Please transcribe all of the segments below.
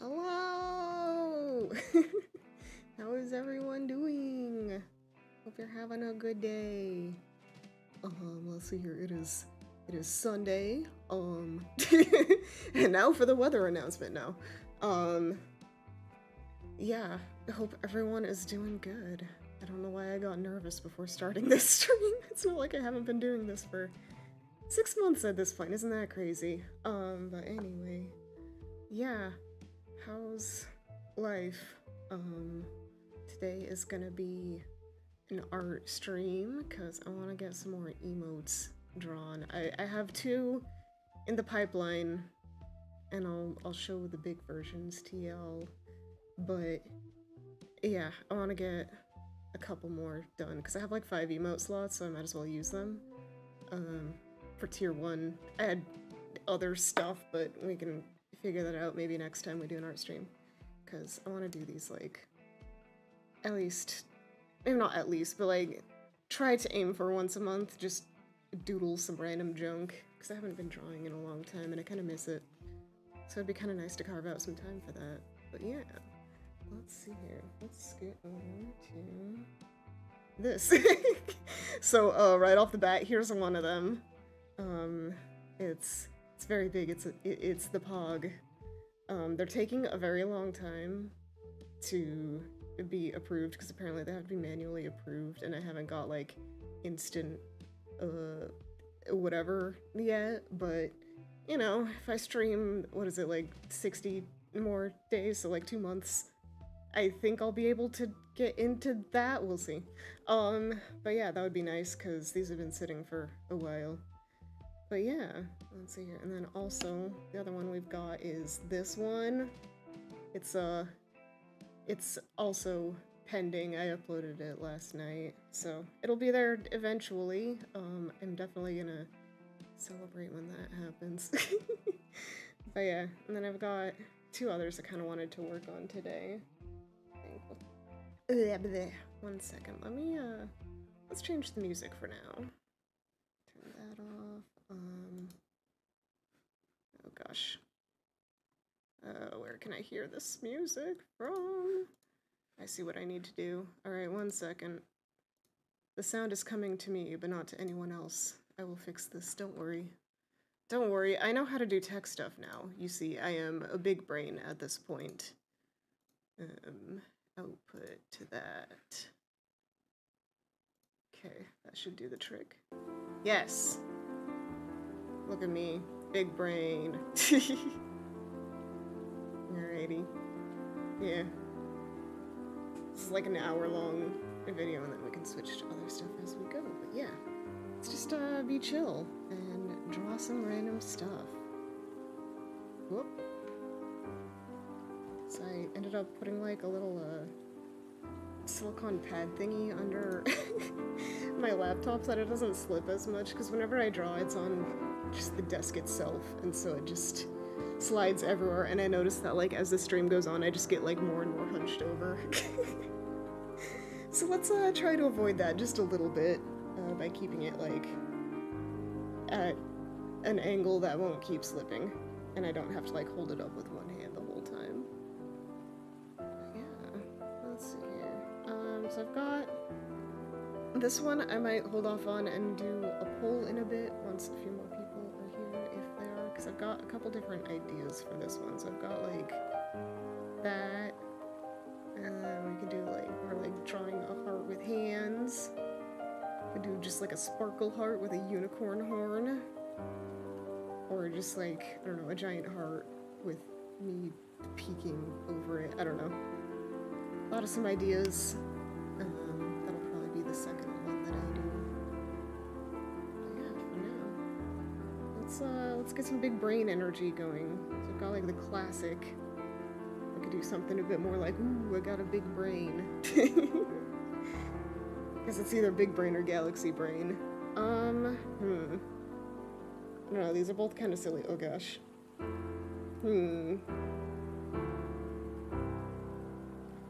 Hello! How is everyone doing? Hope you're having a good day. Um, let's see here. It is it is Sunday. Um and now for the weather announcement now. Um yeah, I hope everyone is doing good. I don't know why I got nervous before starting this stream. It's not like I haven't been doing this for six months at this point. Isn't that crazy? Um, but anyway, yeah. How's life? Um, today is gonna be an art stream because I want to get some more emotes drawn. I, I have two in the pipeline, and I'll I'll show the big versions TL. But yeah, I want to get a couple more done because I have like five emote slots, so I might as well use them. Um, for tier one, I had other stuff, but we can figure that out maybe next time we do an art stream because I want to do these like at least maybe not at least, but like try to aim for once a month. Just doodle some random junk because I haven't been drawing in a long time and I kind of miss it. So it'd be kind of nice to carve out some time for that. But yeah, let's see here. Let's get on to this. so uh, right off the bat, here's one of them. Um, it's it's very big. It's a, it, it's the Pog. Um, they're taking a very long time to be approved because apparently they have to be manually approved, and I haven't got like instant uh whatever yet. But you know, if I stream, what is it like sixty more days, so like two months, I think I'll be able to get into that. We'll see. Um, but yeah, that would be nice because these have been sitting for a while. But yeah, let's see here. And then also, the other one we've got is this one. It's, uh, it's also pending. I uploaded it last night, so it'll be there eventually. Um, I'm definitely gonna celebrate when that happens. but yeah, and then I've got two others I kind of wanted to work on today. One second, let me, uh, let's change the music for now. Turn that off. Um, oh gosh. Uh, where can I hear this music from? I see what I need to do. Alright, one second. The sound is coming to me, but not to anyone else. I will fix this, don't worry. Don't worry, I know how to do tech stuff now. You see, I am a big brain at this point. Um, output to that. Okay, that should do the trick. Yes! Look at me. Big brain. Alrighty. Yeah. This is like an hour long video and then we can switch to other stuff as we go. But yeah, let's just uh, be chill and draw some random stuff. Whoop. So I ended up putting like a little uh, silicone pad thingy under my laptop so that it doesn't slip as much because whenever I draw it's on just the desk itself and so it just slides everywhere and I notice that like as the stream goes on I just get like more and more hunched over. so let's uh, try to avoid that just a little bit uh, by keeping it like at an angle that won't keep slipping and I don't have to like hold it up with one hand the whole time. Yeah, let's see here. Um, so I've got this one I might hold off on and do a poll in a bit once a few more people I've got a couple different ideas for this one. So I've got like that, and then we could do like, or like drawing a heart with hands. We could do just like a sparkle heart with a unicorn horn. Or just like, I don't know, a giant heart with me peeking over it. I don't know. A lot of some ideas. Let's uh let's get some big brain energy going. So I've got like the classic. I could do something a bit more like, ooh, I got a big brain. Because it's either big brain or galaxy brain. Um, hmm. I don't know, these are both kind of silly. Oh gosh. Hmm.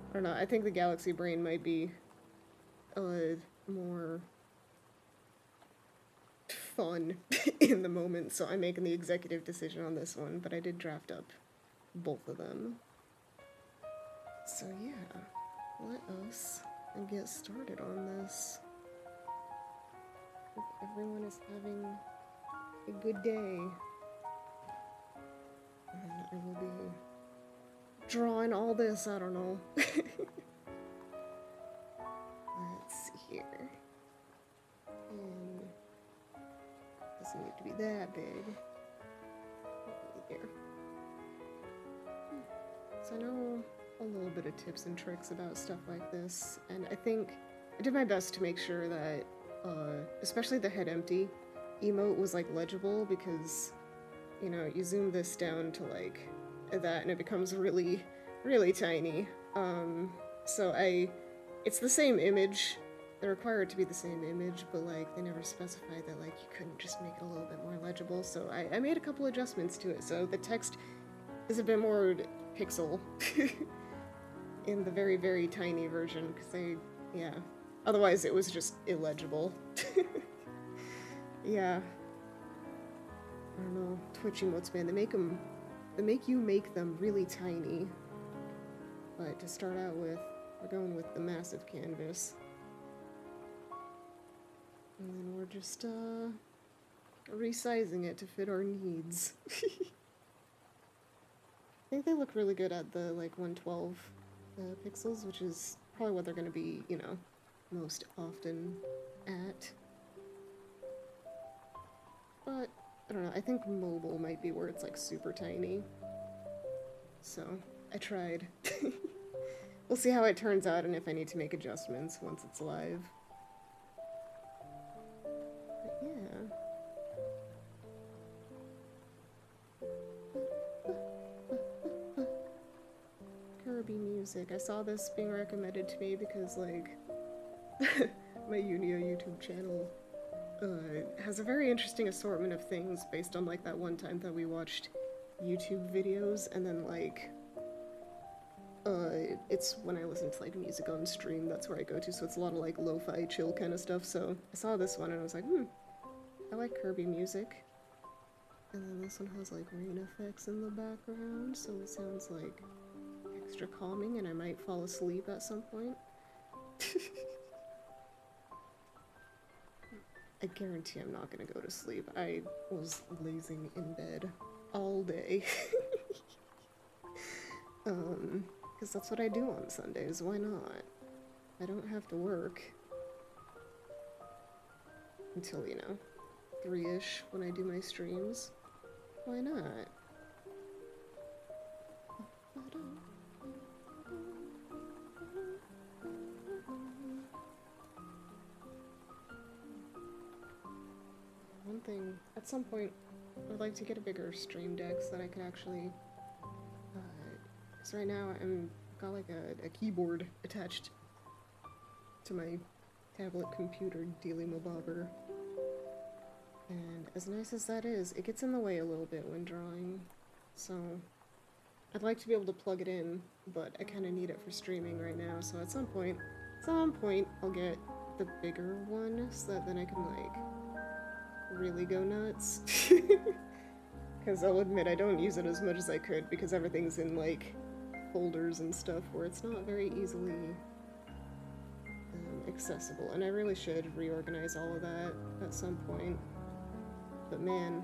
I don't know, I think the galaxy brain might be uh, more fun in the moment, so I'm making the executive decision on this one, but I did draft up both of them. So yeah, let us get started on this. Hope everyone is having a good day. And I will be drawing all this, I don't know. Let's see here. Um, doesn't need to be that big. So I know a little bit of tips and tricks about stuff like this, and I think I did my best to make sure that, uh, especially the head empty emote was like legible because, you know, you zoom this down to like that and it becomes really, really tiny. Um, so I, it's the same image. They require it to be the same image, but like they never specified that like you couldn't just make it a little bit more legible. So I, I made a couple adjustments to it. So the text is a bit more pixel in the very, very tiny version because they, yeah. Otherwise, it was just illegible. yeah. I don't know. Twitch emotes, man. They make them, they make you make them really tiny. But to start out with, we're going with the massive canvas. And then we're just, uh, resizing it to fit our needs. I think they look really good at the like 112 uh, pixels, which is probably what they're going to be, you know, most often at. But, I don't know, I think mobile might be where it's like super tiny. So, I tried. we'll see how it turns out and if I need to make adjustments once it's live. Music. I saw this being recommended to me because, like, my Yoonia YouTube channel uh, has a very interesting assortment of things based on, like, that one time that we watched YouTube videos, and then, like, uh, it's when I listen to, like, music on stream, that's where I go to, so it's a lot of, like, lo-fi chill kind of stuff, so I saw this one and I was like, hmm, I like Kirby music. And then this one has, like, rain effects in the background, so it sounds like extra calming and I might fall asleep at some point. I guarantee I'm not gonna go to sleep. I was lazing in bed all day. um, because that's what I do on Sundays. Why not? I don't have to work until, you know, three-ish when I do my streams. Why not? One thing, at some point, I'd like to get a bigger stream deck so that I could actually. Uh, because right now I'm got like a, a keyboard attached to my tablet computer dealy mabobber. And as nice as that is, it gets in the way a little bit when drawing. So I'd like to be able to plug it in, but I kind of need it for streaming right now. So at some point, at some point, I'll get the bigger one so that then I can like really go nuts. Because I'll admit I don't use it as much as I could because everything's in like folders and stuff where it's not very easily um, accessible. And I really should reorganize all of that at some point. But man,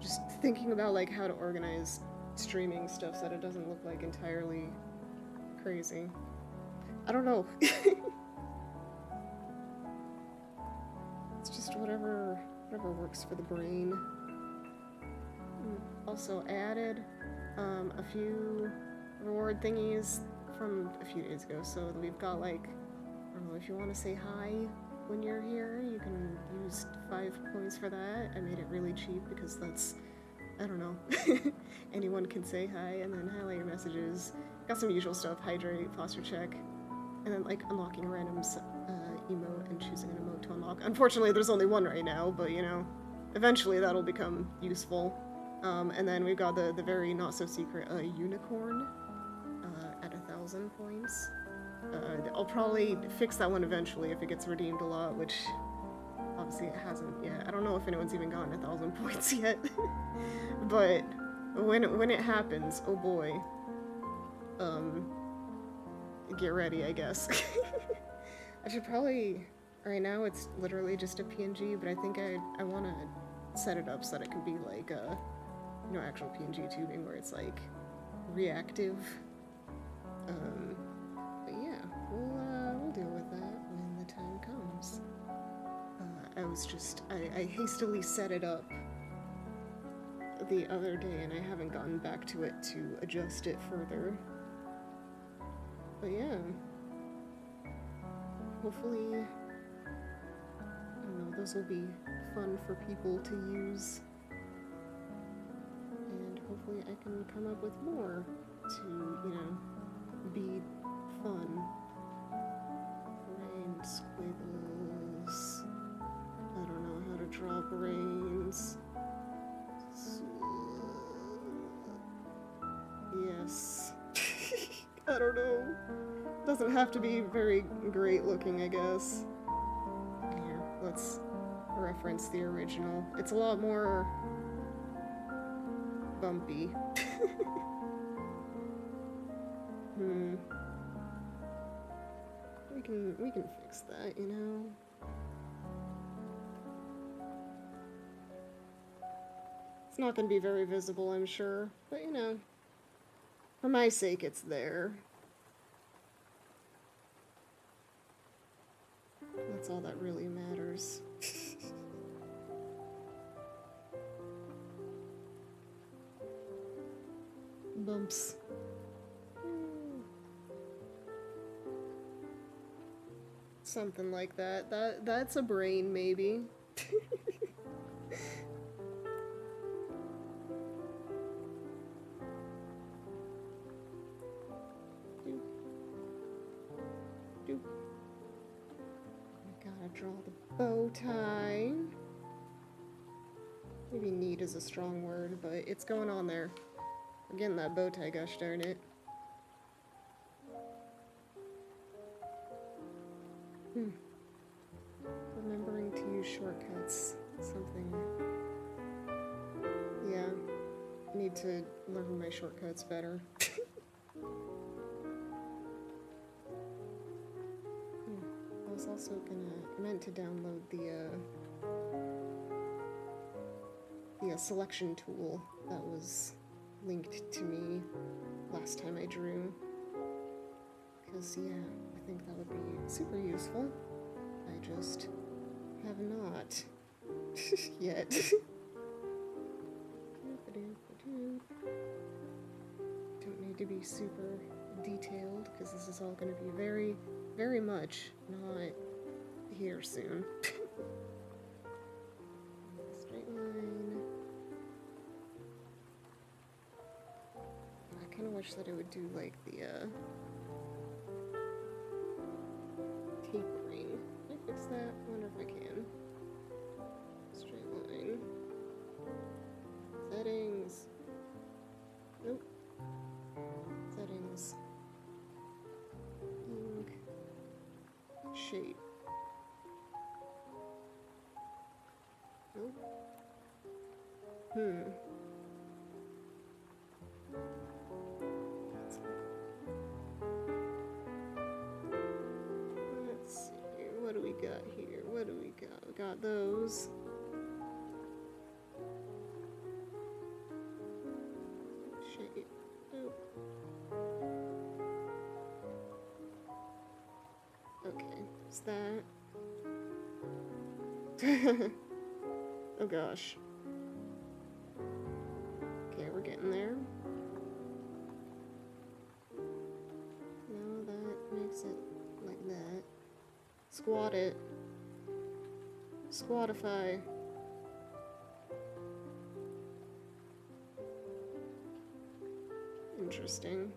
just thinking about like how to organize streaming stuff so that it doesn't look like entirely crazy. I don't know. just whatever whatever works for the brain. Mm, Also added um, a few reward thingies from a few days ago. So we've got like I don't know if you want to say hi when you're here, you can use five points for that. I made it really cheap because that's I don't know. Anyone can say hi and then highlight your messages. Got some usual stuff: hydrate, posture check, and then like unlocking a random uh, emote and choosing an to unlock. Unfortunately, there's only one right now, but you know, eventually that'll become useful. Um, and then we've got the the very not so secret uh, unicorn uh, at a thousand points. Uh, I'll probably fix that one eventually if it gets redeemed a lot, which obviously it hasn't yet. I don't know if anyone's even gotten a thousand points yet, but when when it happens, oh boy, um, get ready, I guess. I should probably. Right now, it's literally just a PNG, but I think I I want to set it up so that it can be like a, you know, actual PNG tubing where it's like reactive. Um, but yeah, we'll uh, we'll deal with that when the time comes. Uh, I was just I, I hastily set it up the other day, and I haven't gotten back to it to adjust it further. But yeah, hopefully, those will be fun for people to use. And hopefully, I can come up with more to, you know, be fun. Rain squiggles. I don't know how to draw brains. Yes. I don't know. Doesn't have to be very great looking, I guess. Here, let's reference the original. It's a lot more bumpy. hmm. We can we can fix that, you know. It's not going to be very visible, I'm sure, but you know, for my sake, it's there. That's all that really matters. Bumps. Something like that. That that's a brain maybe. Doop. Doop. Gotta draw the bow tie. Maybe neat is a strong word, but it's going on there. We're getting that bow tie, gosh darn it. Hmm. Remembering to use shortcuts. Something. Yeah. Need to learn my shortcuts better. Hmm. I was also gonna I meant to download the uh the uh, selection tool that was linked to me last time I drew. Because yeah, I think that would be super useful. I just have not yet. Don't need to be super detailed because this is all going to be very, very much not here soon. wish that it would do like the uh, tapering. I that? I wonder if I can. Straight line. Settings. Nope. Settings. Ink. Shape. Nope. Hmm. Got here? What do we got? We got those. Okay, there's that. oh gosh. Interesting.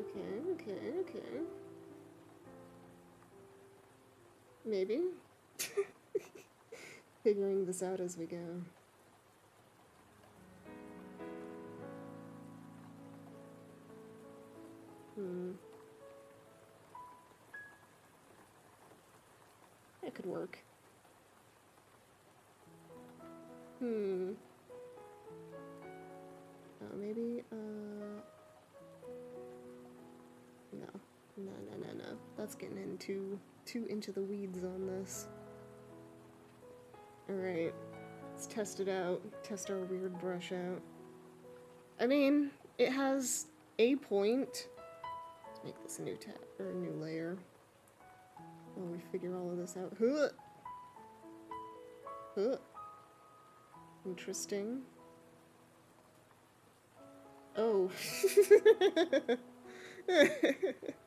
Okay, okay, okay. Maybe. Figuring this out as we go. Into too into the weeds on this. Alright. Let's test it out. Test our weird brush out. I mean, it has a point. Let's make this a new tab or a new layer. While we figure all of this out. Huh. Huh. Interesting. Oh.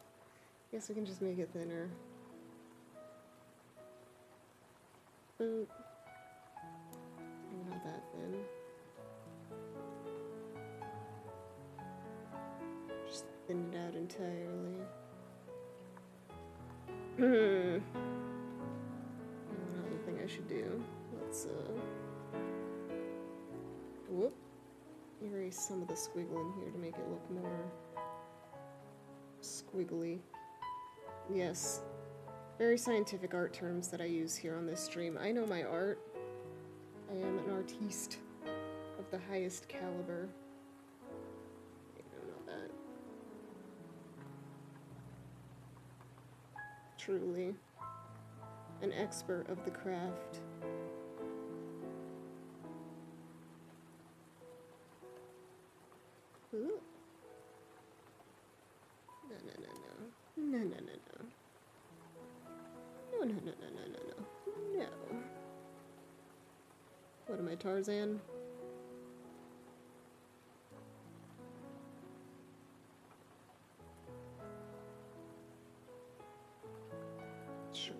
Guess we can just make it thinner. Boop. Not that thin. Just thin it out entirely. Hmm. Another thing I should do. Let's, uh... Whoop. Erase some of the squiggle in here to make it look more... squiggly. Yes. Very scientific art terms that I use here on this stream. I know my art. I am an artiste of the highest caliber. I don't know that. Truly. An expert of the craft. I, Tarzan? Sure.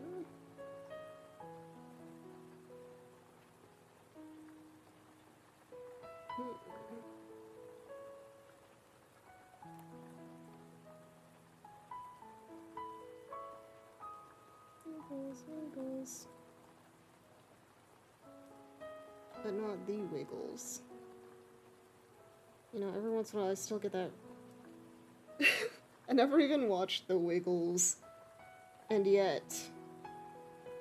Wiggles, wiggles. But not the wiggles. You know, every once in a while I still get that. I never even watched the Wiggles, and yet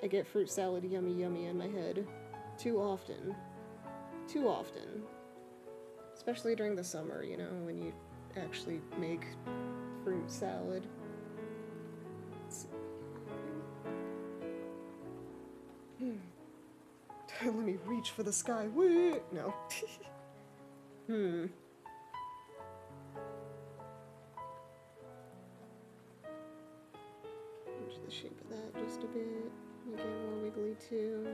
I get fruit salad yummy yummy in my head too often. Too often. Especially during the summer, you know, when you actually make fruit salad. Let me reach for the sky. Wait, no. hmm. Change the shape of that just a bit. Make it more wiggly too.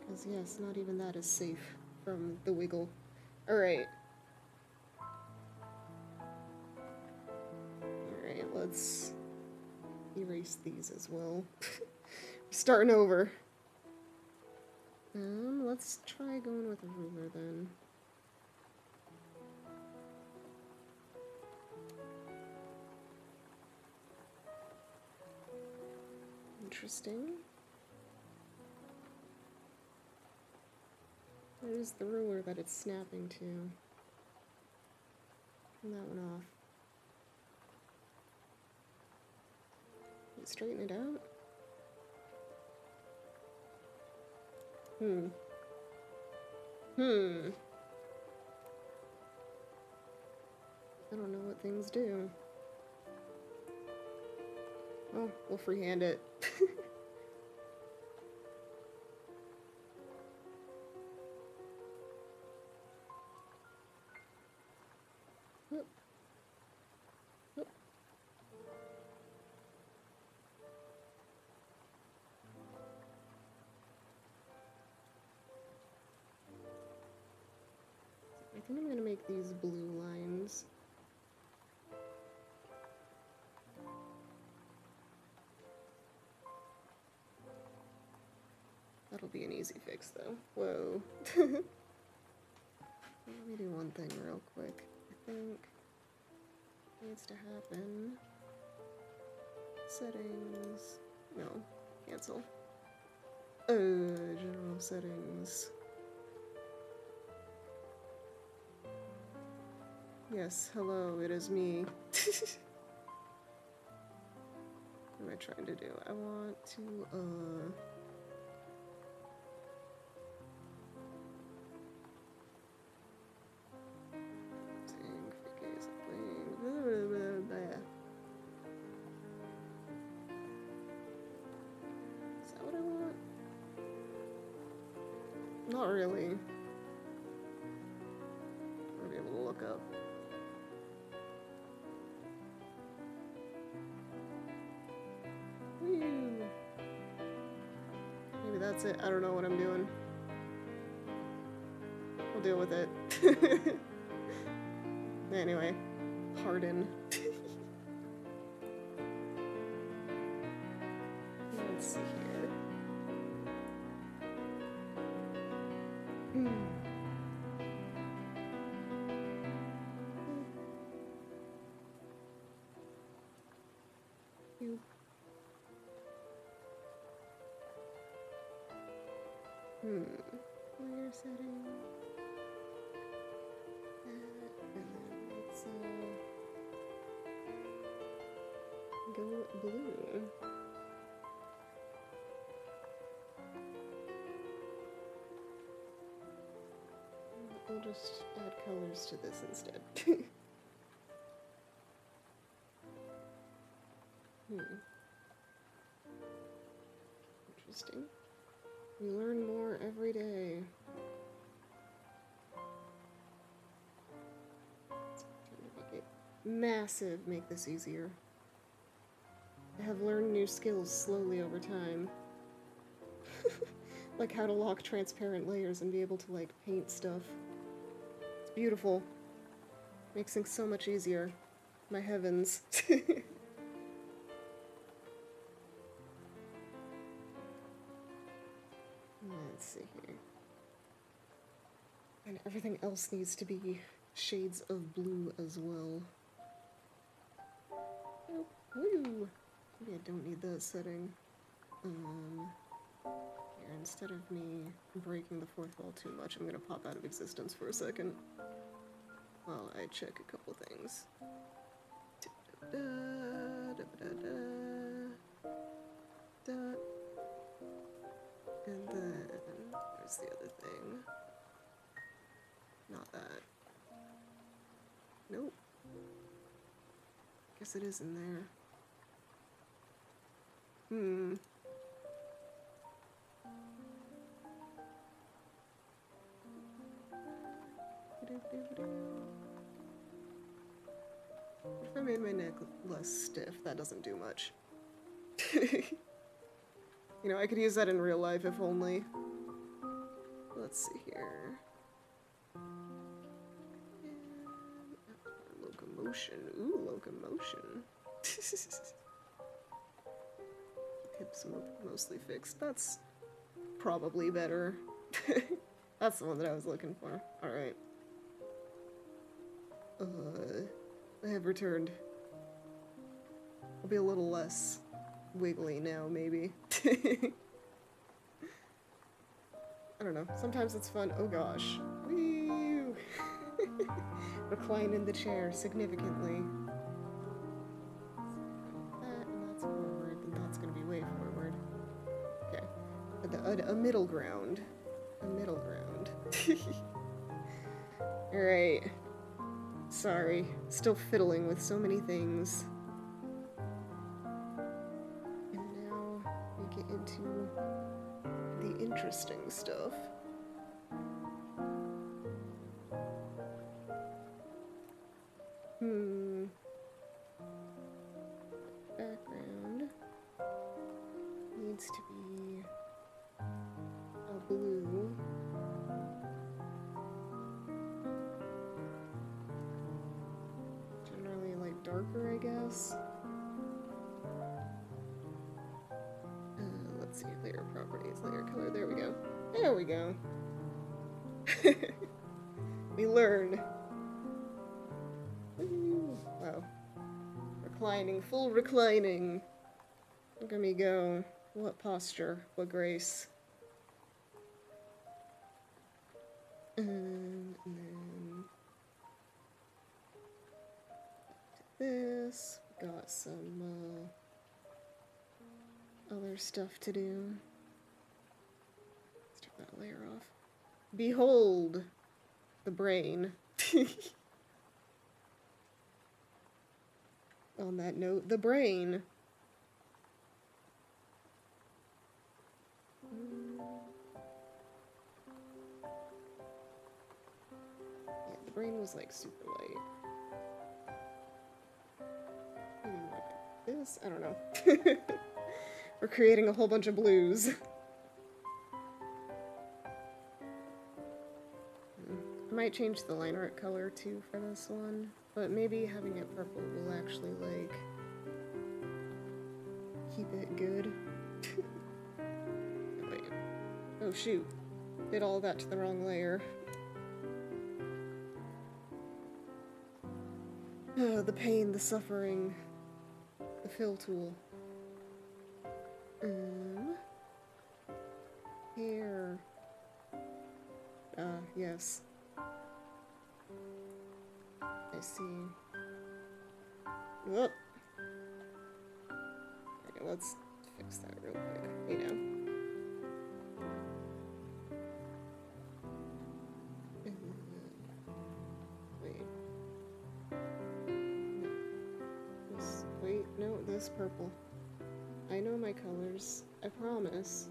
Because yes, not even that is safe from the wiggle. Alright. Alright, let's erase these as well. Starting over. Um, let's try going with a ruler then. Interesting. There's the ruler that it's snapping to? Turn that one off. Straighten it out. Hmm. Hmm. I don't know what things do. Oh, we'll freehand it. be an easy fix though. Whoa. Let me do one thing real quick. I think needs to happen. Settings. No. Cancel. Uh, general settings. Yes, hello, it is me. what am I trying to do? I want to, uh... It. I don't know what I'm doing. We'll deal with it. anyway, pardon. Go blue. We'll just add colors to this instead. hmm. Interesting. We learn more every day. Massive, make this easier. I have learned new skills slowly over time. like how to lock transparent layers and be able to like paint stuff. It's beautiful. Makes things so much easier. My heavens. Let's see here. And everything else needs to be shades of blue as well. Woo! Maybe I don't need that setting. Um, here, instead of me breaking the fourth wall too much, I'm gonna pop out of existence for a second. While I check a couple things. Da, da, da. And then, where's the other thing? Not that. Nope. Guess it is in there. Hmm. If I made my neck less stiff, that doesn't do much. You know, I could use that in real life if only. Let's see here. Locomotion. Ooh, locomotion. Mostly fixed. That's probably better. That's the one that I was looking for. Alright. Uh, I have returned. I'll be a little less wiggly now, maybe. I don't know. Sometimes it's fun. Oh gosh. Woo! Recline in the chair significantly. A, a, a middle ground. A middle ground. Alright. Sorry. Still fiddling with so many things. And now we get into the interesting stuff. Reclining. Look at me go. What posture, what grace. And then this. Got some uh, other stuff to do. Let's take that layer off. Behold the brain. on that note, the brain. Yeah, the brain was like super light. This? I don't know. We're creating a whole bunch of blues. Hmm. I might change the line art color too for this one but maybe having it purple will actually like keep it good. Oh, wait. Oh shoot. Did all that to the wrong layer. Oh, the pain, the suffering. The fill tool. Um. Here. Ah, yes. I see. Whoop. Okay, let's fix that real quick. You know. Mm-hmm. Wait. This, wait, no, this purple. I know my colors. I promise.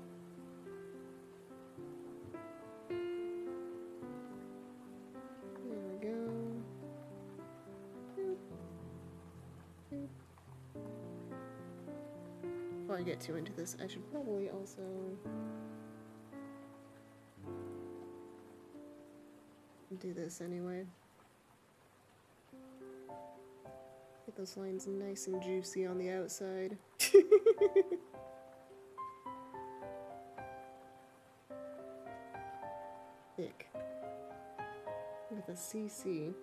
Before I get too into this, I should probably also do this anyway. Get those lines nice and juicy on the outside. Thick. With a CC.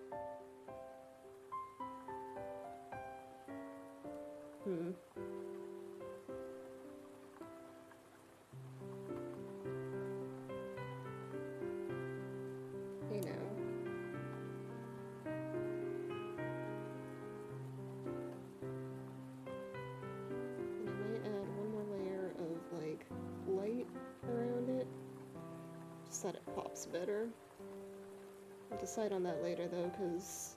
Decide on that later though, because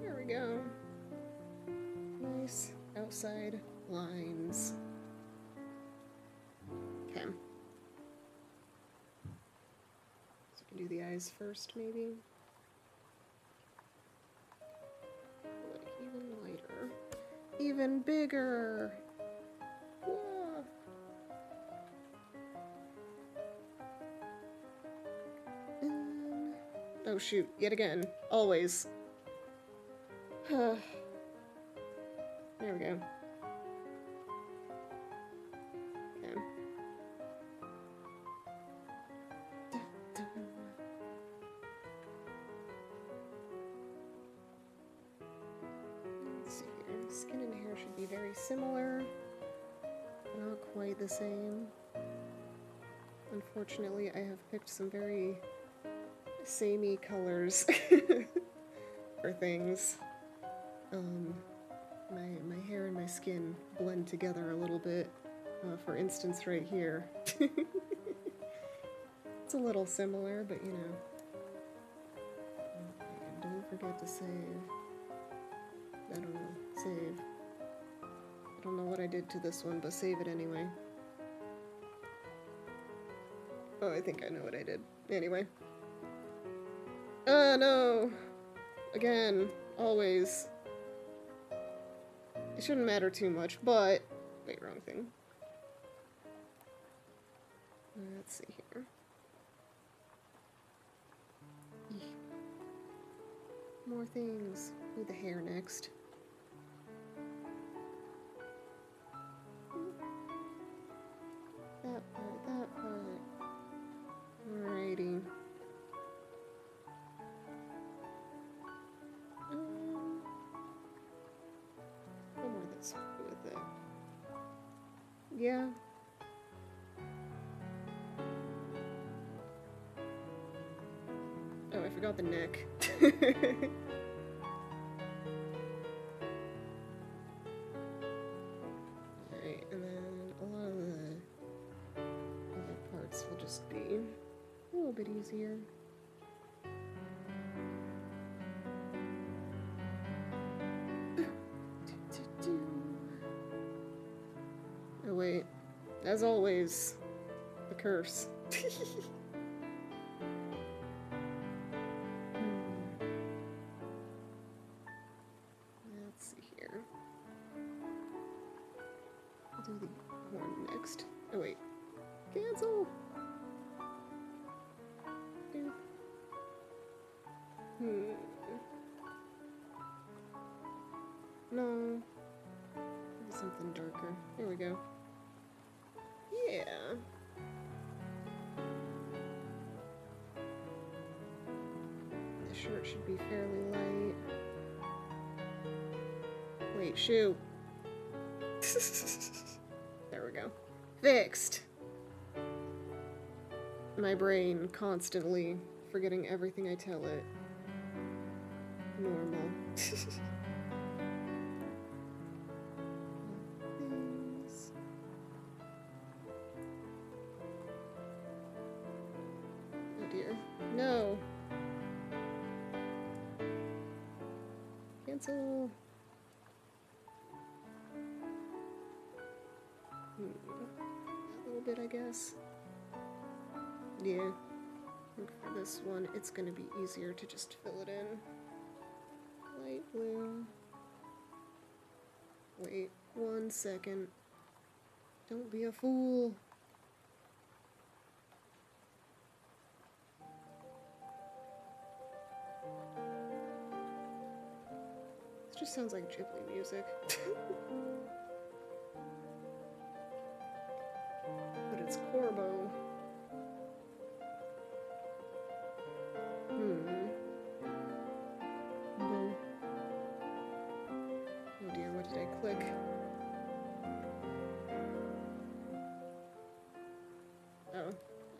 There we go. Nice outside lines. Okay. So we can do the eyes first, maybe. Like even lighter. Even bigger. Oh shoot, yet again. Always. there we go. Okay. Let's see here. Skin and hair should be very similar. Not quite the same. Unfortunately, I have picked some very samey colors for things. Um, my my hair and my skin blend together a little bit. Uh, for instance, right here. it's a little similar, but you know. And don't forget to save. I don't know. Save. I don't know what I did to this one, but save it anyway. Oh, I think I know what I did. Anyway. Uh, no! Again, always. It shouldn't matter too much, but... Wait, wrong thing. Let's see here. More things. Do the hair next. That part, that part. Alrighty. Yeah. Oh, I forgot the neck. Alright, and then a lot of the other parts will just be a little bit easier. As always, the curse. constantly forgetting everything I tell it. Normal. This one, it's gonna be easier to just fill it in. Light blue. Wait one second. Don't be a fool. This just sounds like Ghibli music. but it's Corbo.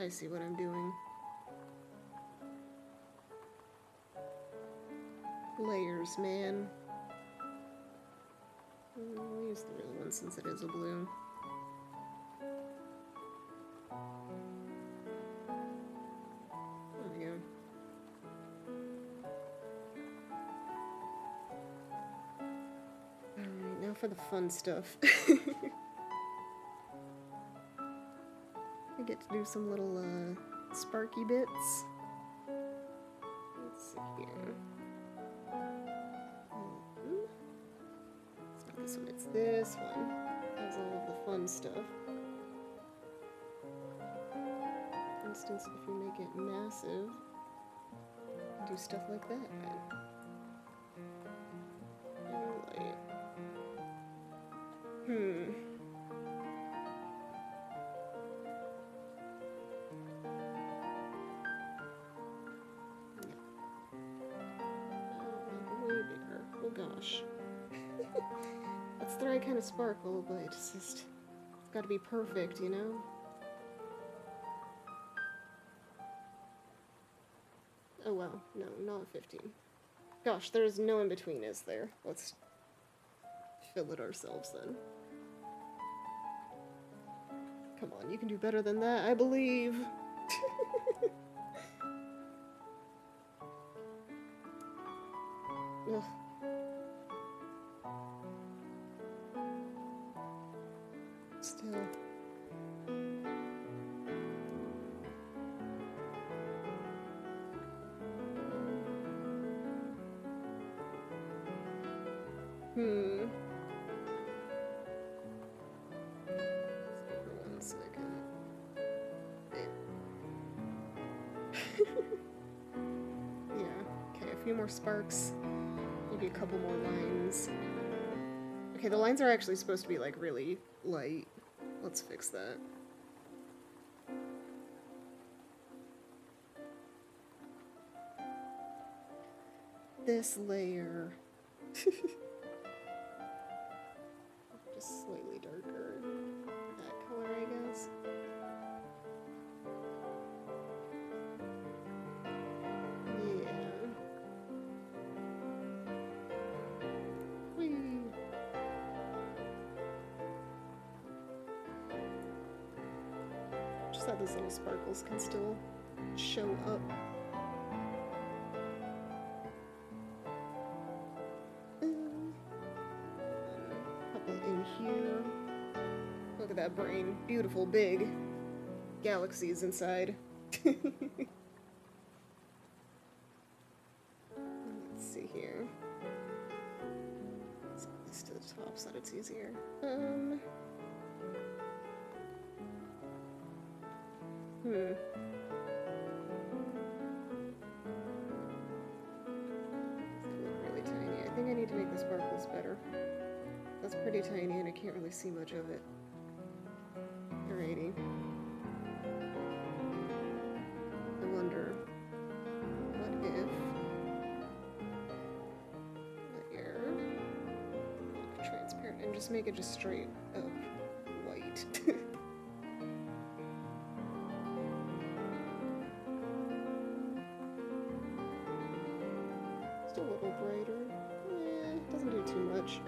I see what I'm doing. Layers, man. I'll use the real one since it is a blue. Alright, now for the fun stuff. some little uh, sparky bits. Let's see here. Mhm. It's not this one, it's this one. Has all of the fun stuff. For instance, if you make it massive, do stuff like that. Sparkle, but it's just got to be perfect, you know. Oh well, no, not 15. Gosh, there's no in between, is there? Let's fill it ourselves then. Come on, you can do better than that, I believe. Ugh. Sparks. Maybe a couple more lines. Okay, the lines are actually supposed to be like really light. Let's fix that. This layer. That brain. Beautiful, big galaxies inside. Let's see here. Let's get this to the top so that it's easier. Um. Hmm. Really tiny. I think I need to make the sparkles better. That's pretty tiny and I can't really see much of it. Just straight up white. Just a little brighter. Yeah, doesn't do too much.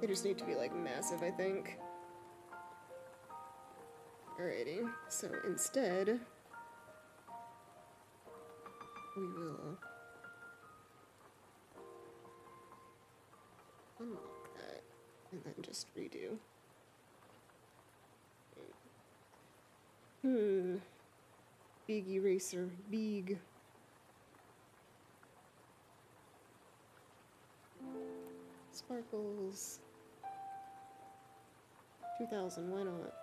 They just need to be like massive, I think. Alrighty, so instead, Big eraser. Big. Sparkles. 2000, why not?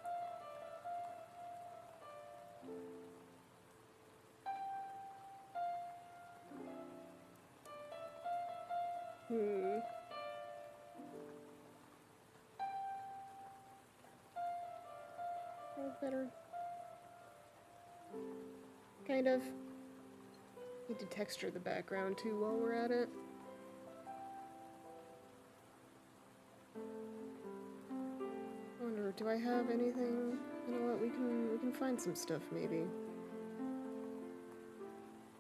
Kind of. Need to texture the background too while we're at it. I wonder, do I have anything? You know what? We can we can find some stuff maybe.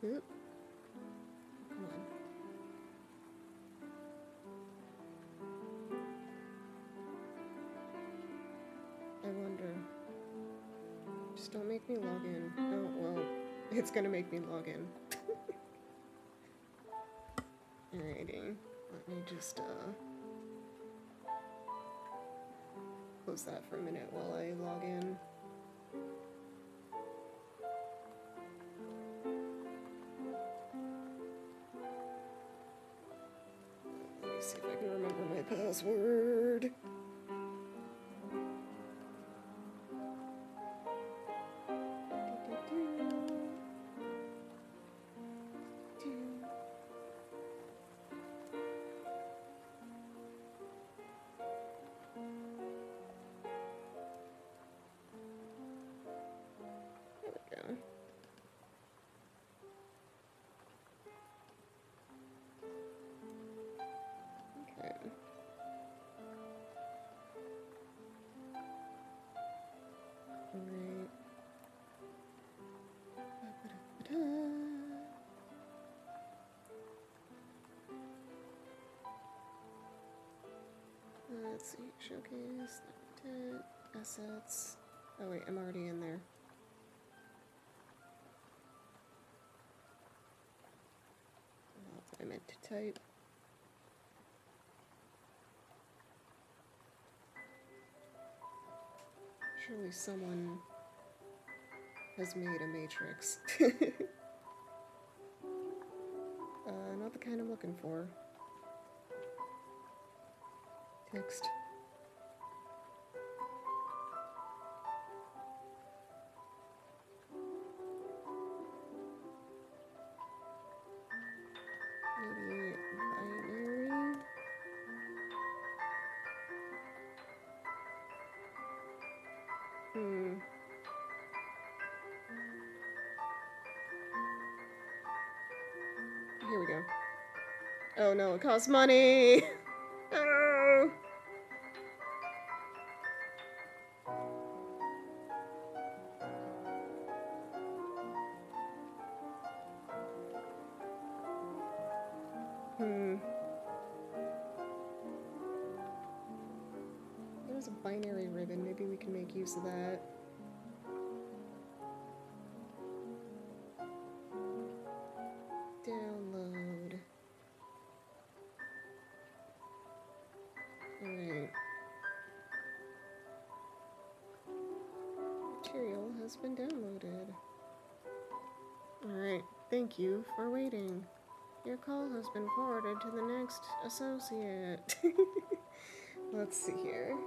Oop. It's gonna make me log in. Alrighty. Let me just uh close that for a minute while I log in. Let's see, showcase, content, assets. Oh wait, I'm already in there. What I meant to type. Surely someone has made a matrix. uh, not the kind I'm looking for. Text. Maybe binary. Hmm. Here we go. Oh no, it costs money! use that. Download. Alright. Material has been downloaded. Alright, thank you for waiting. Your call has been forwarded to the next associate. Let's see here.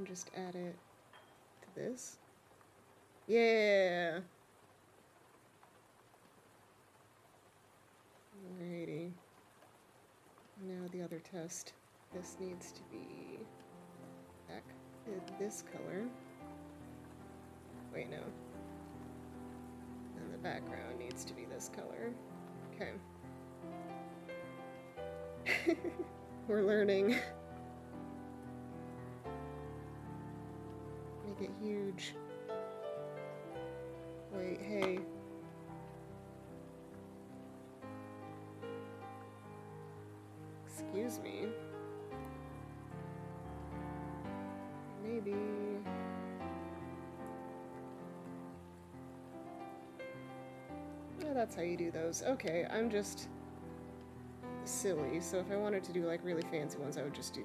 Can just add it to this. Yeah. Alrighty. Now the other test. This needs to be back in this color. Wait, no. And the background needs to be this color. Okay. We're learning. Huge. Wait, hey. Excuse me. Maybe. Yeah, that's how you do those. Okay, I'm just silly, so if I wanted to do like really fancy ones, I would just do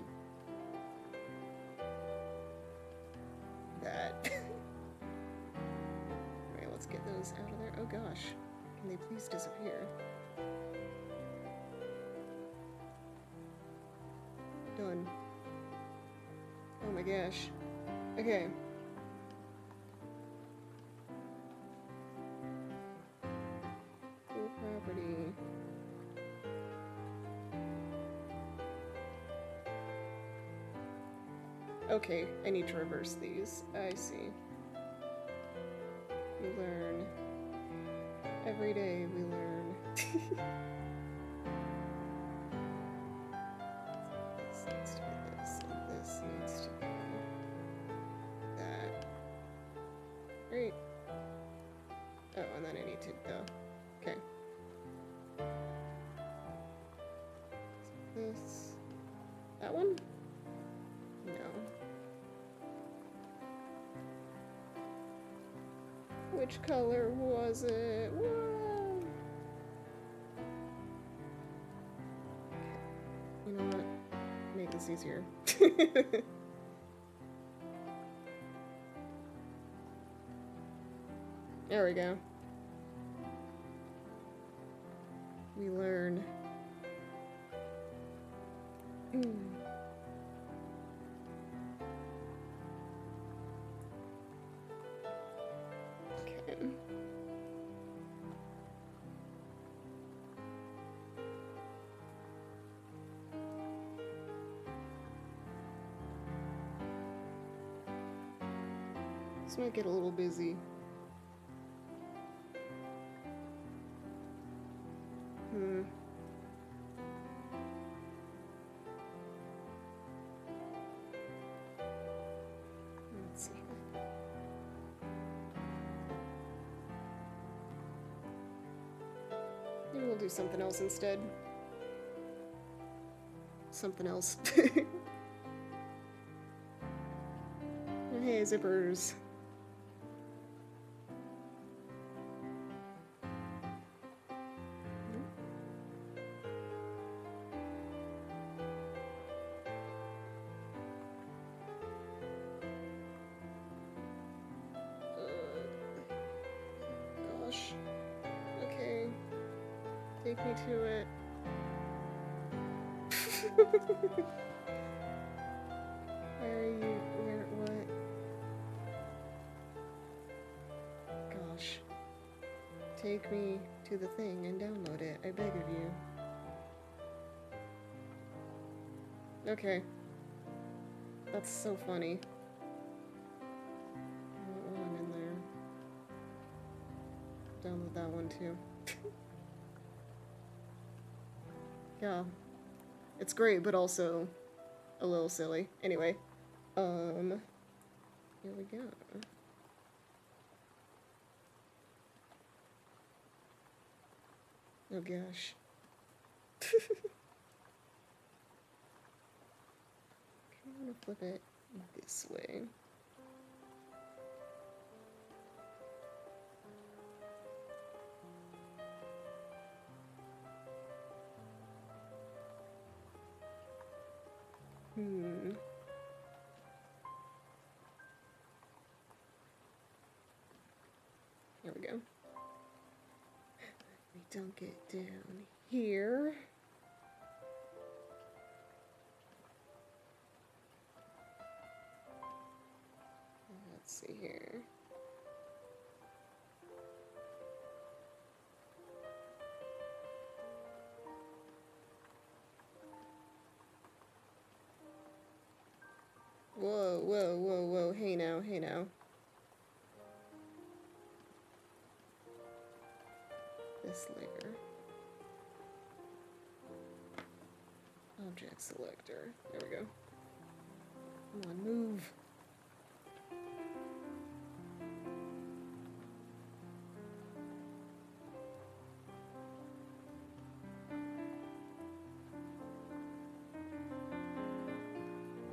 Okay, I need to reverse these. I see. We learn. Every day we learn. color was it? Whoa. You know what? Make this easier. there we go. This might get a little busy. Hmm. Let's see. We'll do something else instead. Something else. hey, zippers. Beg of you. Okay. That's so funny. In there? Download that one too. yeah. It's great, but also a little silly. Anyway, um, here we go. Oh gosh. I'm gonna flip it this way. It down here. Let's see here. This. Object selector. There we go. Come on, move.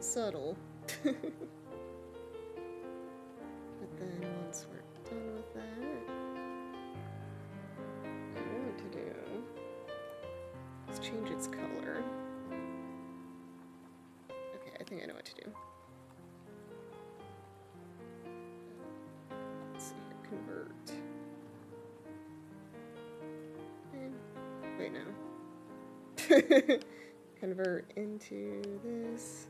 Subtle. convert into this.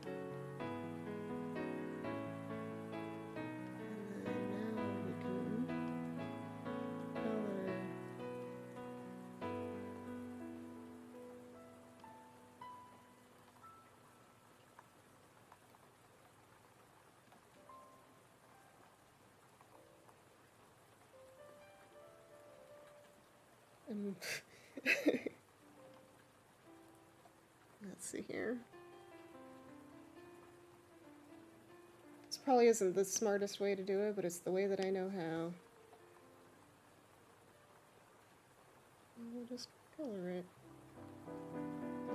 See here. This probably isn't the smartest way to do it, but it's the way that I know how. We'll just color it. Uh,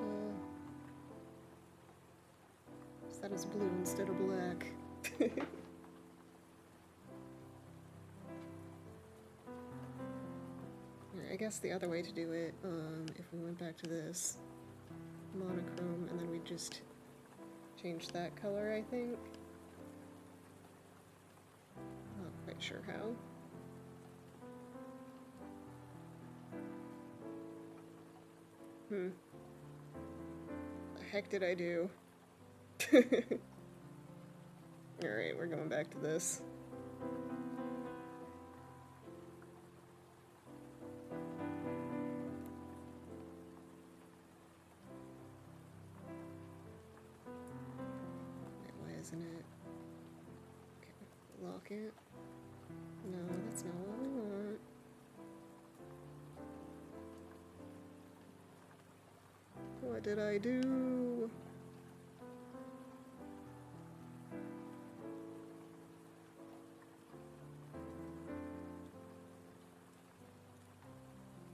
set as blue instead of black. I guess the other way to do it, um, if we went back to this monochrome just change that color, I think. Not quite sure how. Hmm. The heck did I do? Alright, we're going back to this. Did I do?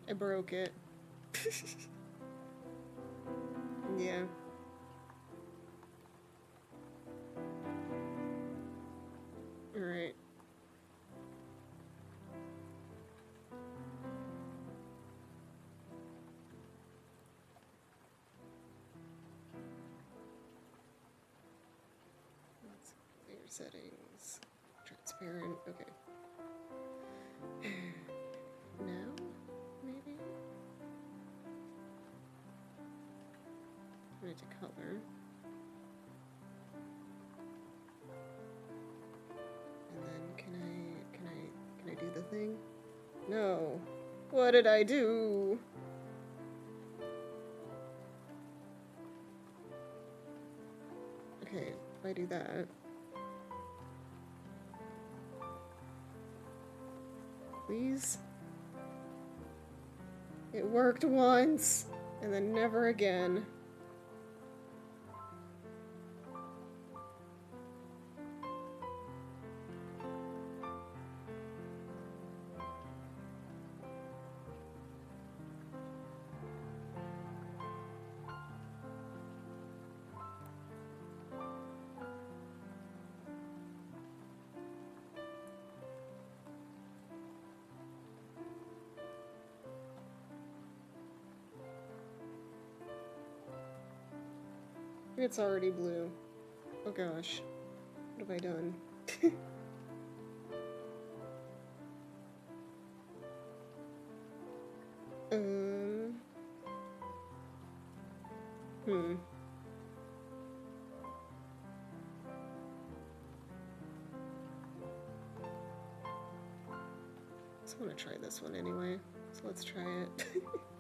I broke it. yeah. Transparent. Okay. now, maybe? Turn it to color. And then can I can I can I do the thing? No. What did I do? Okay, if I do that. Please? It worked once, and then never again. It's already blue. Oh gosh. What have I done? um. Hmm. just want to try this one anyway. So let's try it.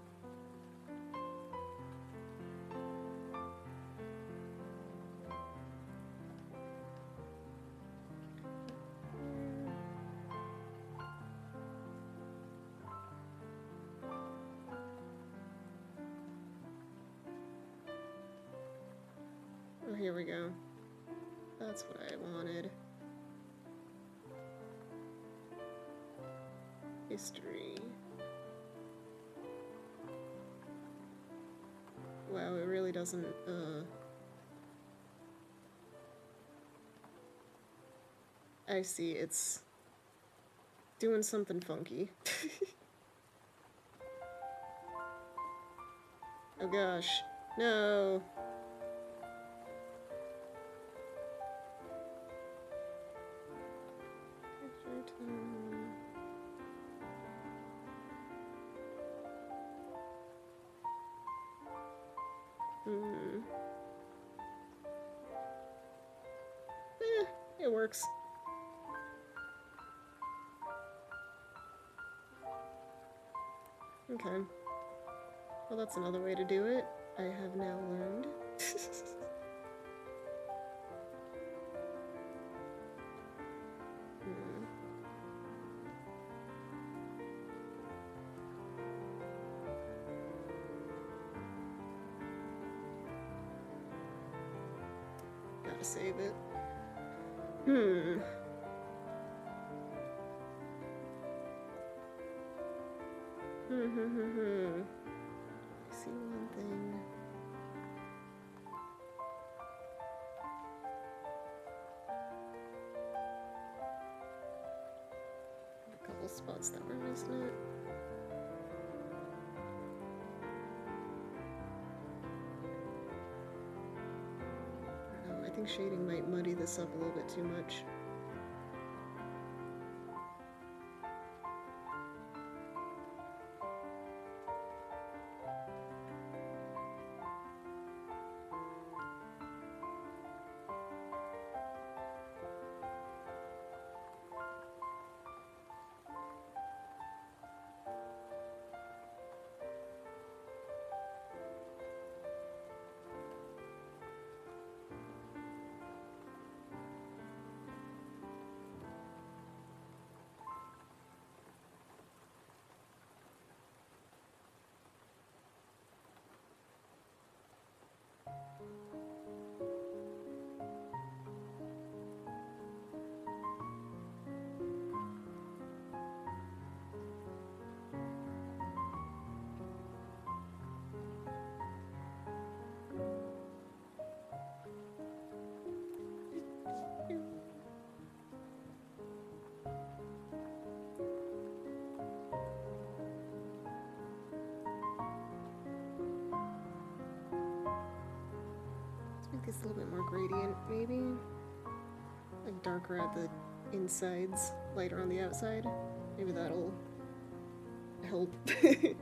doesn't, uh... I see, it's doing something funky. oh gosh, no! Well, that's another way to do it. I have now learned. Couple spots that were missing it. Um, I think shading might muddy this up a little bit too much. Make this a little bit more gradient, maybe. Like darker at the insides, lighter on the outside. Maybe that'll help.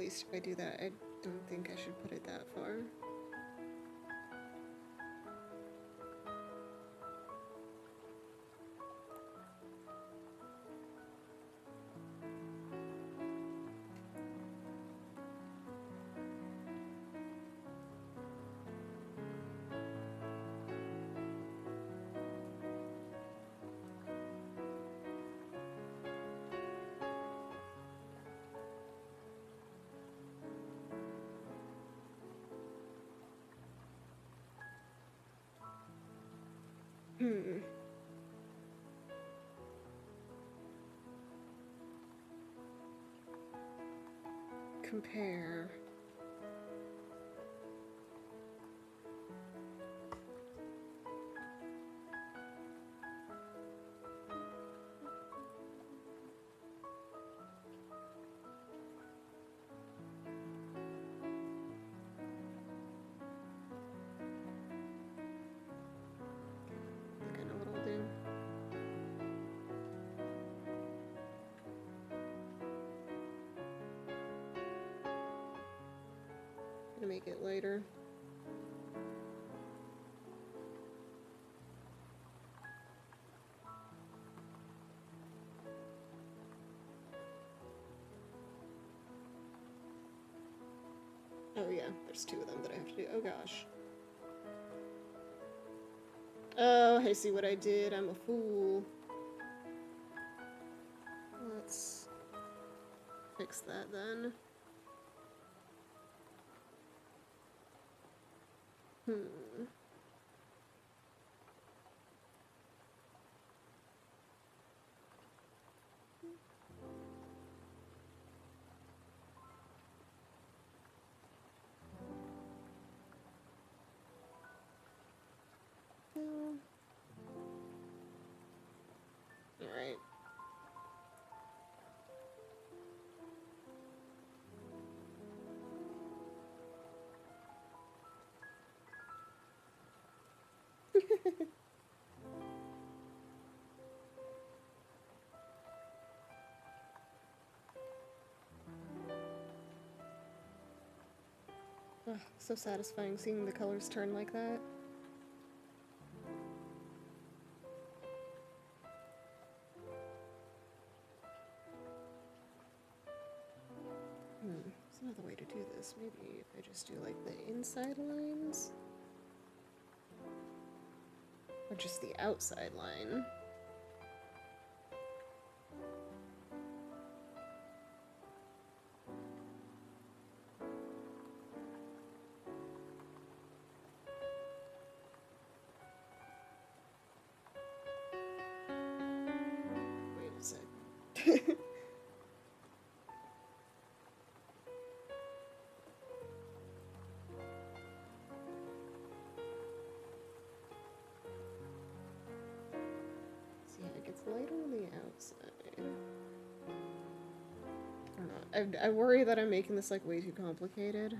least if I do that, I don't think I should put it that far. Hmm. Compare. Make it lighter. Oh yeah, there's two of them that I have to do. Oh gosh. Oh, I see what I did. I'm a fool. Let's fix that then. Hmm. Ugh, so satisfying seeing the colors turn like that. Hmm, there's another way to do this. Maybe if I just do like the inside lines. Or just the outside line. I I worry that I'm making this like way too complicated.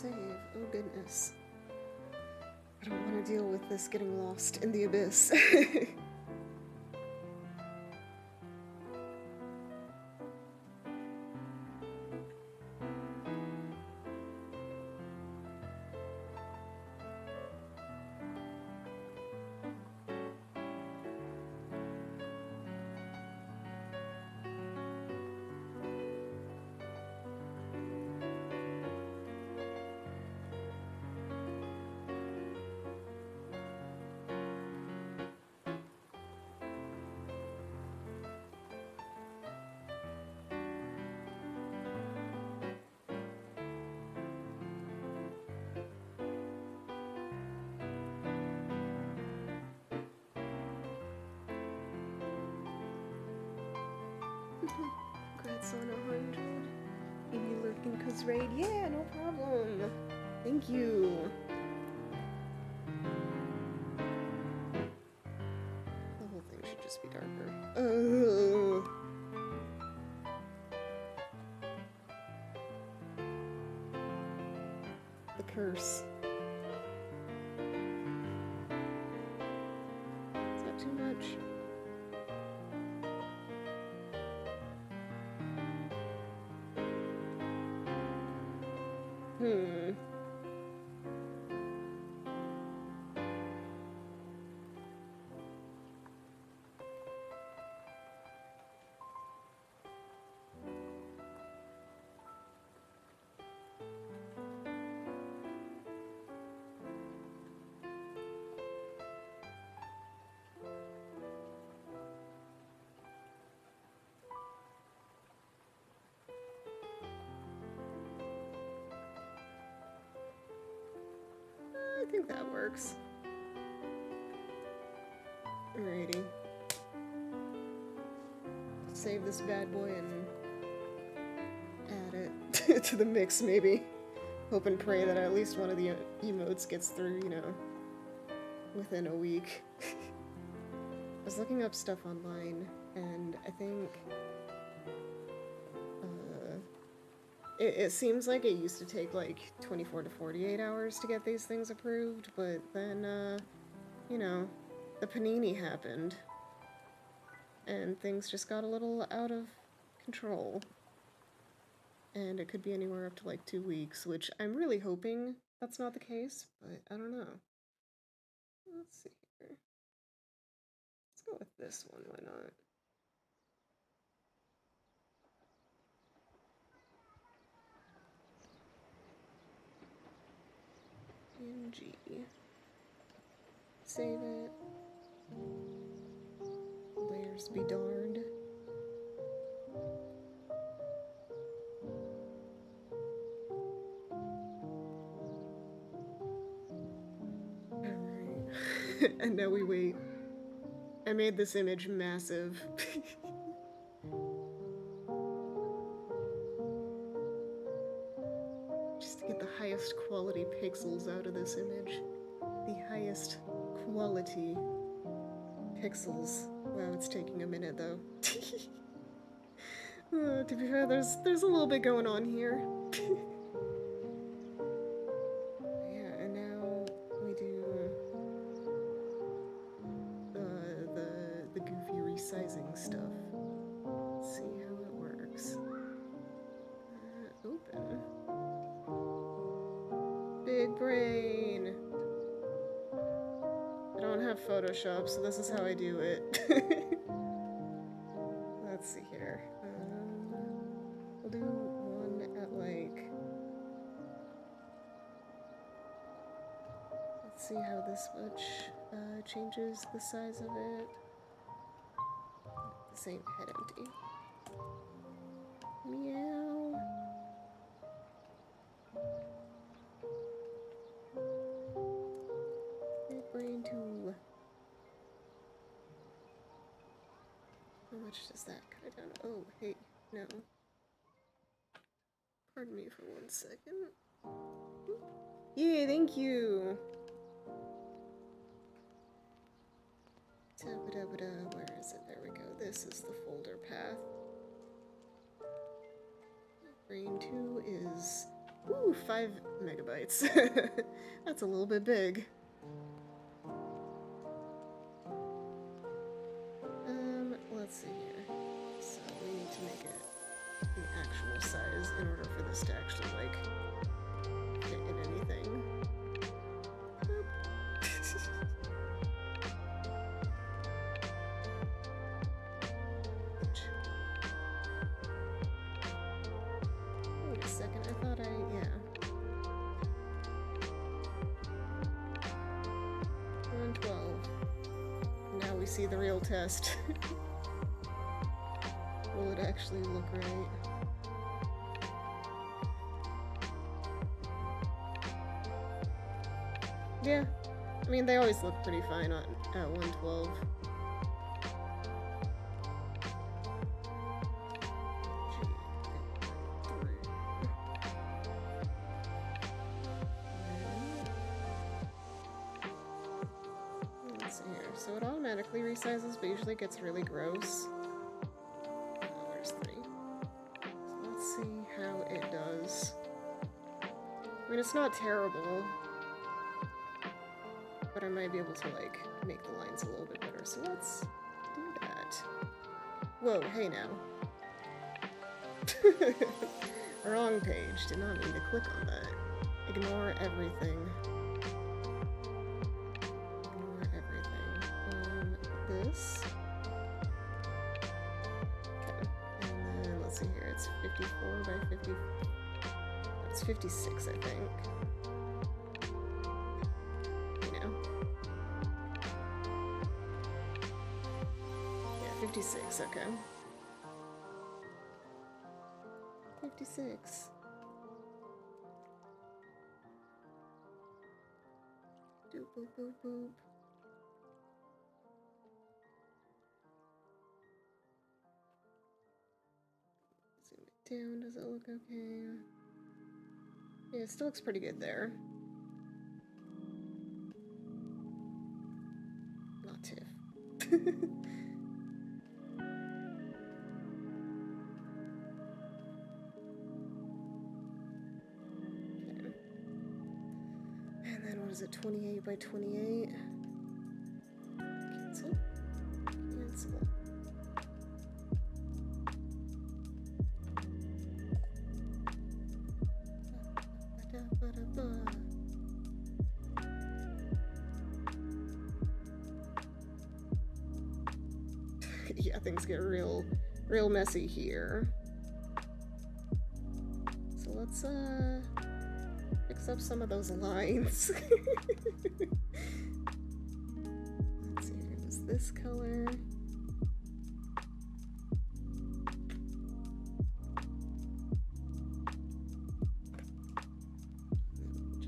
Save. Oh goodness. I don't want to deal with this getting lost in the abyss. Curse. Is that too much? Hmm. Think that works. Alrighty. Save this bad boy and add it to the mix, maybe. Hope and pray that at least one of the emotes gets through, you know, within a week. I was looking up stuff online, and I think it, it seems like it used to take like 24 to 48 hours to get these things approved, but then, uh, you know, the panini happened, and things just got a little out of control. And it could be anywhere up to like two weeks, which I'm really hoping that's not the case, but I don't know. Let's see here. Let's go with this one, why not? PNG. Save it. Layers be darned. Alright. and now we wait. I made this image massive. quality pixels out of this image. The highest quality pixels. Wow, it's taking a minute though. Uh, to be fair, there's there's a little bit going on here. Photoshop, so this is how I do it. Let's see here. Um, we'll do one at like. Let's see how this much uh, changes the size of it. Same head empty. Meow. Much does that cut down? Oh, hey, no. Pardon me for one second. Yay, thank you. Where is it? There we go. This is the folder path. Brain 2 is, ooh, 5 megabytes. That's a little bit big. Let's see here. So we need to make it the actual size in order for this to actually, like, fit in anything. Wait a second, I thought I, yeah. One twelve. Now we see the real test. actually look right. Yeah, I mean, they always look pretty fine on, at 112. Let's see here. So it automatically resizes, but usually gets really gross. Not terrible, but I might be able to, like, make the lines a little bit better. So let's do that. Whoa, hey now. Wrong page. Did not mean to click on that. Ignore everything. 56, I think. You know? Yeah, 56, okay. 56. Doop boop boop boop. Zoom it down. Does it look okay? Yeah, it still looks pretty good there. Not Tiff. Okay. And then what is it, 28 by 28? Real messy here. So let's uh fix up some of those lines. let's see, this color.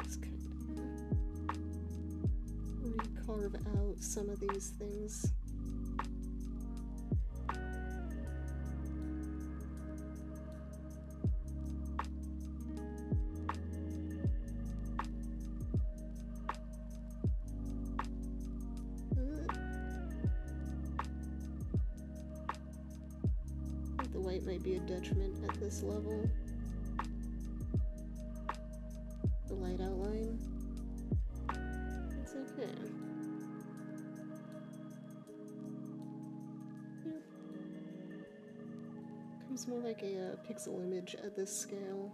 Just kind of carve out some of these things. Level. The light outline. It's okay. Yeah. Comes more like a uh, pixel image at this scale.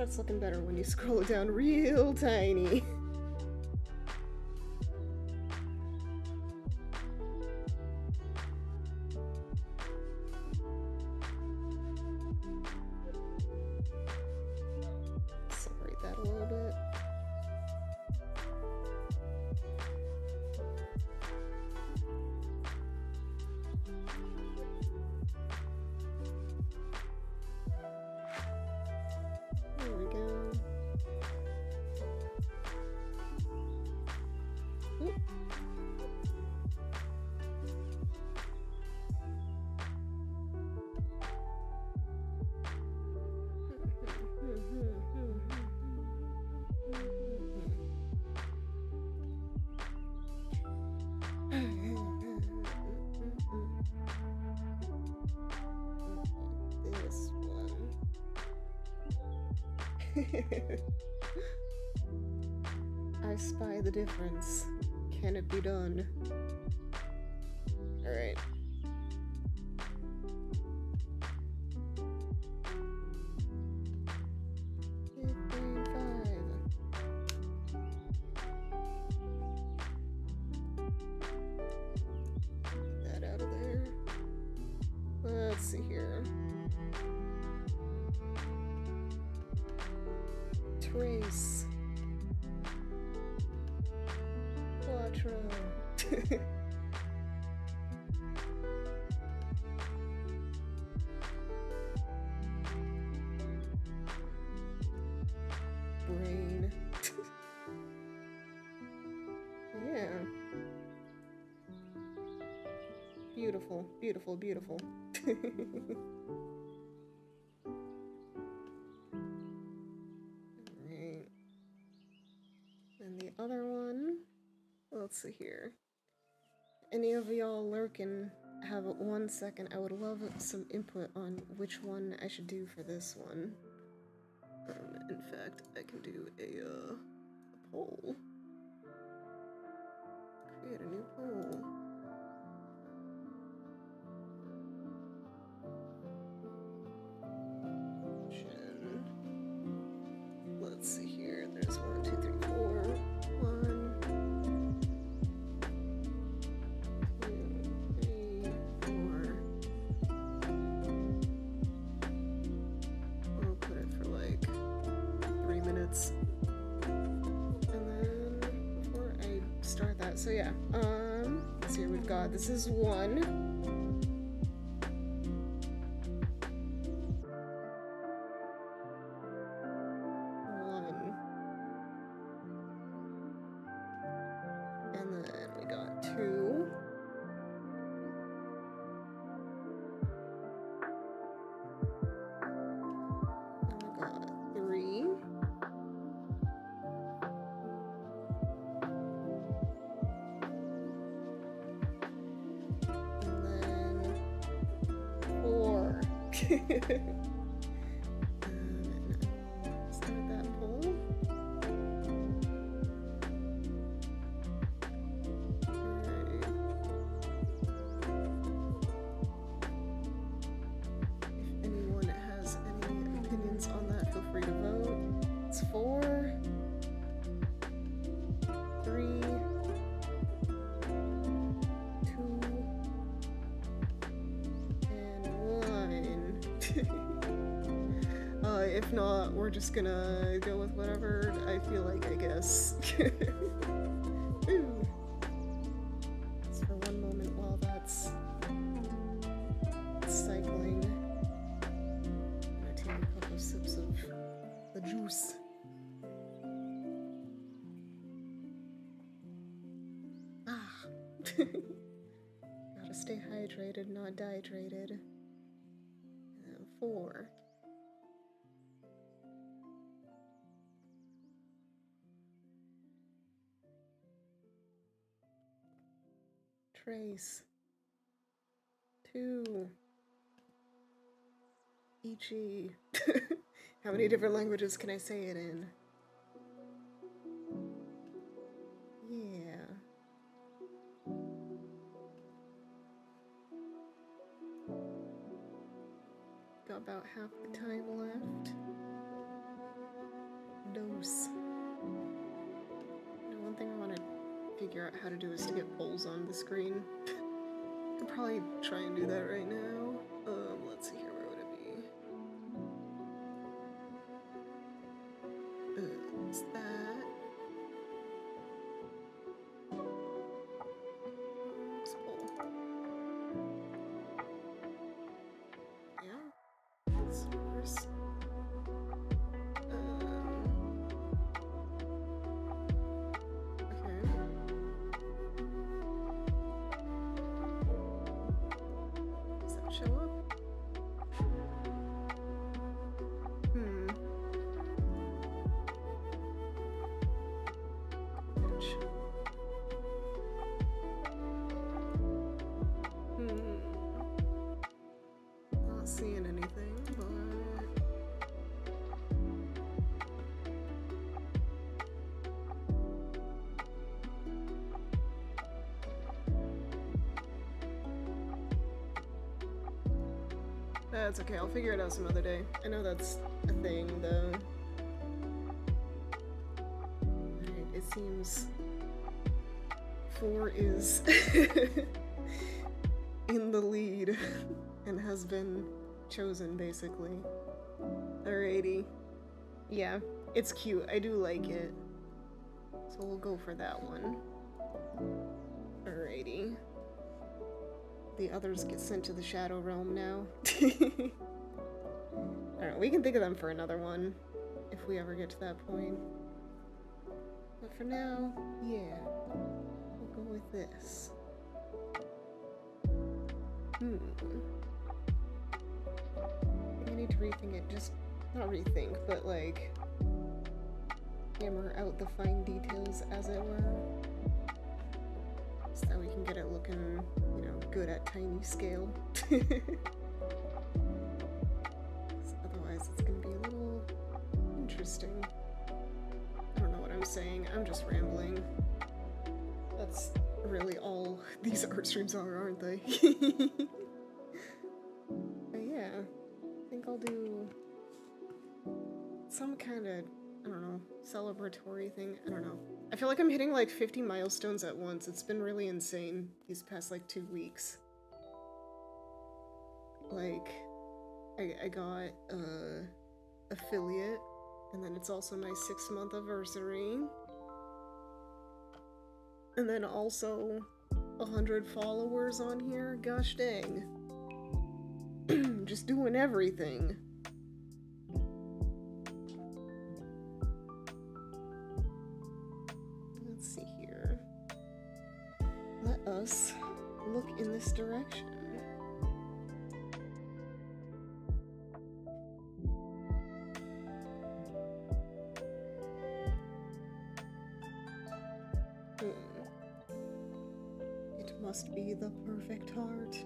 Starts looking better when you scroll it down real tiny. I spy the difference. Can it be done? Alright. Y'all have one second? I would love some input on which one I should do for this one. Um, in fact, I can do a, uh, a poll. Create a new poll. This is one. Just gonna go with whatever I feel like, I guess. Just for one moment while that's cycling. I'm gonna take a couple sips of the juice. Ah. Gotta stay hydrated, not dehydrated. Trace. Two. Ichi. How many different languages can I say it in? Yeah. Got about half the time left. Dose. Figure out how to do is to get polls on the screen. I could probably try and do that right now. Figure it out some other day. I know that's a thing, though. It seems... Four is in the lead and has been chosen, basically. Alrighty. Yeah, it's cute. I do like it. So we'll go for that one. Alrighty. The others get sent to the Shadow Realm now. We can think of them for another one. If we ever get to that point. But for now, yeah. We'll go with this. Hmm. I need to rethink it. Just, not rethink, but like, hammer out the fine details, as it were. So that we can get it looking, you know, good at tiny scale. but yeah, I think I'll do some kind of I don't know, celebratory thing. I don't know. I feel like I'm hitting like 50 milestones at once. It's been really insane these past like two weeks. Like, I, I got uh, affiliate, and then it's also my six month anniversary. And then also 100 followers on here. Gosh dang. Just doing everything. Let's see here. Let us look in this direction. Hmm. It must be the perfect heart.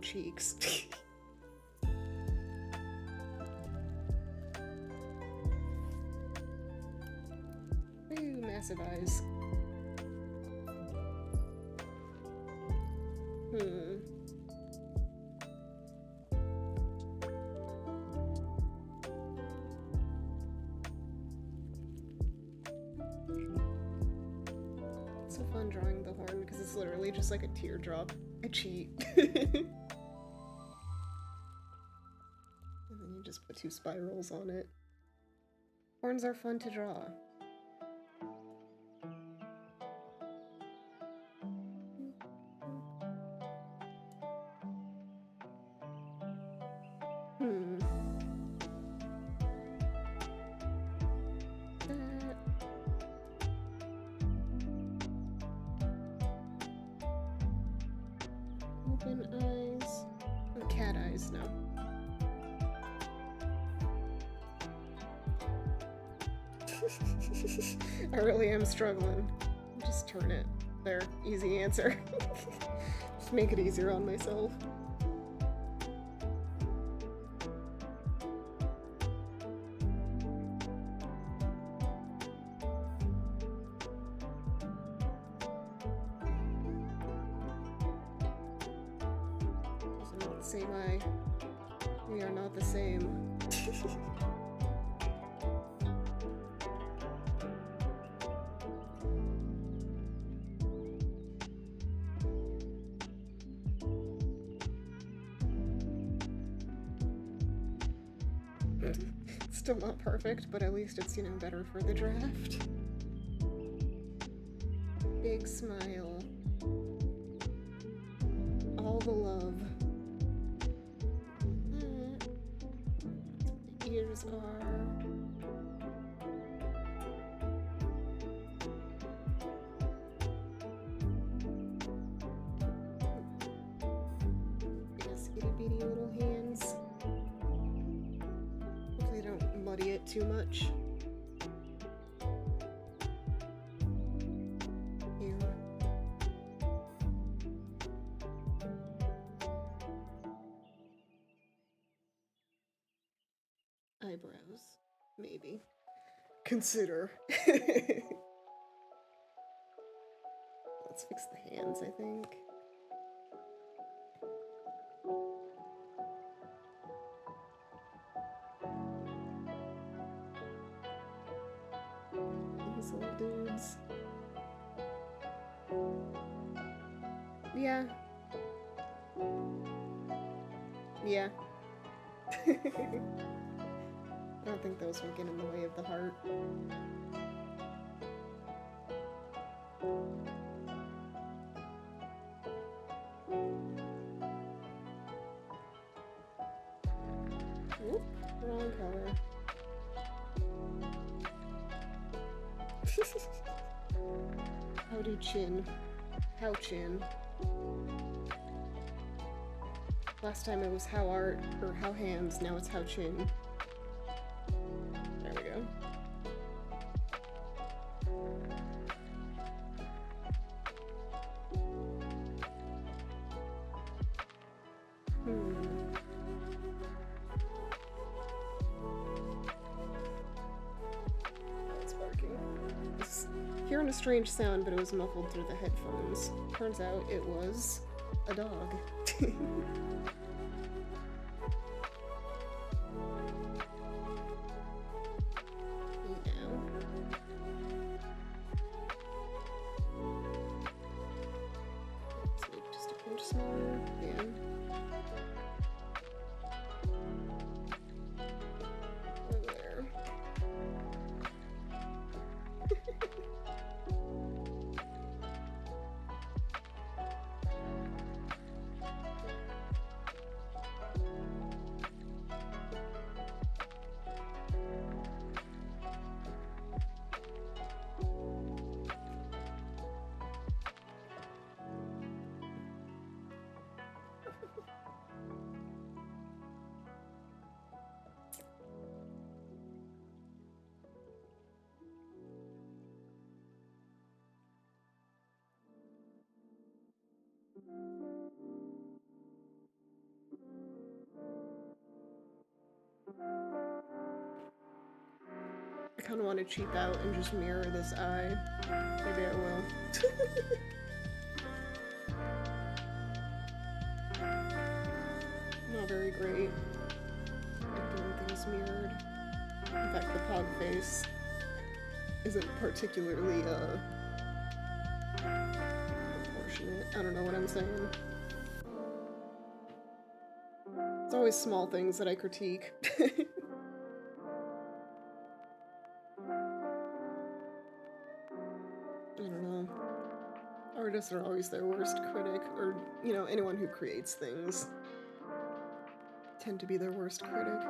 Cheeks. massive eyes. Hmm. It's so fun drawing the horn because it's literally just like a teardrop. I cheat. two spirals on it. Horns are fun to draw. Struggling. Just turn it. There. Easy answer. Just make it easier on myself. Perfect, but at least it's, you know, better for the draft. Consider. Let's fix the hands, I think. These little dudes. Yeah. Yeah. I don't think those will get chin? How chin? Last time it was how art or how hands, now it's how chin. Sound, but it was muffled through the headphones. Turns out it was a dog. cheap out and just mirror this eye. Maybe I will. Not very great at doing things mirrored. In fact, the pog face isn't particularly, uh, proportionate. I don't know what I'm saying. It's always small things that I critique. Artists are always their worst critic, or, you know, anyone who creates things tend to be their worst critic.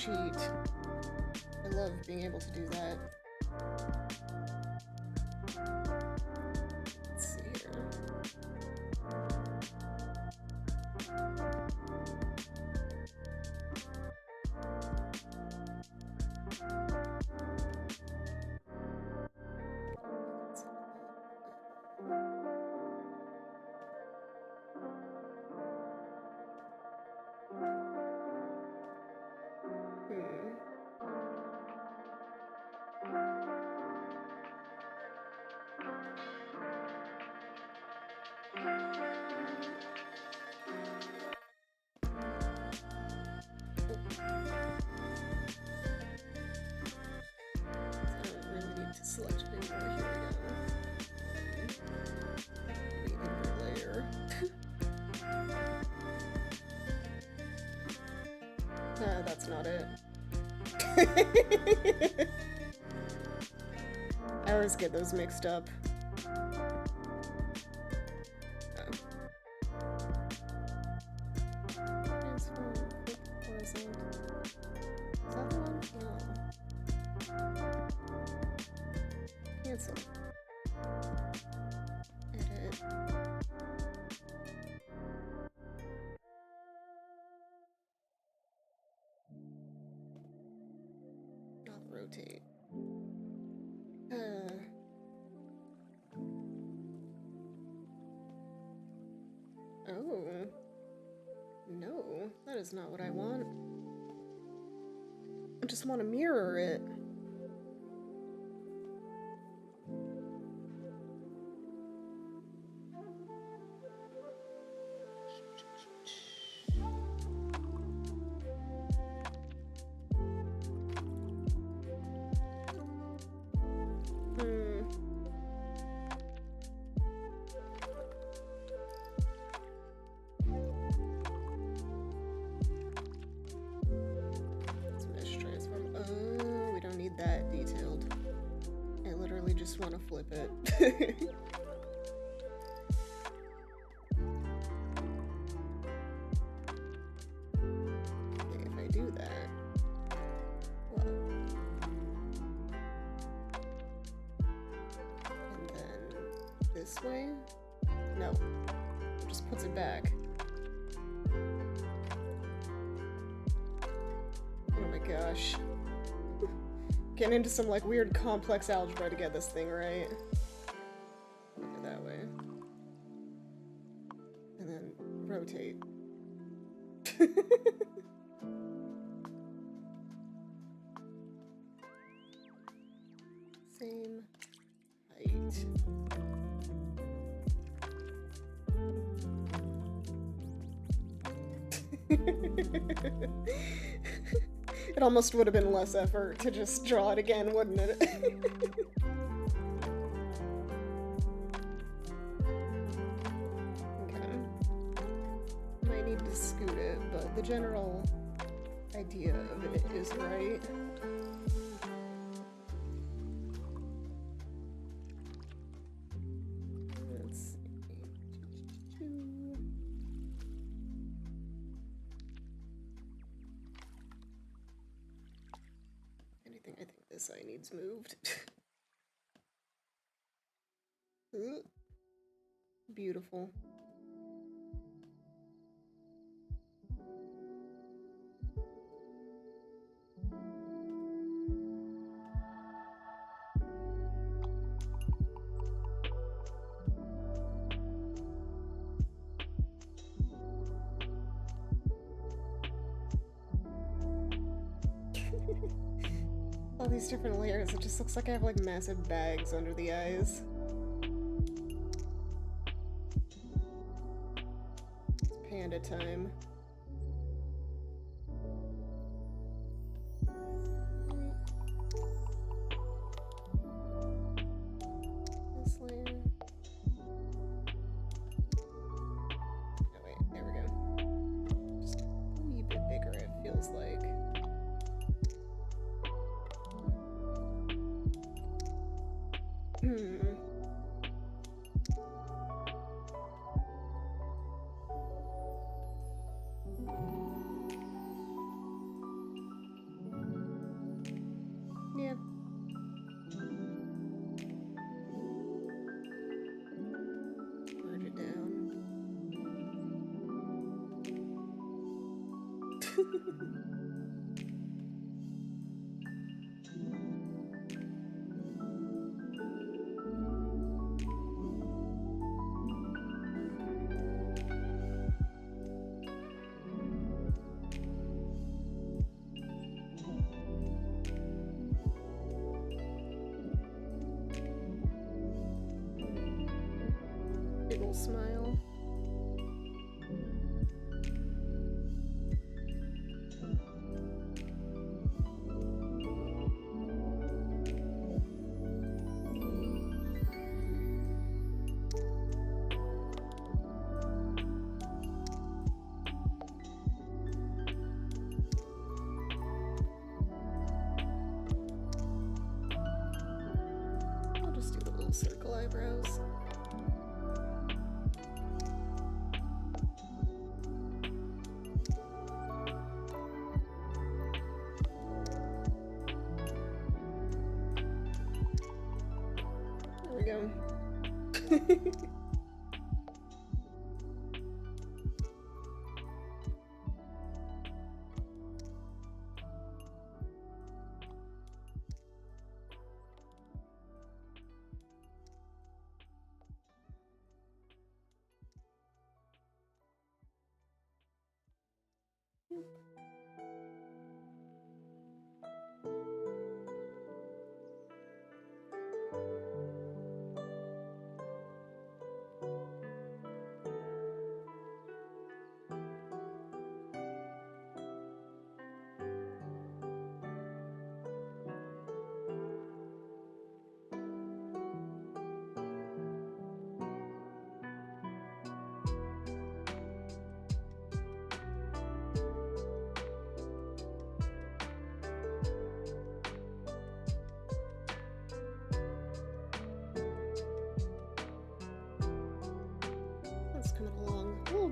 Cheat. I love being able to do that. Not it. I always get those mixed up. Into some like weird complex algebra to get this thing right. Almost would have been less effort to just draw it again, wouldn't it? moved. Looks like I have like massive bags under the eyes.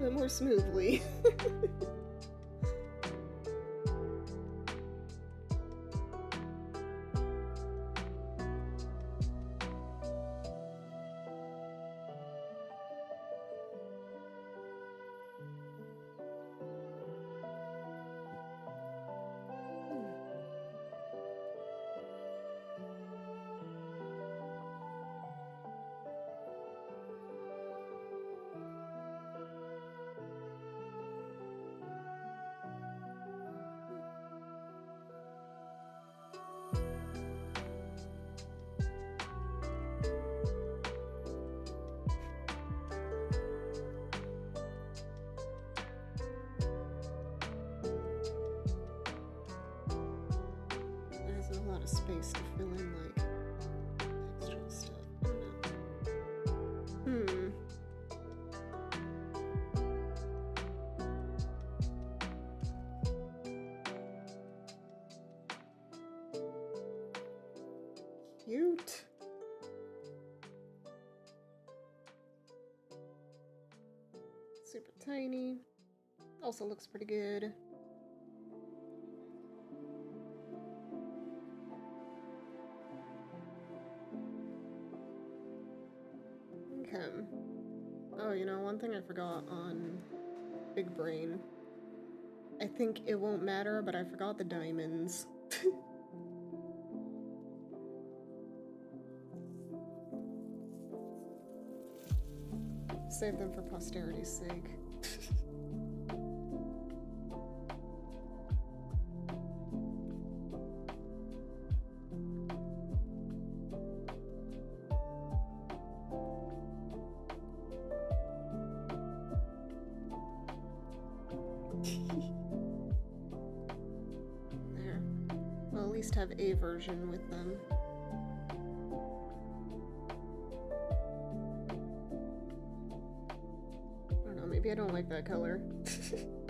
bit more smoothly. also looks pretty good. Okay. Oh, you know, one thing I forgot on Big Brain. I think it won't matter, but I forgot the diamonds. Save them for posterity's sake. Maybe I don't like that color.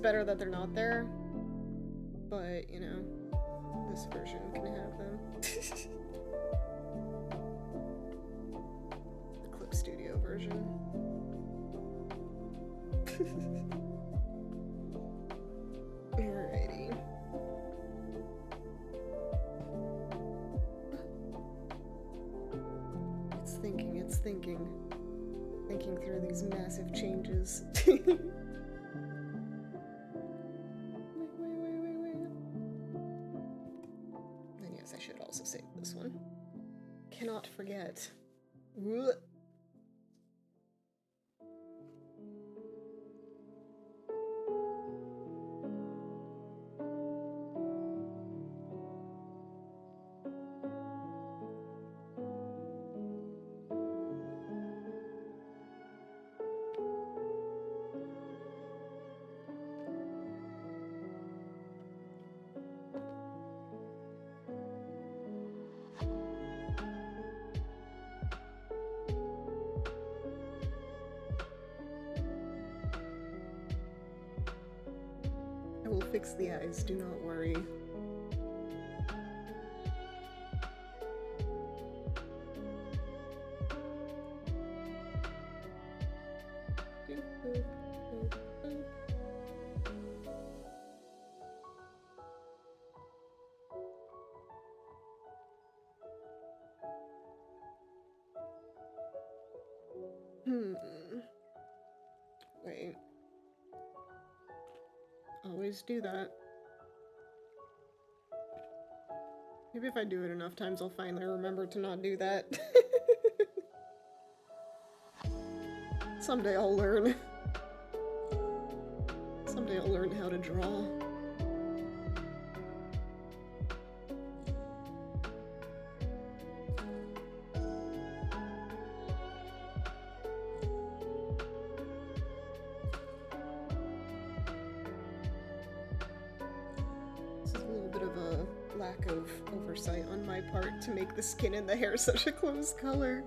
better that they're not there. Do not worry. Hmm. Wait. Always do that. Maybe if I do it enough times, I'll finally remember to not do that. Someday I'll learn. Someday I'll learn how to draw. the skin and the hair such a close color.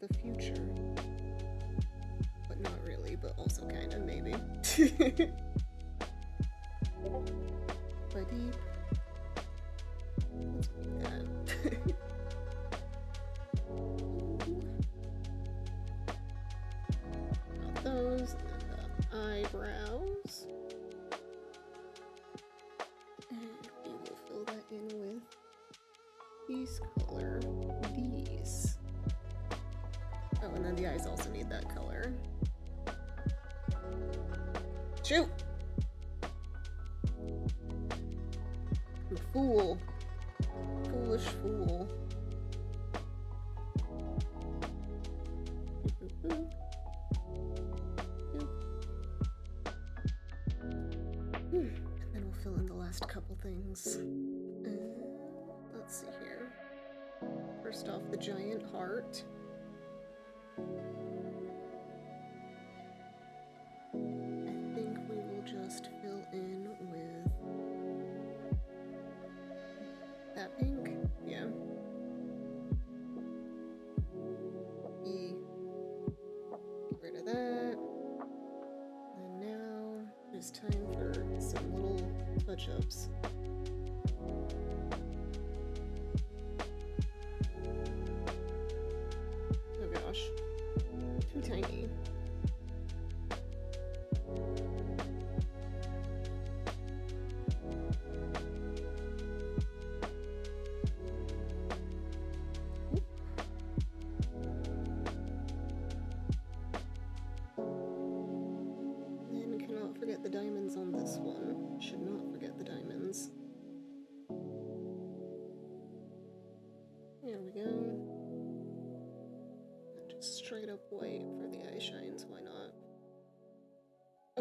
the future. Shoot. You fool. Foolish fool. and then we'll fill in the last couple things. Uh, let's see here. First off, the giant heart.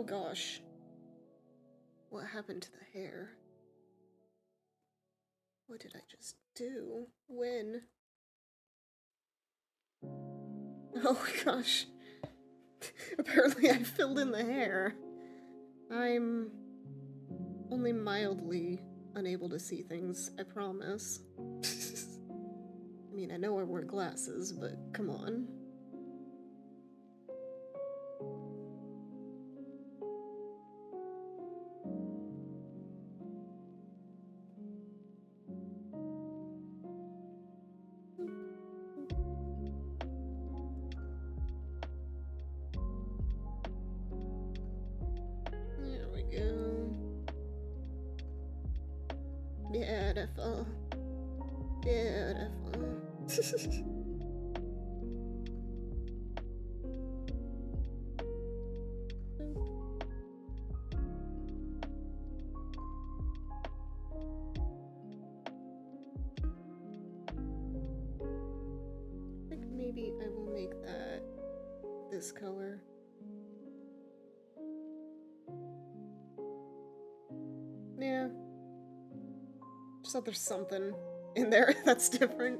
gosh. What happened to the hair? What did I just do? When? Oh gosh. Apparently I filled in the hair. I'm only mildly unable to see things, I promise. I mean, I know I wear glasses, but come on. There's something in there that's different.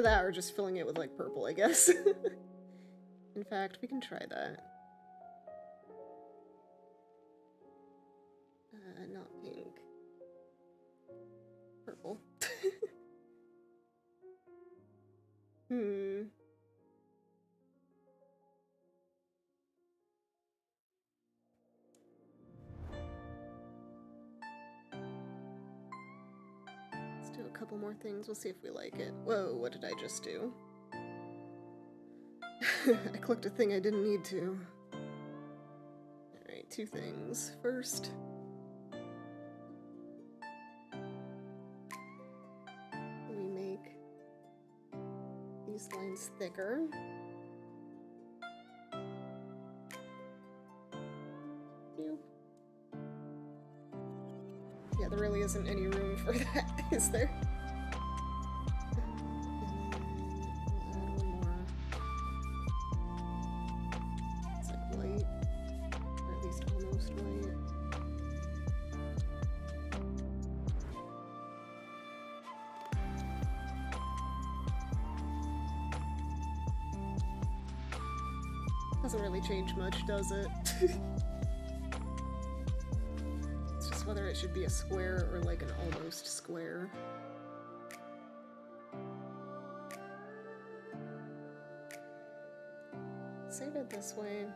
Either that or just filling it with like purple, I guess. In fact, we can try that. Things. We'll see if we like it. Whoa, what did I just do? I clicked a thing I didn't need to. Alright, two things. First, we make these lines thicker. Yeah, there really isn't any room for that, is there? Change much, does it? it's just whether it should be a square or like an almost square. Save it this way.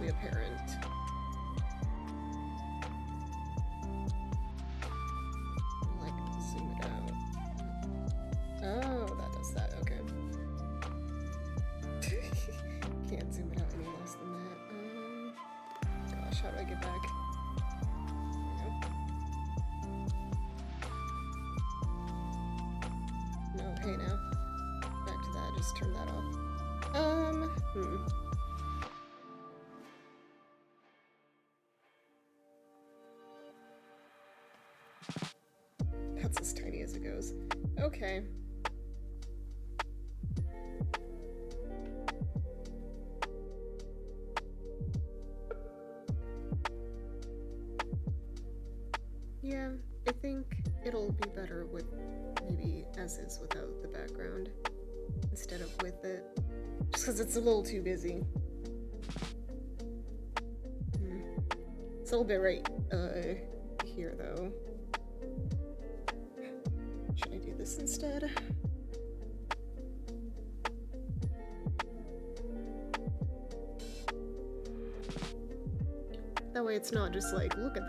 Actually apparent. Like, zoom it out. Oh, that does that. Okay. Can't zoom it out any less than that. Um, gosh, how do I get back? No, hey now. Back to that. Just turn that off. Um, hmm. Okay. Yeah, I think it'll be better with maybe as is without the background instead of with it. Just because it's a little too busy. Hmm. It's a little bit right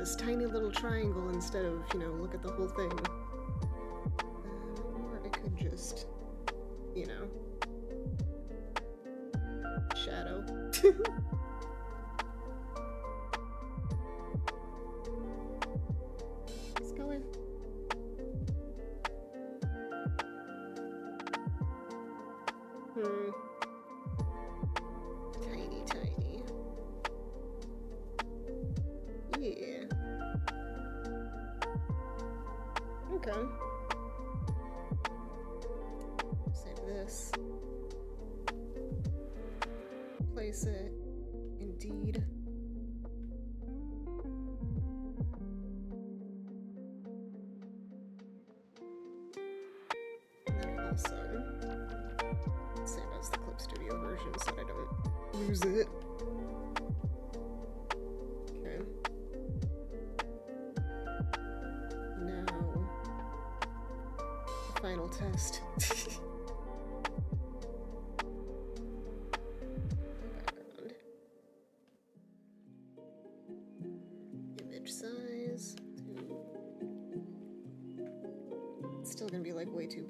this tiny little triangle instead of, you know, look at the whole thing. Um, or I could just, you know, shadow.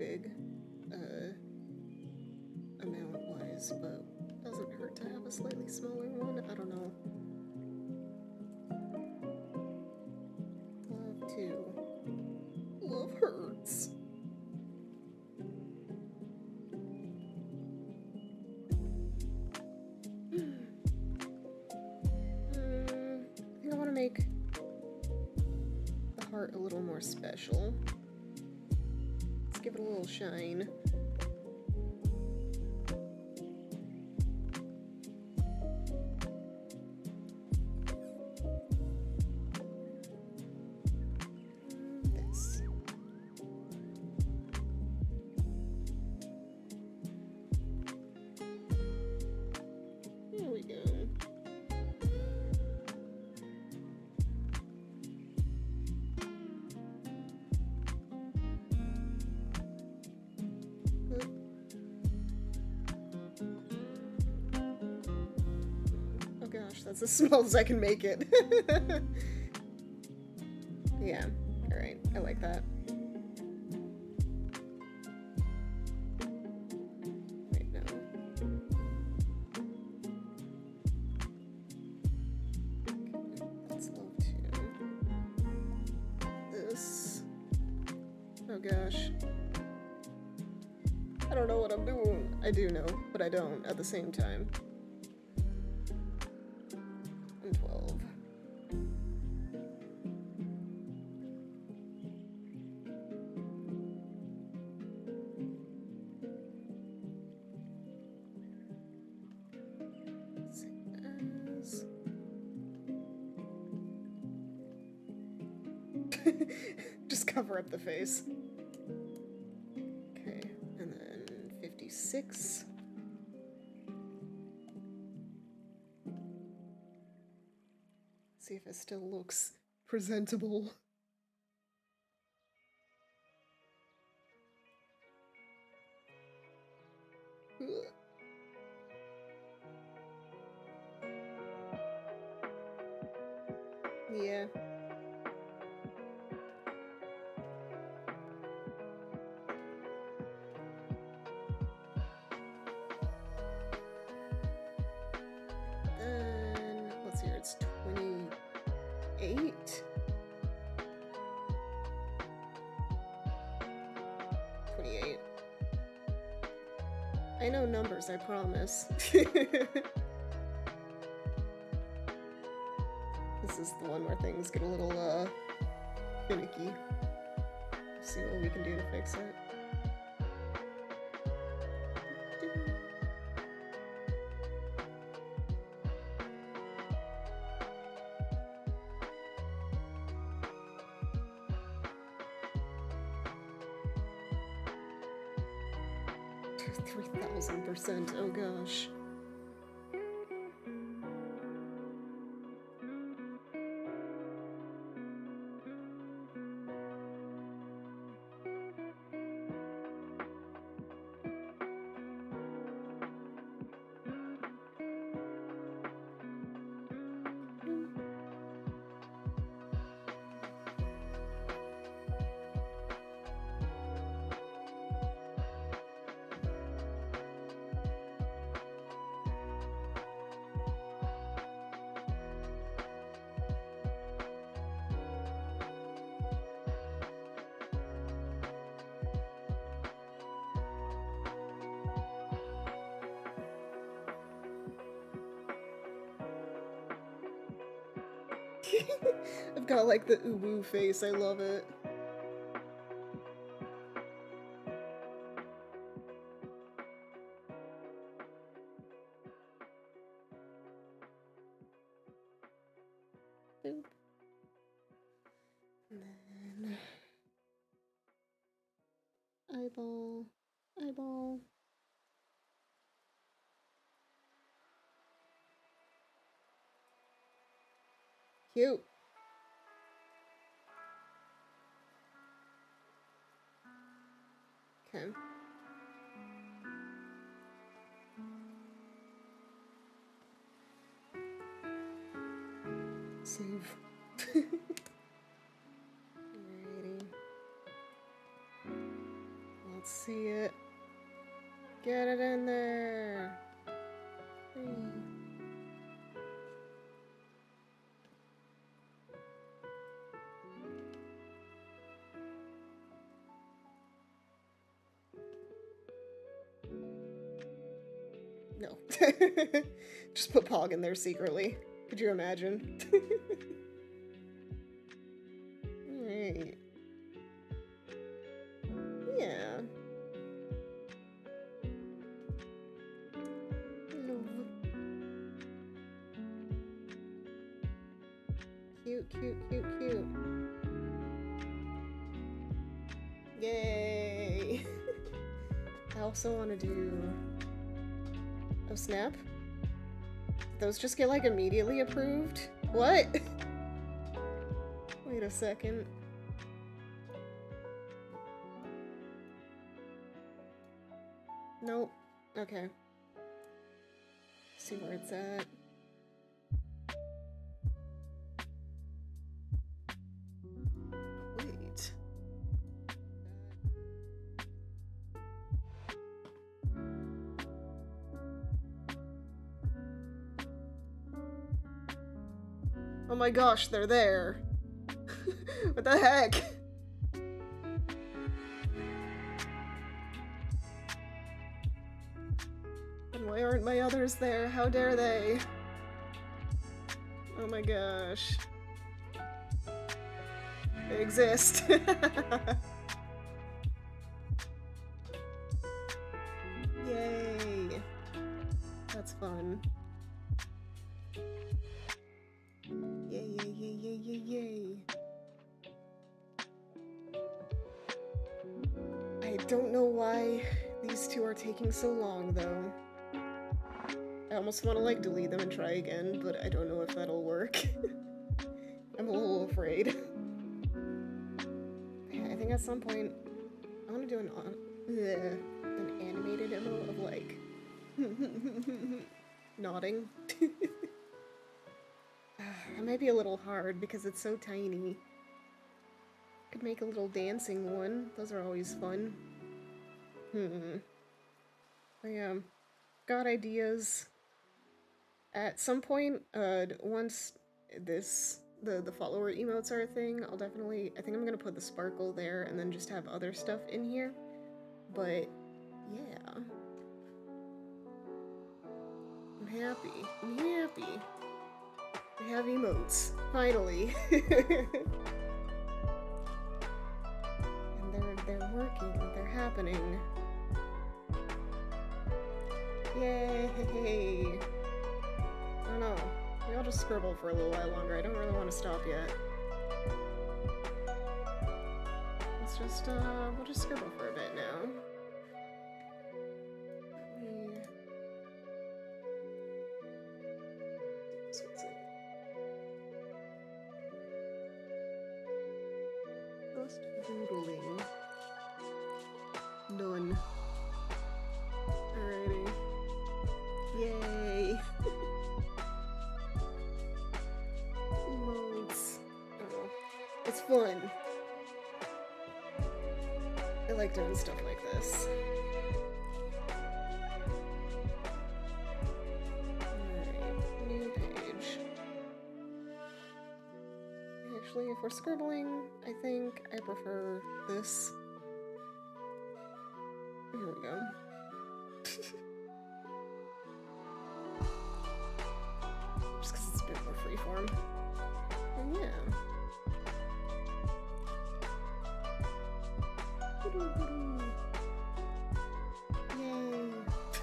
big, uh, amount wise, but doesn't hurt to have a slightly smaller one. I don't know. Love to. Love hurts. I want to make the heart a little more special. Shine. That's as small as I can make it. yeah, alright, I like that. Wait, no. This. Oh gosh. I don't know what I'm doing. I do know, but I don't at the same time. Still looks presentable. I promise. this is the one where things get a little uh finicky. See what we can do to fix it. 3000%, oh gosh. Got like the uwu face, I love it. See it. Get it in there. No. Just put Pog in there secretly. Could you imagine? Those just get like immediately approved? What? Wait a second. Nope. Okay. See where it's at. Gosh, they're there. what the heck? And why aren't my others there? How dare they? Oh my gosh. They exist. almost want to, like, delete them and try again, but I don't know if that'll work. I'm a little afraid. I think at some point, I want to do an, on an animated emote of, like, nodding. That might be a little hard because it's so tiny. Could make a little dancing one. Those are always fun. Hmm. But yeah, got ideas. At some point, uh, once this the the follower emotes are a thing, I'll definitely. I think I'm gonna put the sparkle there and then just have other stuff in here. But yeah, I'm happy. I'm happy. We have emotes, finally. and they're they're working, they're happening. Yay! Don't know. Maybe I'll just scribble for a little while longer. I don't really want to stop yet. Let's just uh we'll just scribble for a bit freeform. And yeah. Yay.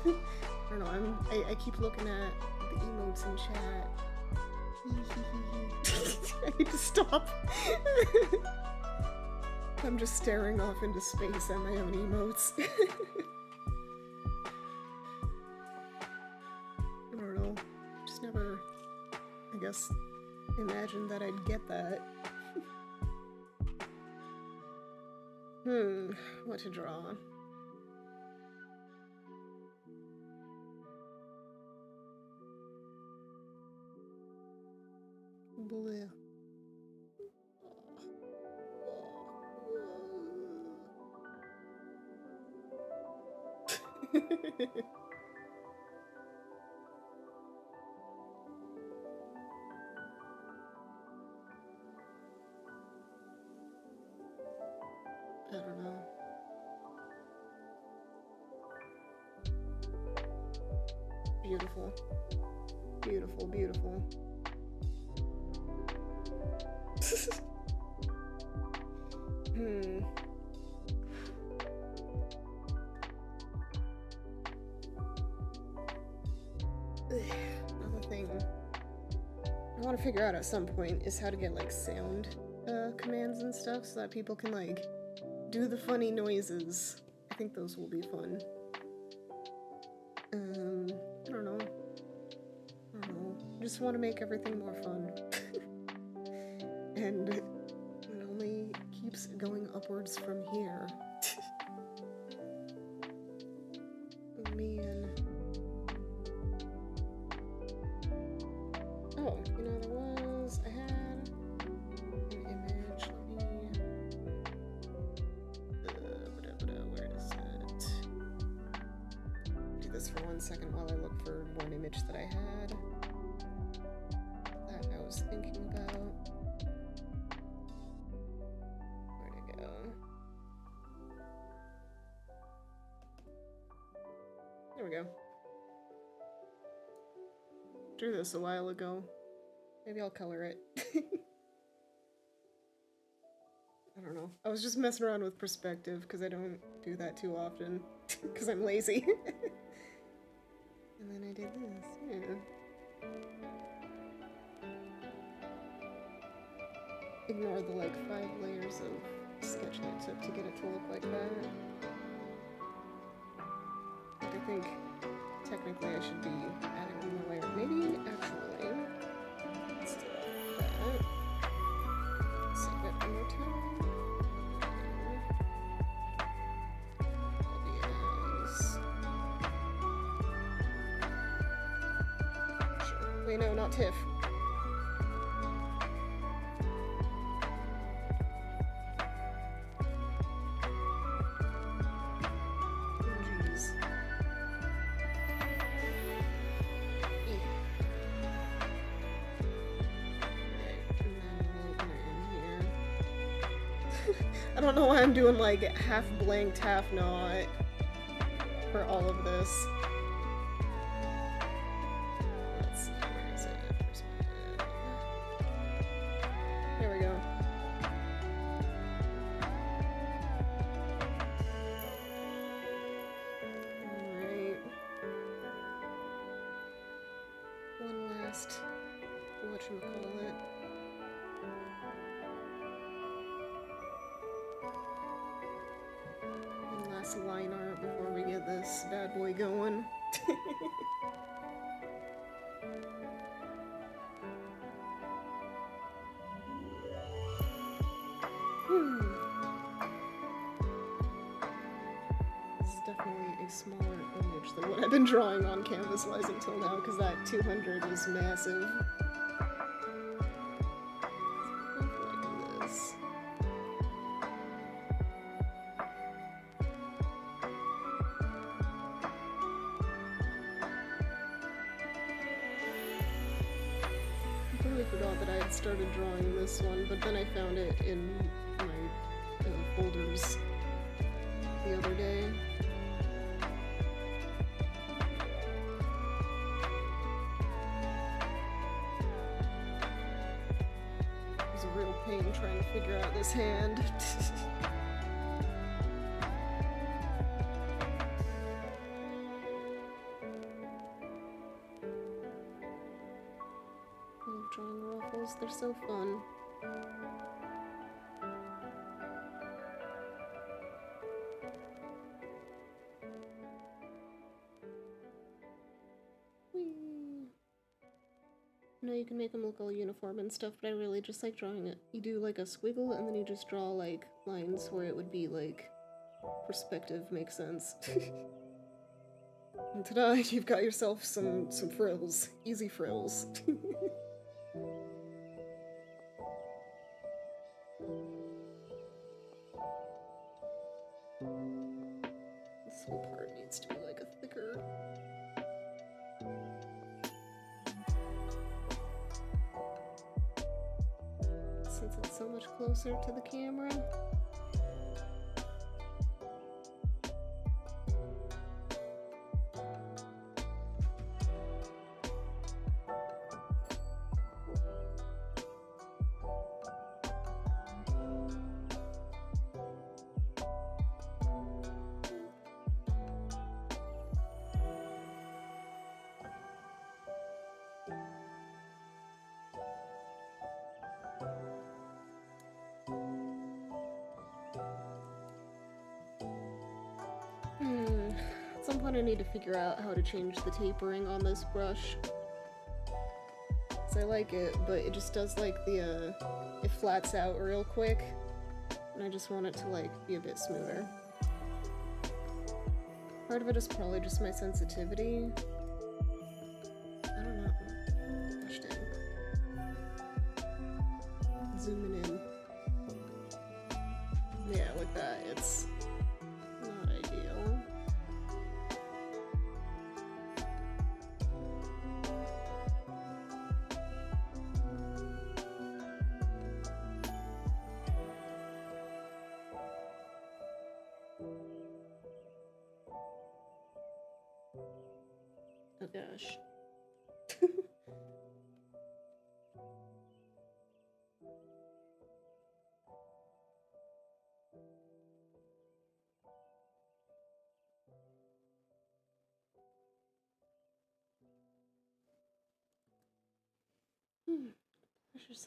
I don't know, I'm I, I keep looking at the emotes in chat. I need to stop. I'm just staring off into space at my own emotes. Imagined that I'd get that. hmm, what to draw? Bleh. Beautiful. Beautiful, beautiful. hmm. Another thing I want to figure out at some point is how to get like sound uh, commands and stuff so that people can like do the funny noises. I think those will be fun. Just want to make everything more fun. This a while ago. Maybe I'll color it. I don't know. I was just messing around with perspective because I don't do that too often because I'm lazy. and then I did this. Yeah. Ignore the like five layers of sketch that took to get it to look like that. I think technically I should be adding. Maybe actually. Let's do that. Save it one more time. Wait, no, not Tiff. Doing like half blanked, half not for all of this. this bad boy going. Hmm. it's definitely a smaller image than what I've been drawing on canvas wise until now because that 200 is massive. So fun. No, you can make them look all uniform and stuff, but I really just like drawing it. You do like a squiggle and then you just draw like lines where it would be like perspective makes sense. and tonight you've got yourself some some frills, easy frills. figure out how to change the tapering on this brush. I like it, but it just does like the, uh, it flats out real quick. And I just want it to like be a bit smoother. Part of it is probably just my sensitivity.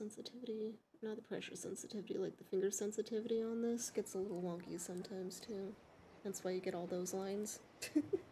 Sensitivity, not the pressure sensitivity, like the finger sensitivity on this gets a little wonky sometimes too. That's why you get all those lines.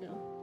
now.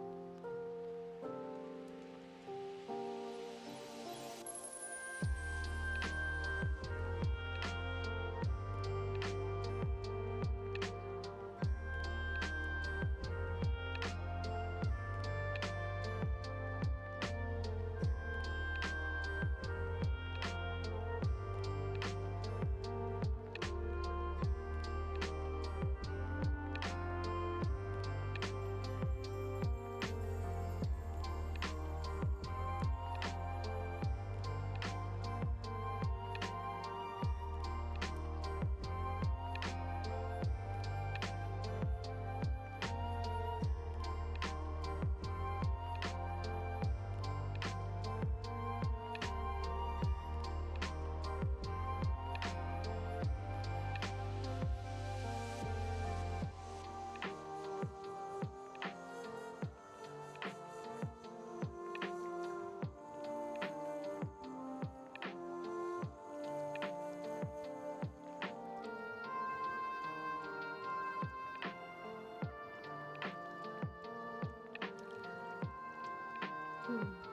Hmm.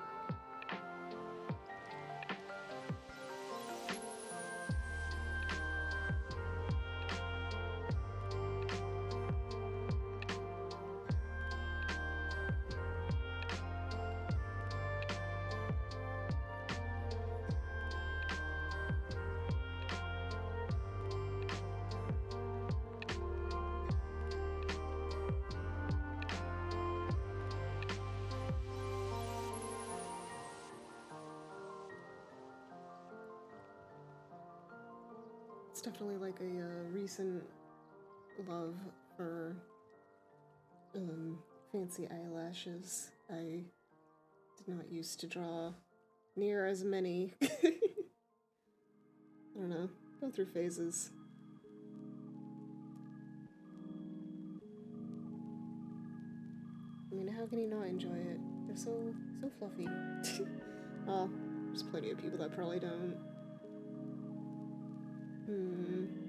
Definitely like a uh, recent love for um, fancy eyelashes. I did not used to draw near as many. I don't know. Go through phases. I mean, how can you not enjoy it? They're so so fluffy. well, there's plenty of people that probably don't. Hmm.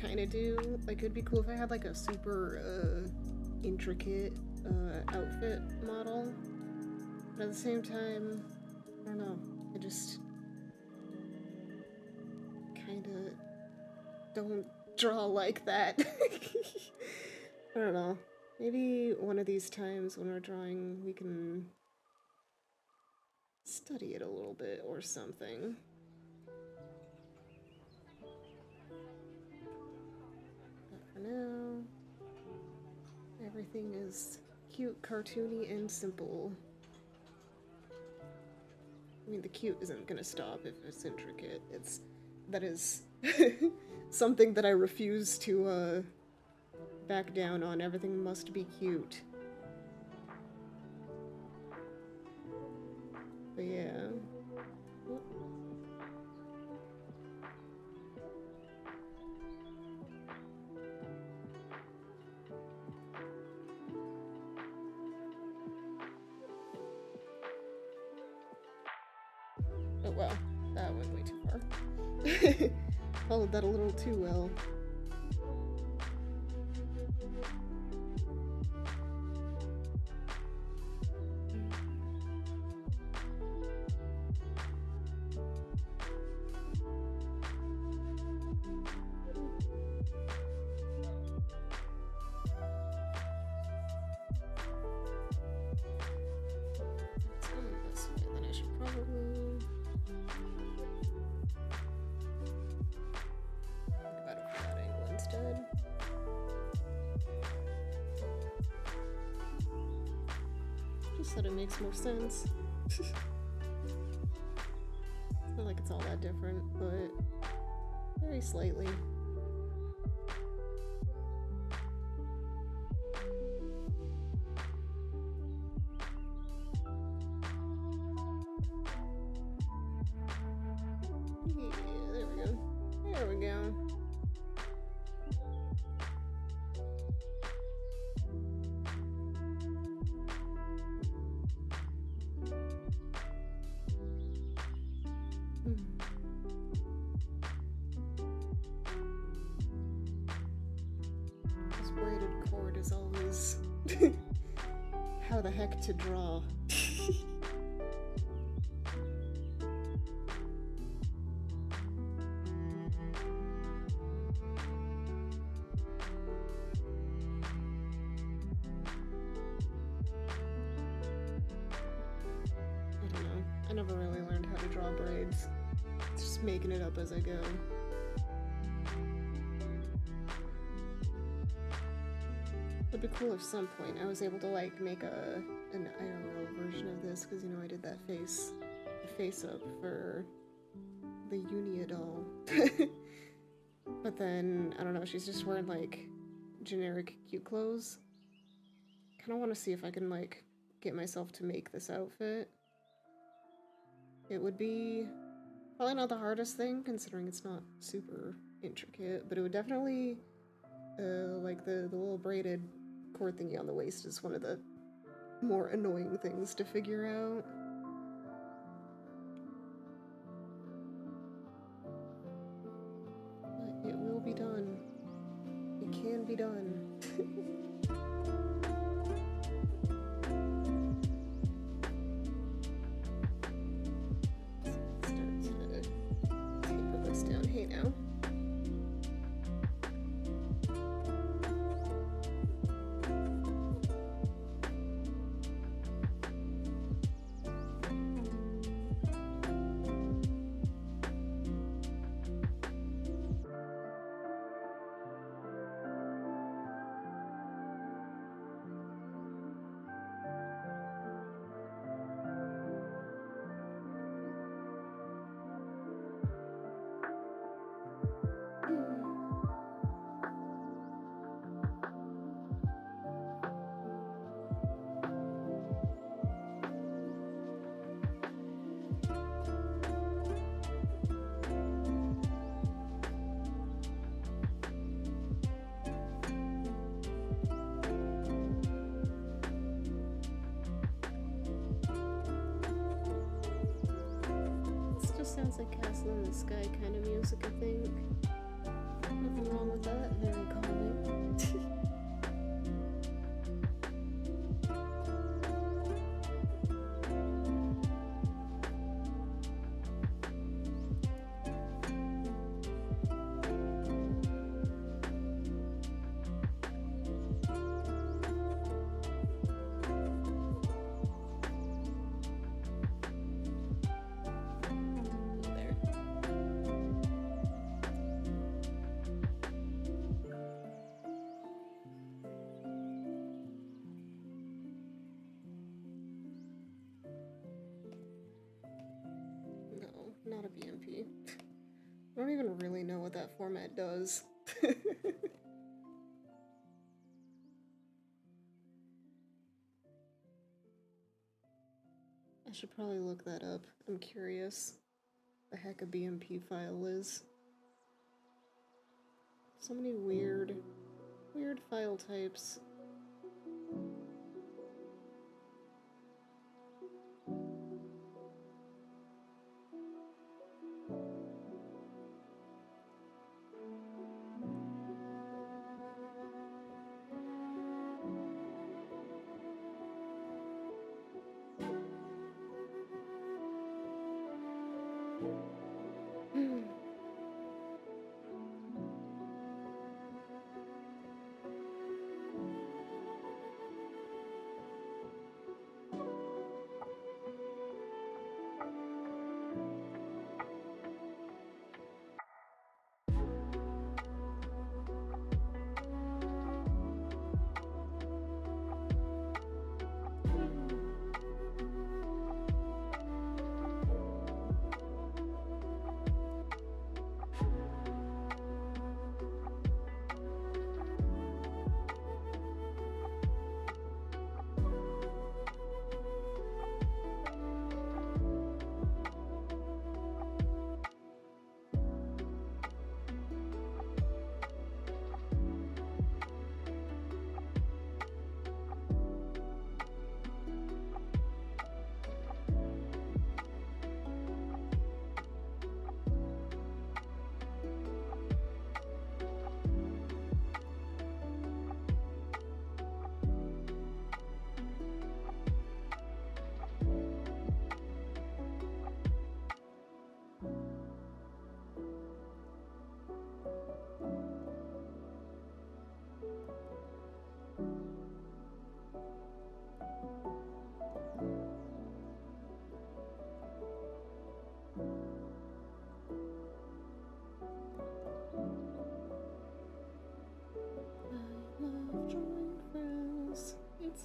Kind of do. Like, it'd be cool if I had like a super uh, intricate uh, outfit model. But at the same time, I don't know. I just kind of don't draw like that. I don't know. Maybe one of these times when we're drawing, we can study it a little bit or something. Now, everything is cute, cartoony, and simple. I mean, the cute isn't gonna stop if it's intricate. It's that is something that I refuse to uh, back down on. Everything must be cute. But yeah. Followed that a little too well. Making it up as I go. It'd be cool if some point I was able to like make a an IRL version of this because you know I did that face face up for the uni doll. but then I don't know, she's just wearing like generic cute clothes. Kind of want to see if I can like get myself to make this outfit. It would be probably not the hardest thing considering it's not super intricate, but it would definitely uh, like the the little braided cord thingy on the waist is one of the more annoying things to figure out. But it will be done. It can be done. Sky kind of music, I think. Not a BMP. I don't even really know what that format does. I should probably look that up. I'm curious. What the heck a BMP file is. So many weird, weird file types.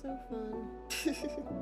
So fun.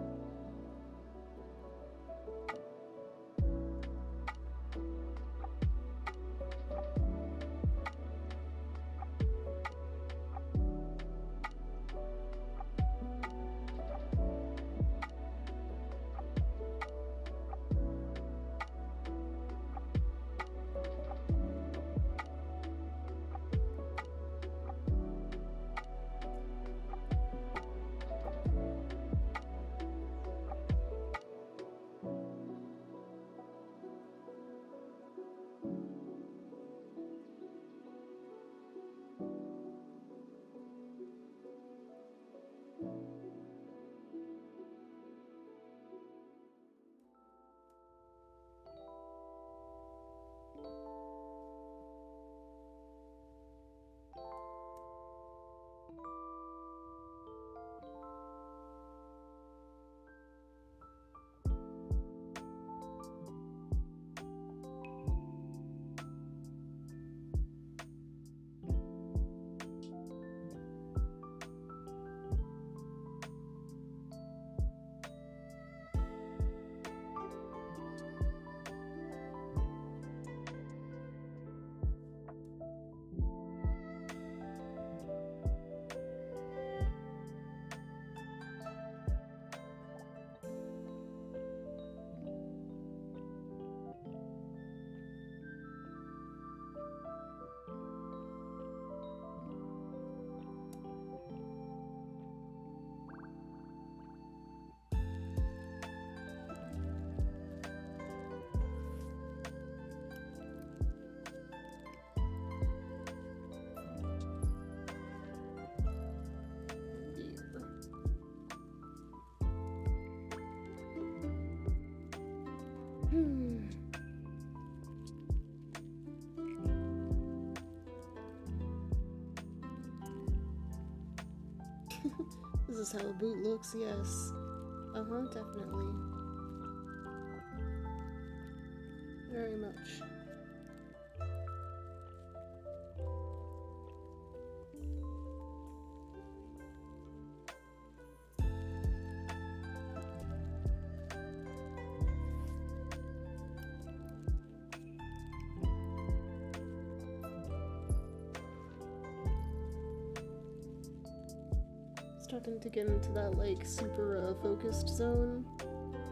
this is how a boot looks, yes. Uh huh, definitely. Starting to get into that like super uh, focused zone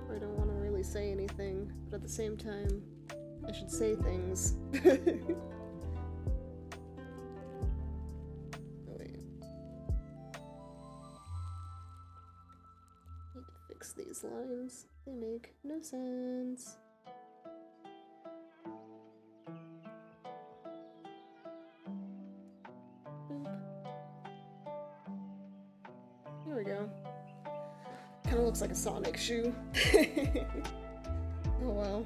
where I don't want to really say anything, but at the same time, I should say things. oh, wait. Need to fix these lines. They make no sense. Go. Kind of looks like a Sonic shoe. oh well.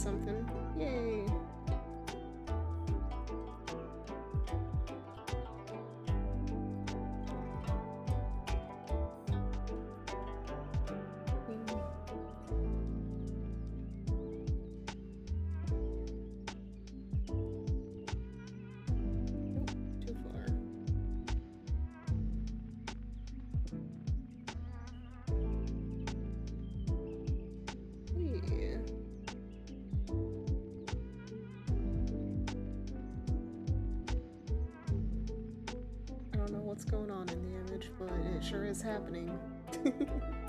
Something. What's going on in the image, but it sure is happening.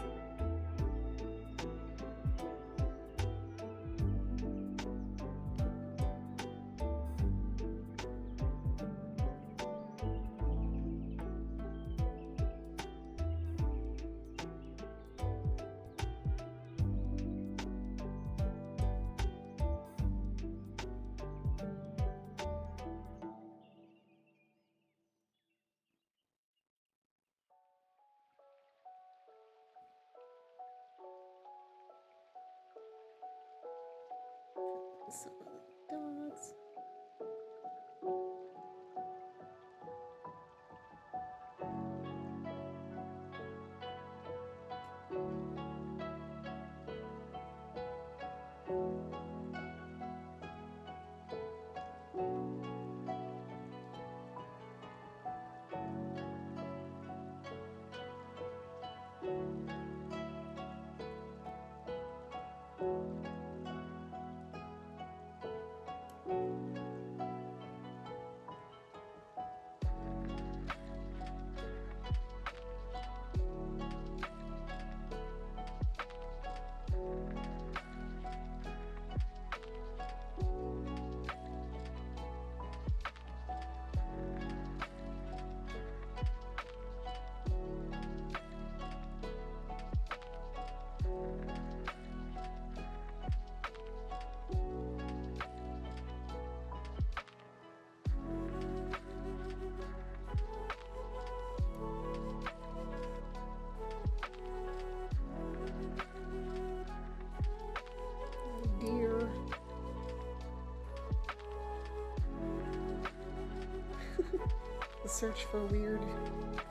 search for weird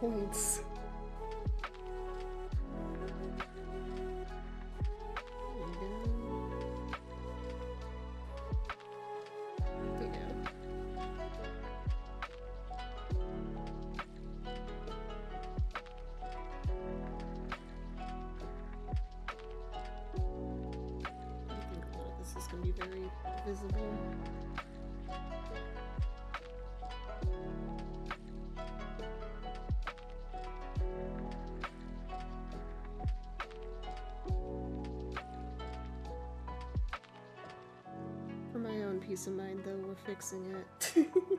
points. There peace of mind, though, we're fixing it.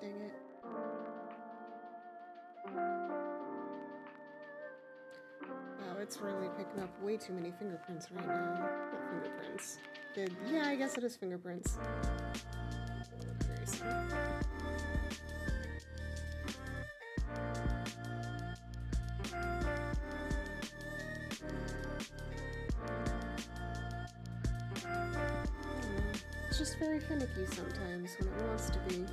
It. Wow, it's really picking up way too many fingerprints right now. Not fingerprints. Yeah, I guess it is fingerprints. It's just very finicky sometimes when it wants to be.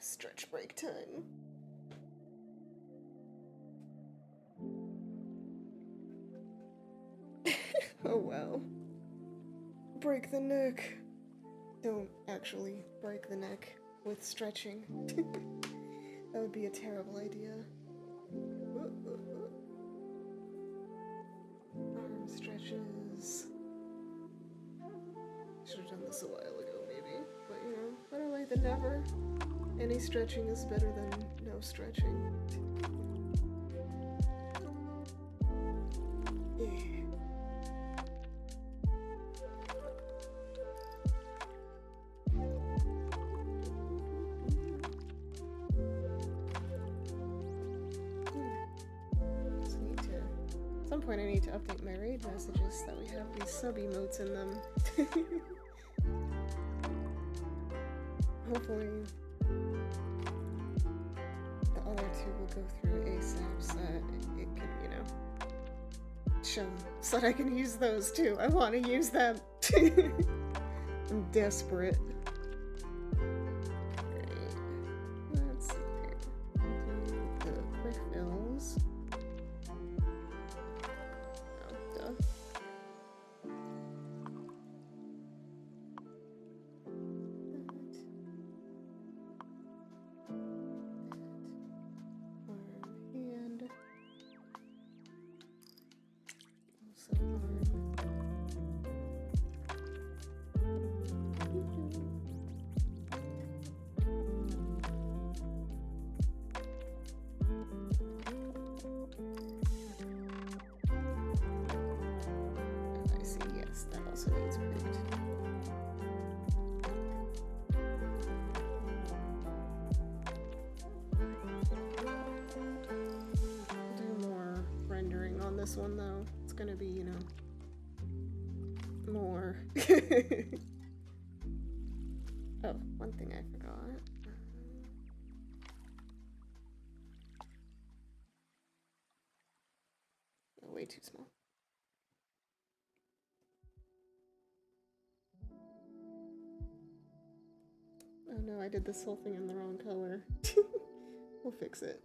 Stretch break time. oh well. Break the neck. Don't actually break the neck with stretching. that would be a terrible idea. Stretching is better than no stretching. That I can use those too. I want to use them. I'm desperate. This one though. It's gonna be, you know, more. oh, one thing I forgot. Way too small. Oh no, I did this whole thing in the wrong color. we'll fix it.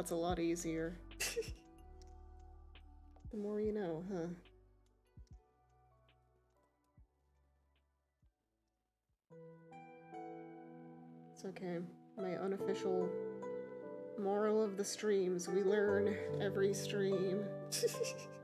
That's a lot easier. the more you know, huh? It's okay. My unofficial moral of the streams. We learn every stream.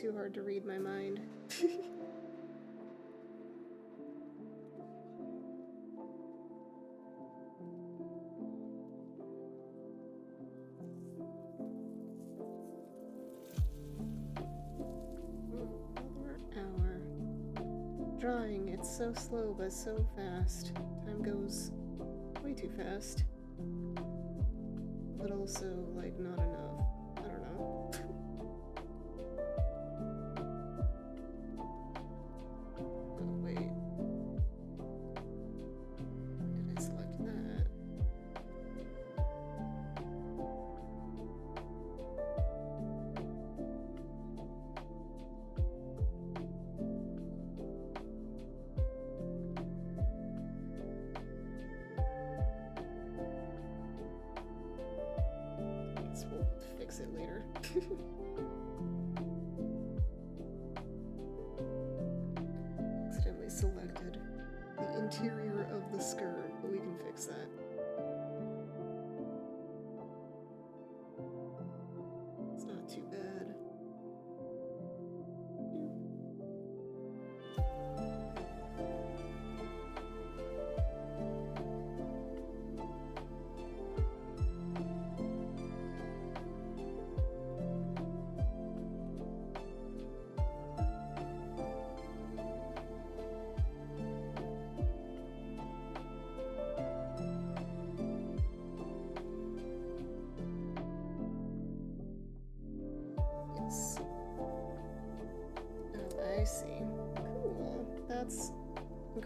too hard to read my mind. Hour. Drawing, it's so slow but so fast. Time goes way too fast. But also, like, not enough. But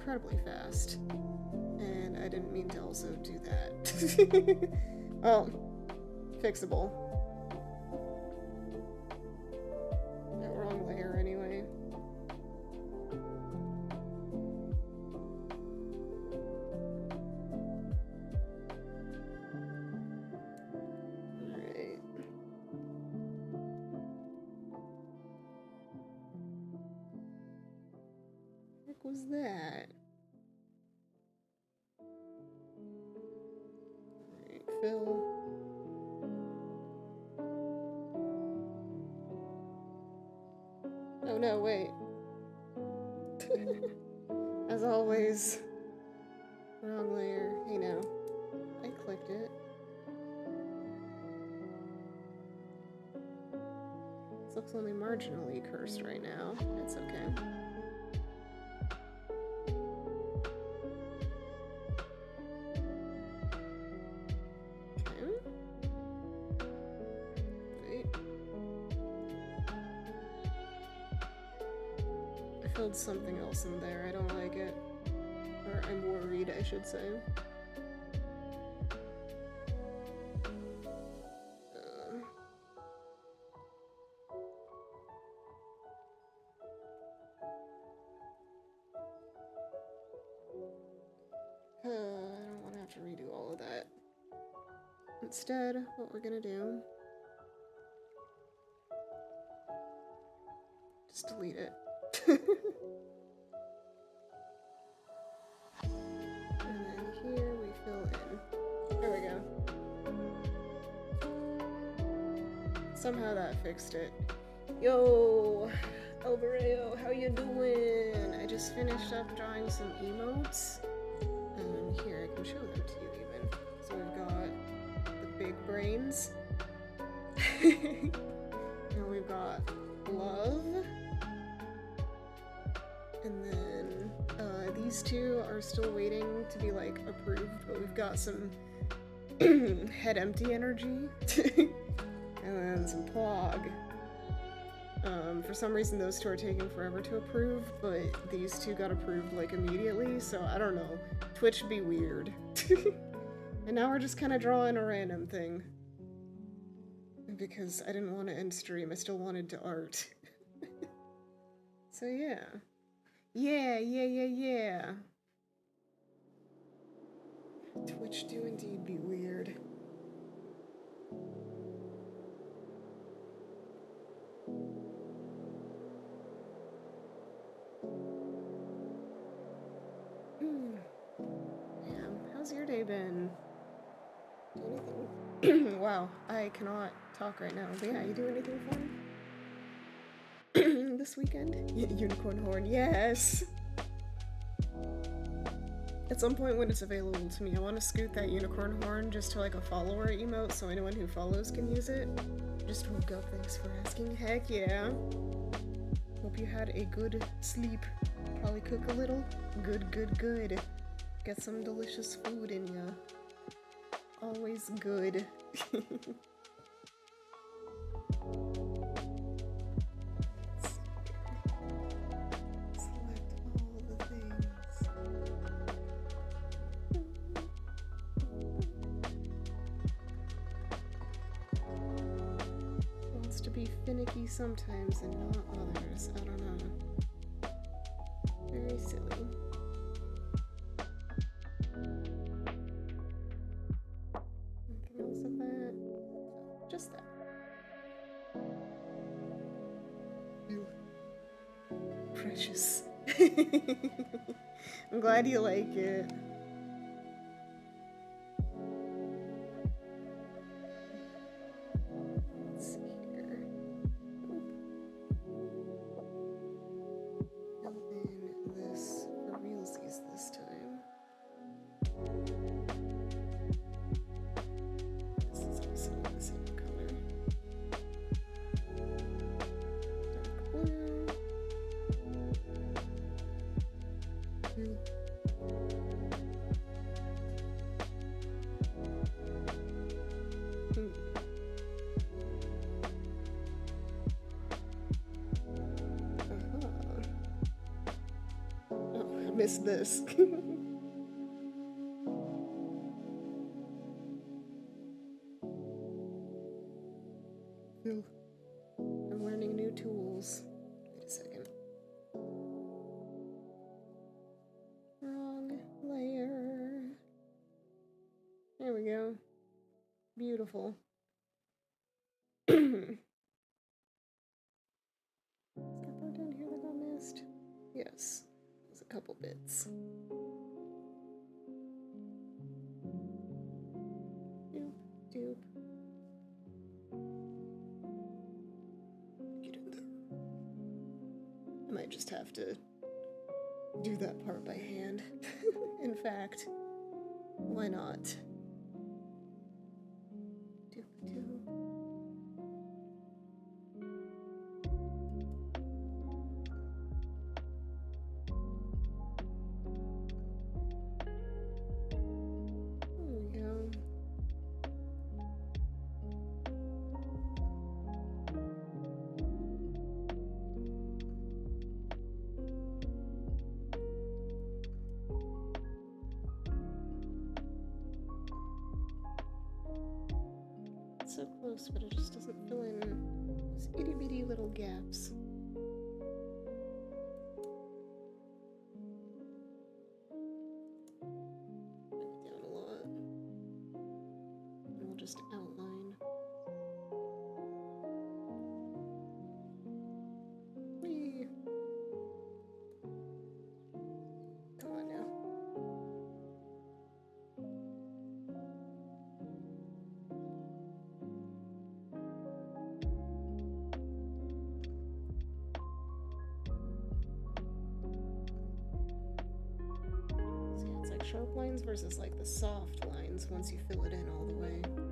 incredibly fast. And I didn't mean to also do that. well, fixable. We're gonna do... Just delete it. There we go. Somehow that fixed it. Yo, El Alvareo, how you doing? I just finished up drawing some emotes. And we've got love. And then uh, these two are still waiting to be like approved, but we've got some head empty energy. and then some Plog. Um, for some reason, those two are taking forever to approve, but these two got approved like immediately, so I don't know. Twitch be weird. and now we're just kind of drawing a random thing. Because I didn't want to end stream, I still wanted to art. so yeah. Yeah, yeah, yeah, yeah. Twitch do indeed be weird. Hmm. how's your day been? Do anything? wow, I cannot talk right now. But yeah, you do anything fun? this weekend? Y unicorn horn, yes! At some point when it's available to me, I want to scoot that unicorn horn just to like a follower emote so anyone who follows can use it. Just woke up, thanks for asking. Heck yeah. Hope you had a good sleep. Probably cook a little. Good, good, good. Get some delicious food in ya. Always good. To be finicky sometimes and not others. I don't know. Very silly. Glad you like it. Not? Close, but it just doesn't fill in those itty bitty little gaps. It down a lot. And we'll just outline. Sharp lines versus like the soft lines once you fill it in all the way.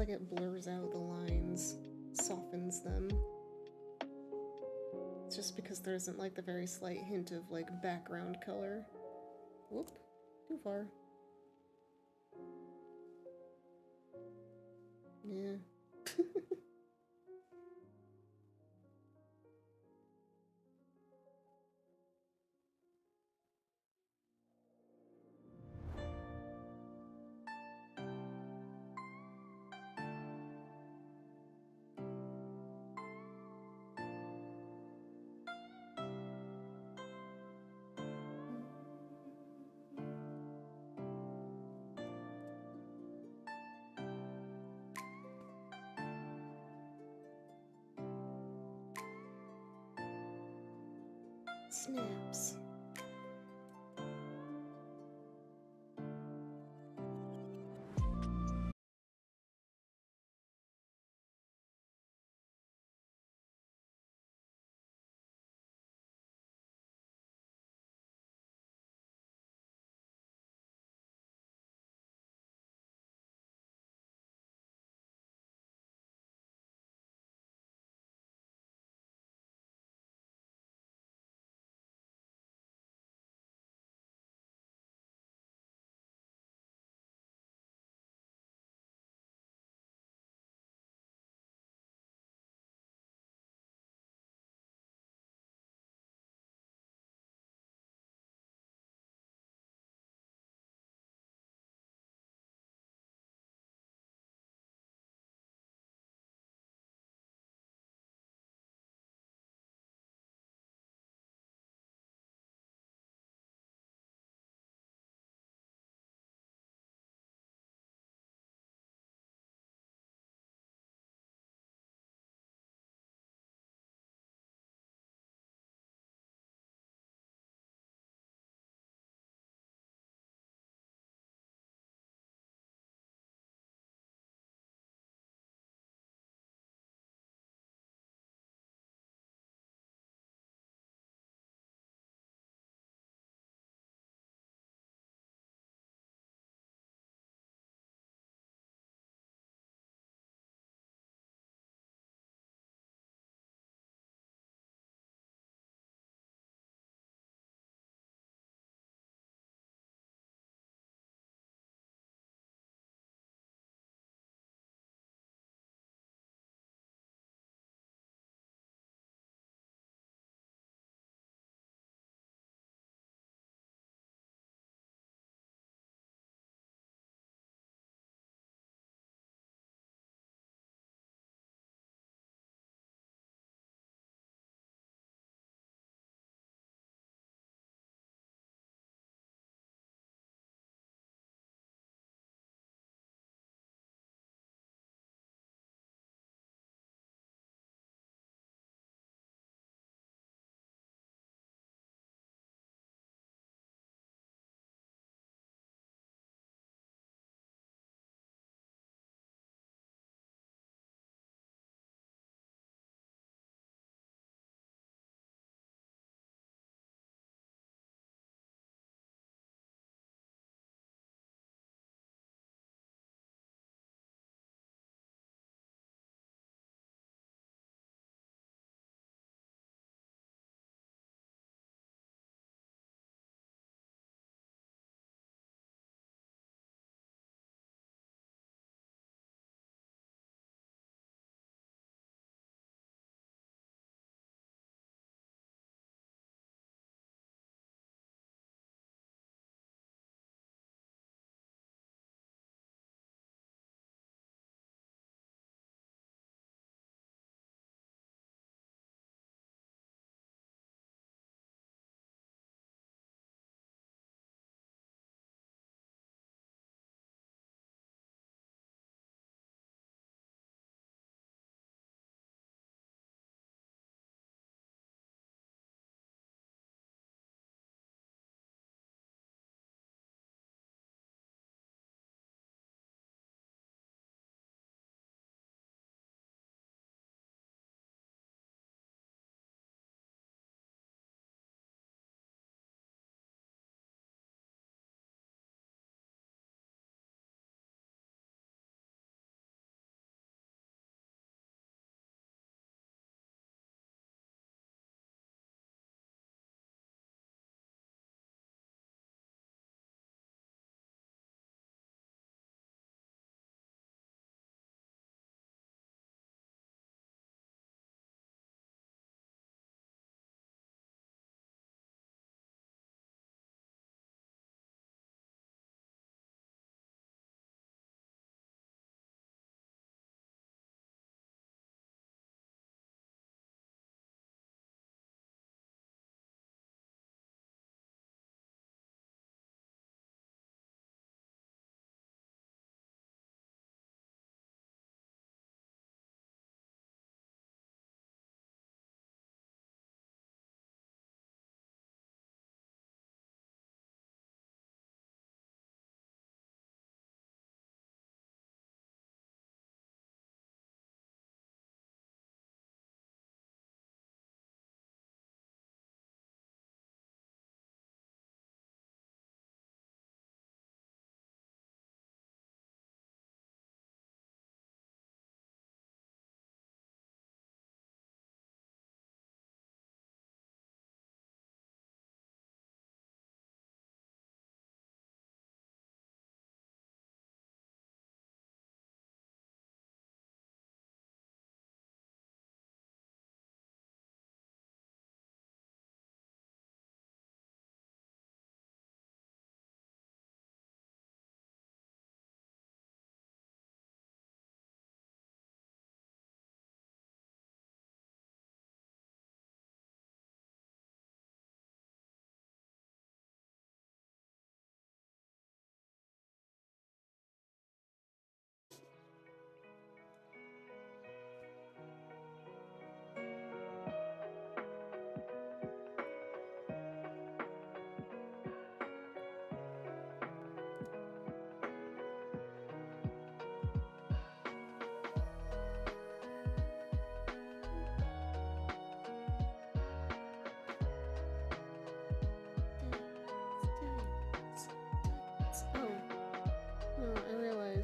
Like it blurs out the lines, softens them. It's just because there isn't like the very slight hint of like background color. Whoop, too far.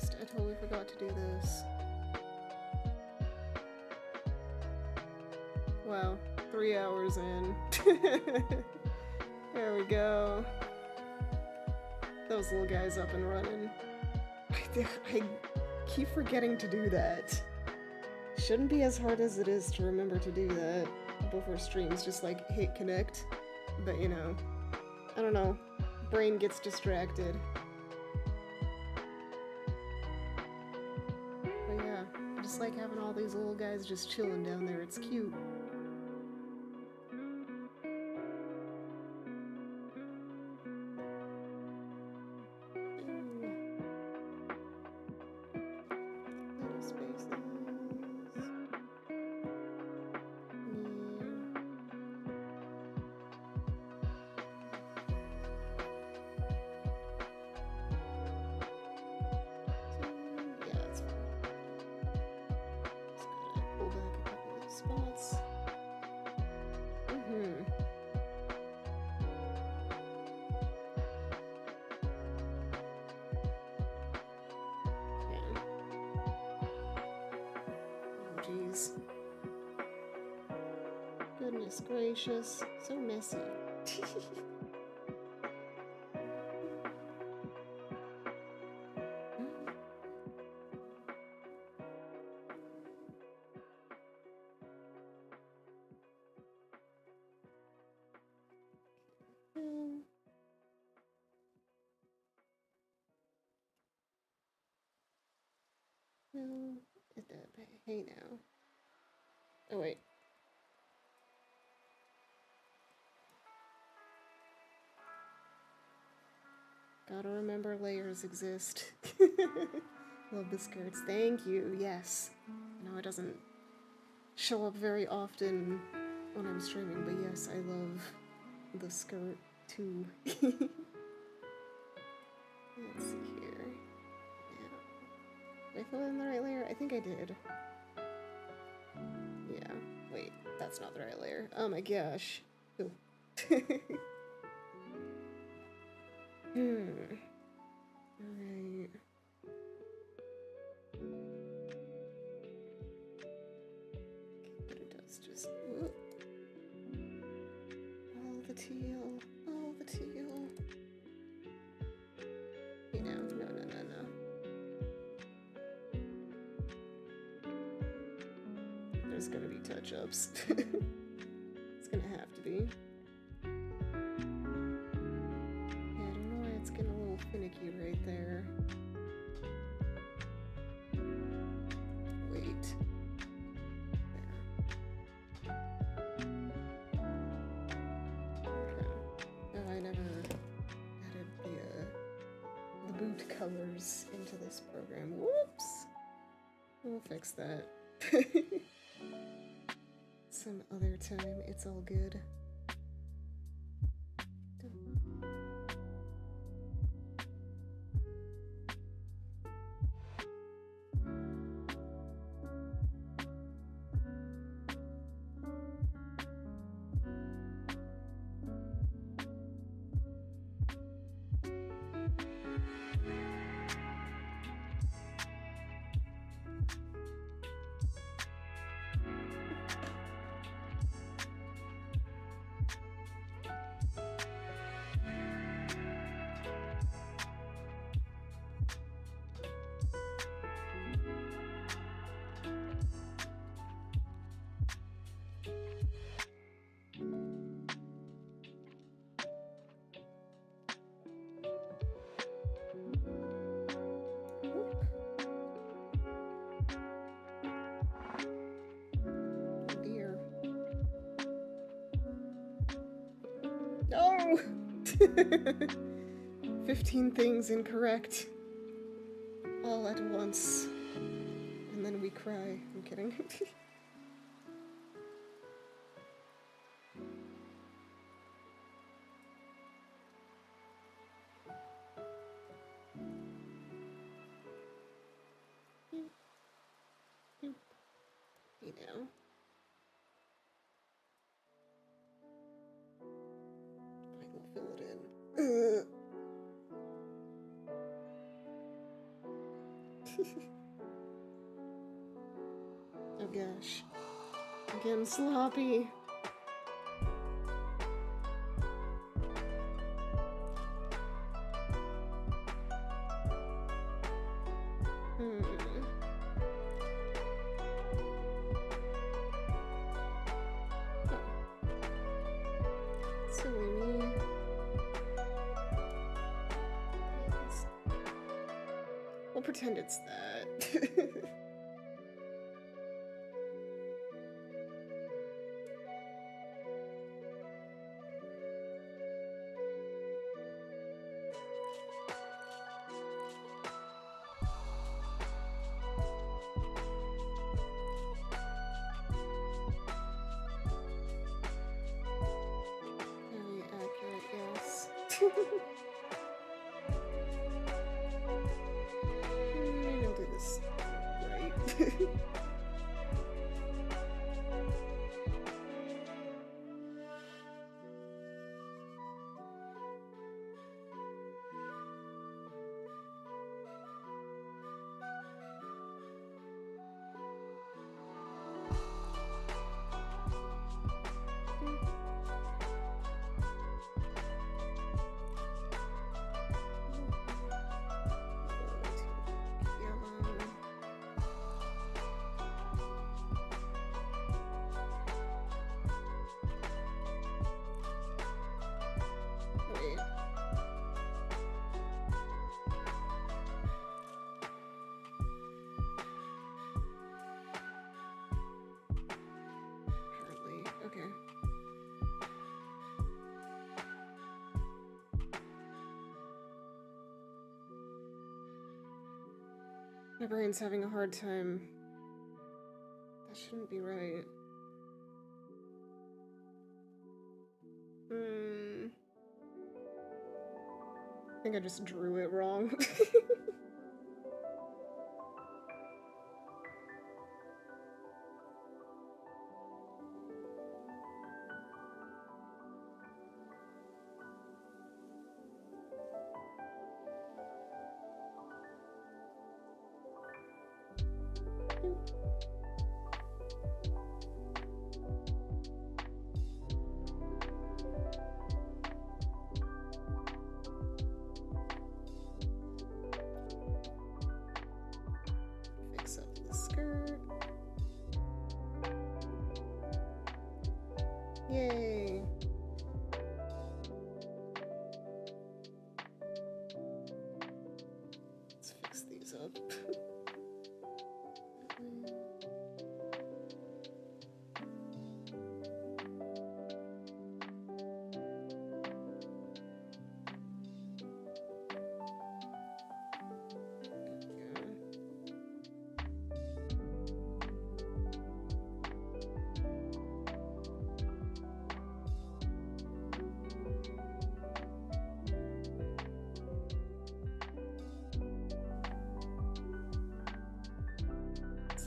I totally forgot to do this. Wow, three hours in. there we go. Those little guys up and running. I, I keep forgetting to do that. Shouldn't be as hard as it is to remember to do that before streams, just like hit connect. But you know, I don't know. Brain gets distracted. Just chilling down there. It's cute. Gotta remember layers exist. Love the skirts. Thank you. Yes. I know it doesn't show up very often when I'm streaming, but yes, I love the skirt too. Let's see here. Yeah. Did I fill in the right layer? I think I did. Yeah. Wait, that's not the right layer. Oh my gosh. Ooh. hmm. It's all good. 15 things incorrect. All at once. And then we cry. I'm kidding. sloppy. My brain's having a hard time. That shouldn't be right. Hmm. I think I just drew it wrong. Yay.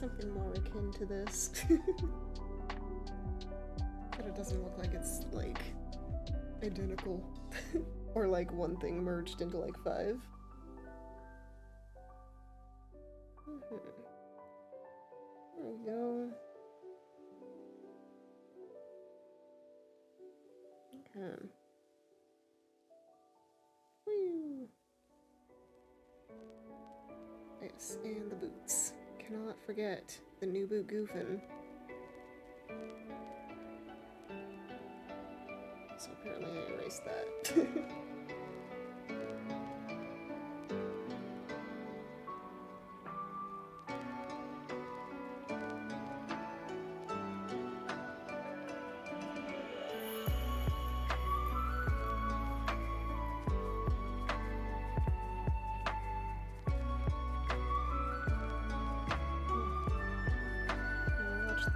Something more akin to this. but it doesn't look like it's like identical. or like one thing merged into like five.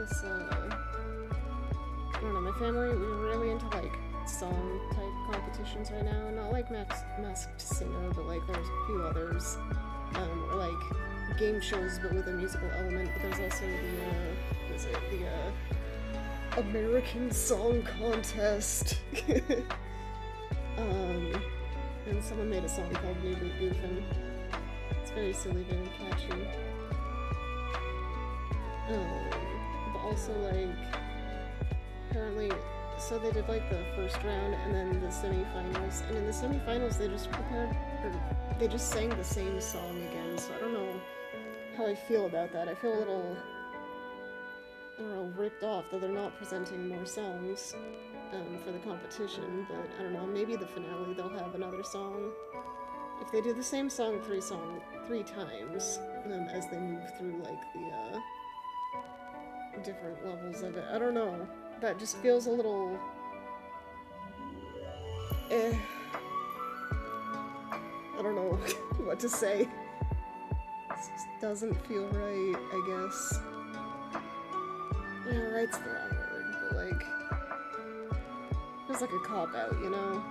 This, uh, I don't know, my family, we're really into like song type competitions right now. Not like Max, Masked Singer, but like there's a few others. Um, or like game shows but with a musical element. But there's also the, uh, what is it, the, uh, American Song Contest. um, and someone made a song called New Boot Goofin'. It's very silly, very catchy. Um, also like apparently, so they did like the first round and then the semifinals, and in the semifinals they just prepared, they just sang the same song again. So I don't know how I feel about that. I feel a little, I don't know, ripped off that they're not presenting more songs um, for the competition. But I don't know, maybe the finale they'll have another song. If they do the same song three song three times um, as they move through like the uh, different levels of it, I don't know. That just feels a little. Eh. I don't know what to say. It just doesn't feel right, I guess. Yeah, right's the wrong word, but like. Feels like a cop out, you know?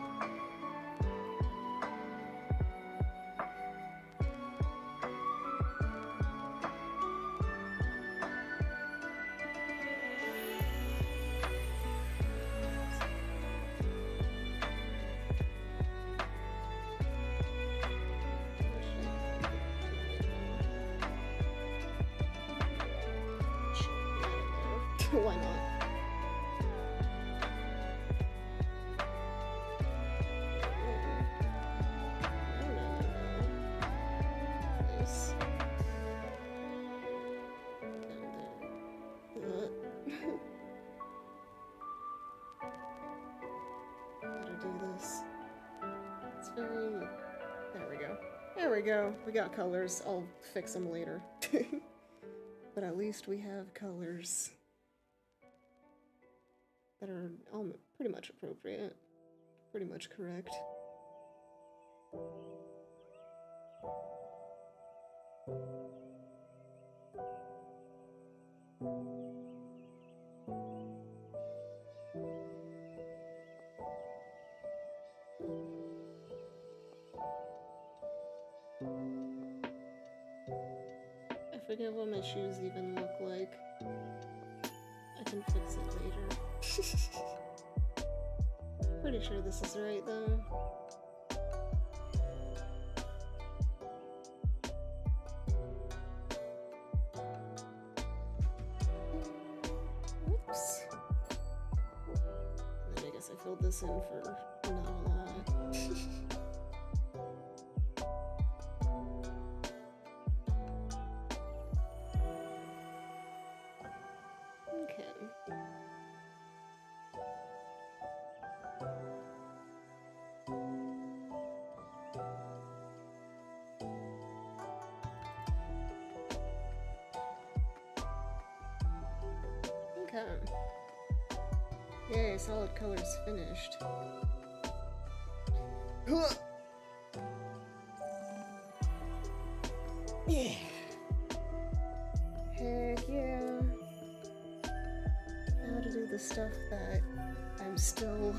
Go. We got colors. I'll fix them later. but at least we have colors that are um, pretty much appropriate, pretty much correct. Forget what my shoes even look like. I can fix it later. Pretty sure this is right though. And I guess I filled this in for colors finished. Yeah. Heck yeah. How to do the stuff that I'm still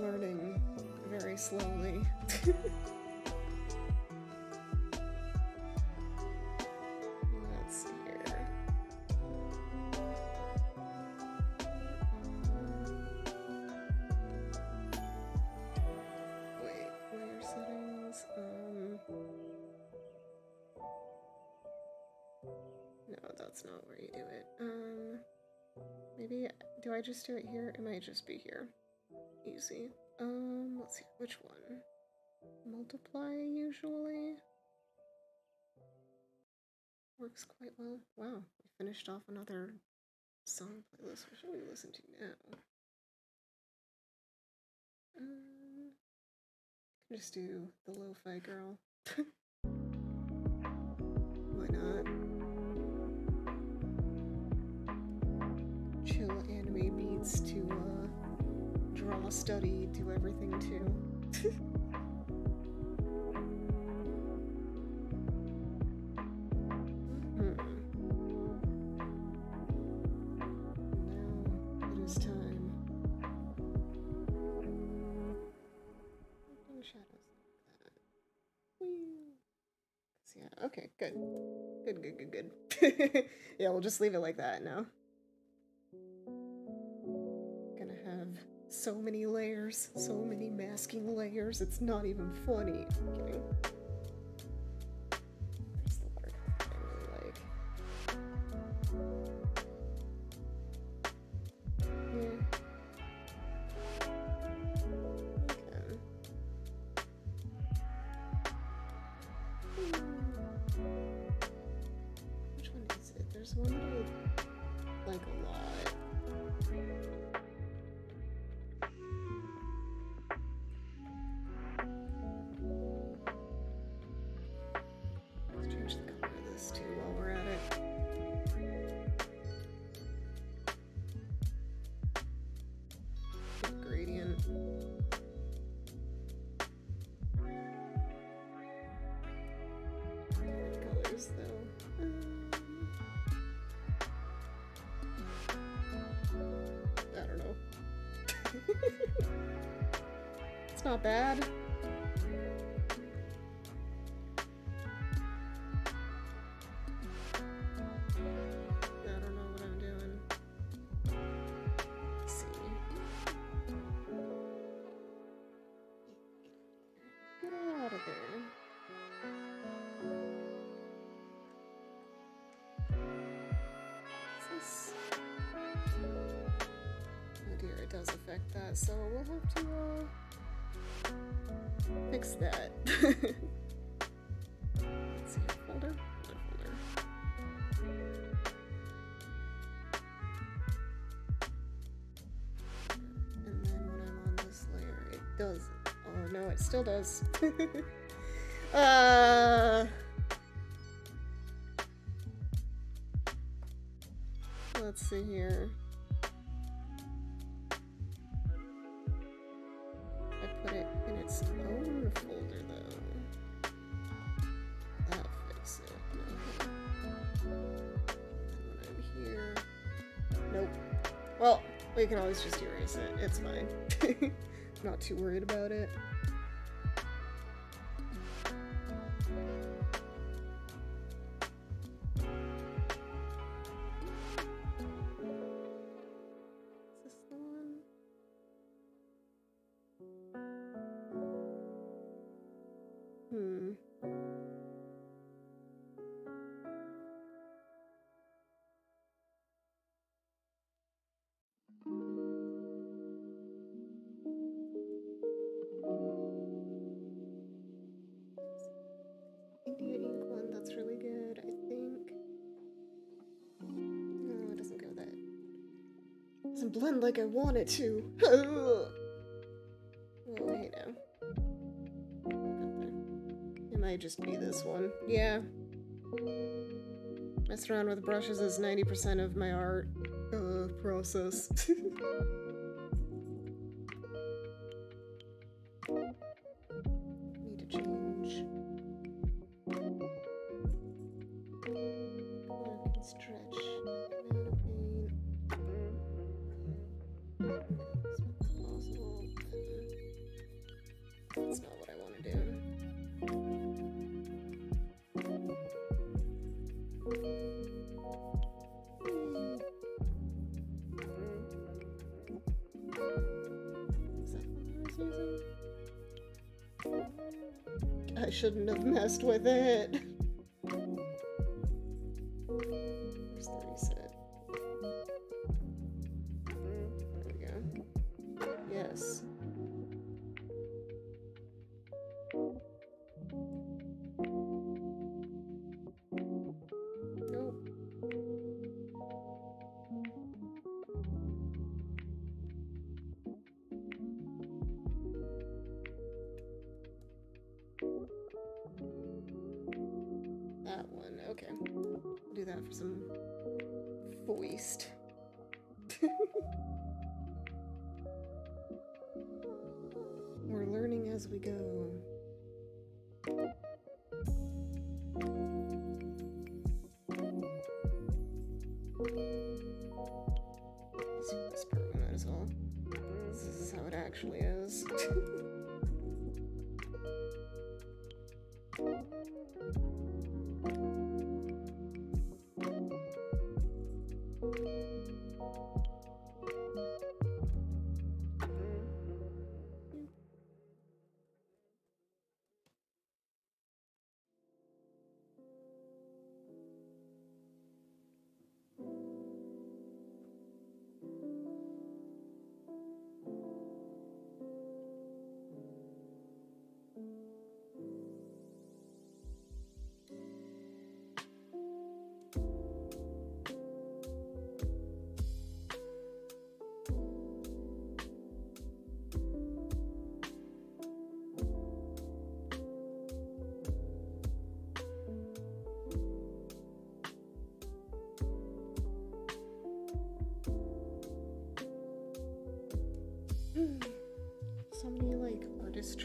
learning very slowly. just be here. Easy. Um. Let's see. Which one? Multiply usually. Works quite well. Wow, we finished off another song playlist. What should we listen to now? Um, can just do the Lo-Fi Girl. Why not? Chill anime beats to uh, draw, study, do everything too. Hmm. Yeah, okay, good. Good, good, good, good. yeah, we'll just leave it like that now. So many layers, so many masking layers, it's not even funny. Still does. uh. Let's see here. I put it in its own folder though. That fix it. No. Here. Nope. Well, we can always just erase it. It's fine. Not too worried about it. Like I want it to. oh, hey now. It might just be this one. Yeah. Messing around with brushes is 90% of my art uh, process. with it.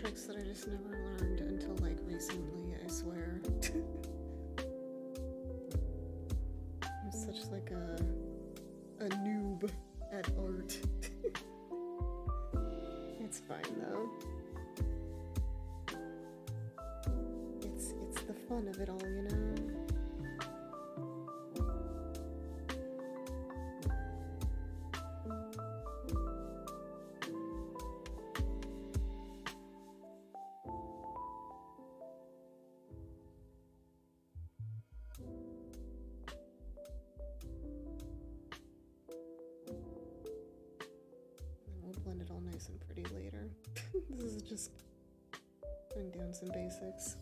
tricks that I just never learned until like recently, I swear. I'm such like a a noob at art. it's fine though. It's it's the fun of it all, you know. nice and pretty later. this is just I'm doing some basics.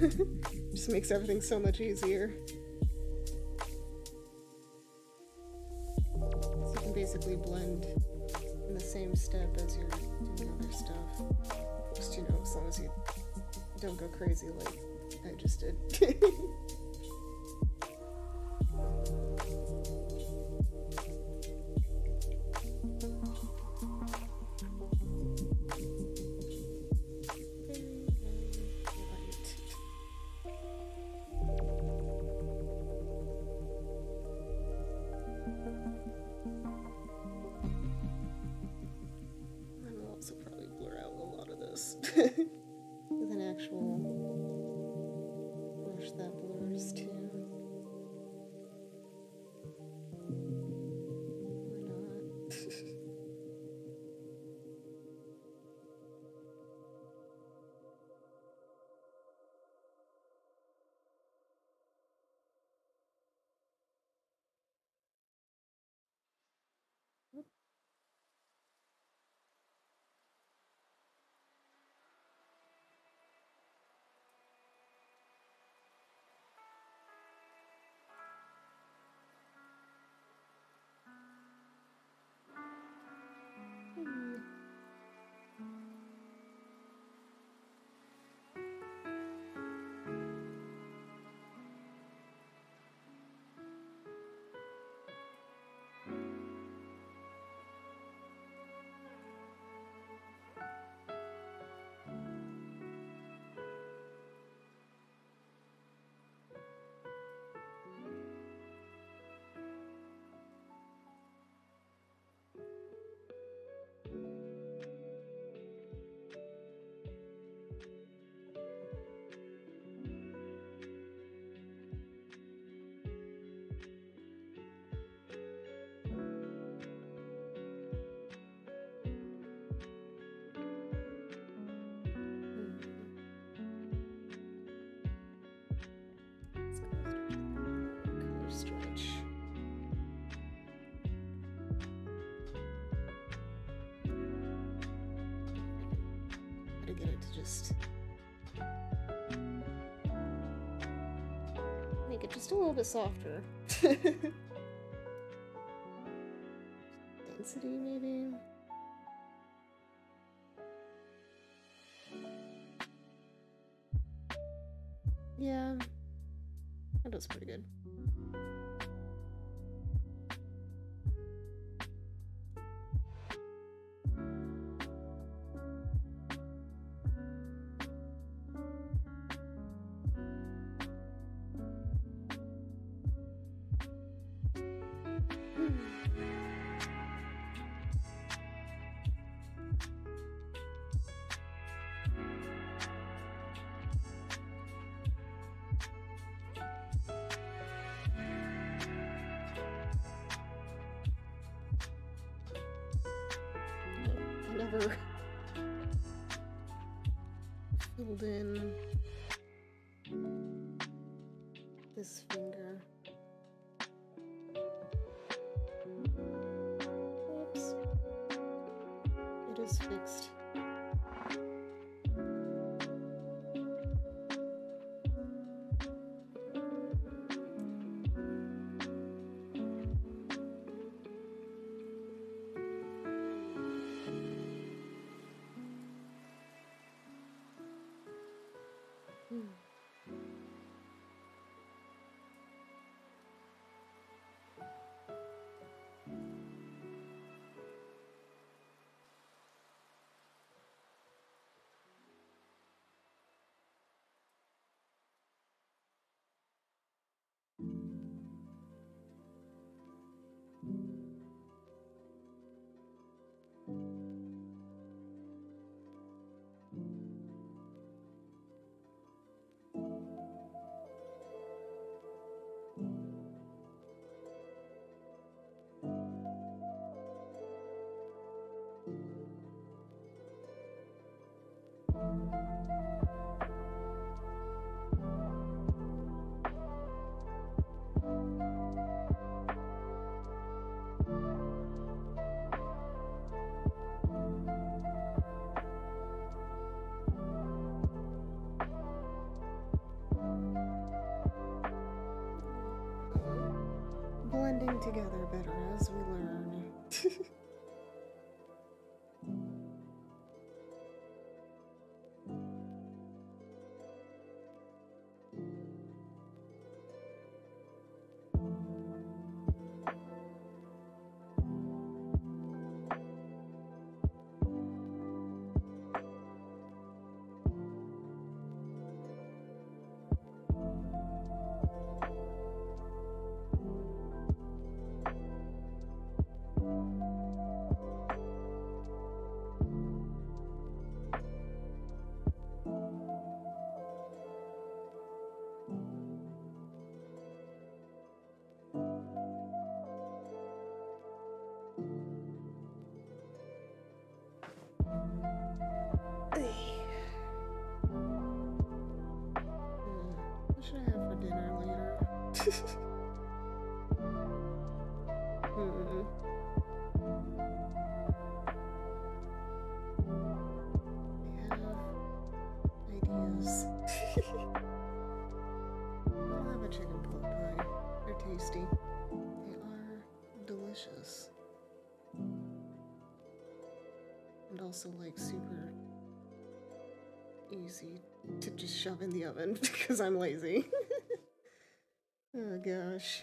Just makes everything so much easier. Get it to just make it just a little bit softer. Density, maybe. Yeah, that does pretty good. Blending together better as we learn. hmm. I have ideas. I'll have a chicken pot pie. They're tasty. They are delicious. And also like super easy to just shove in the oven because I'm lazy. Gosh.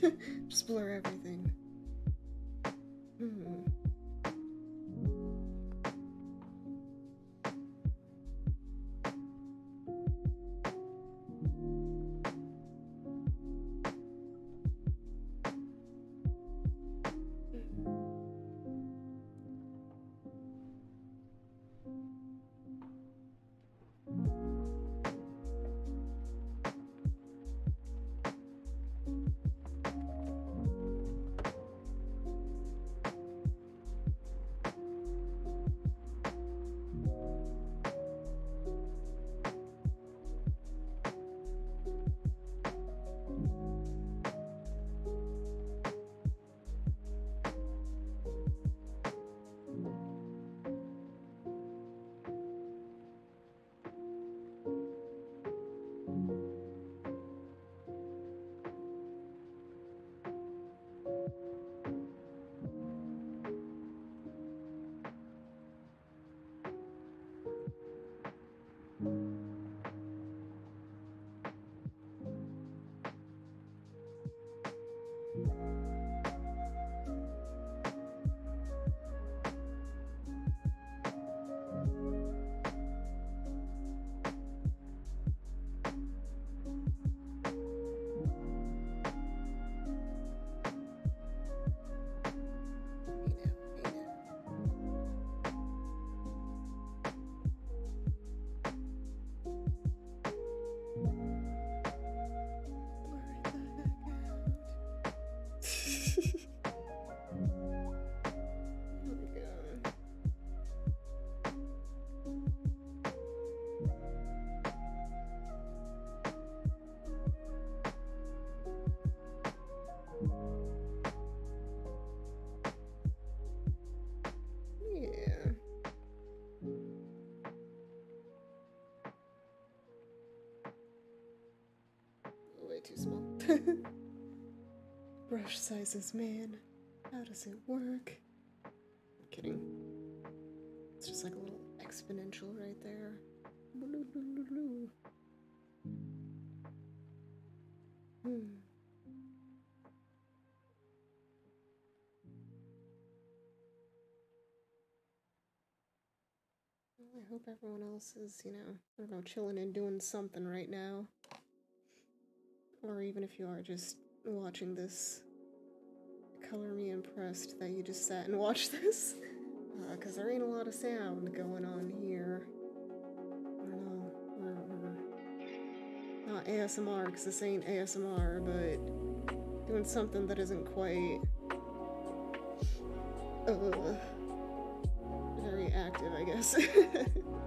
Just blur everything. Brush sizes, man. How does it work? I'm kidding. It's just like a little exponential right there. Hmm. I hope everyone else is, you know, I don't know, chilling and doing something right now. Or even if you are just watching this, color me impressed that you just sat and watched this. Because there ain't a lot of sound going on here. I don't know. Not ASMR, because this ain't ASMR, but doing something that isn't quite. Uh, very active, I guess.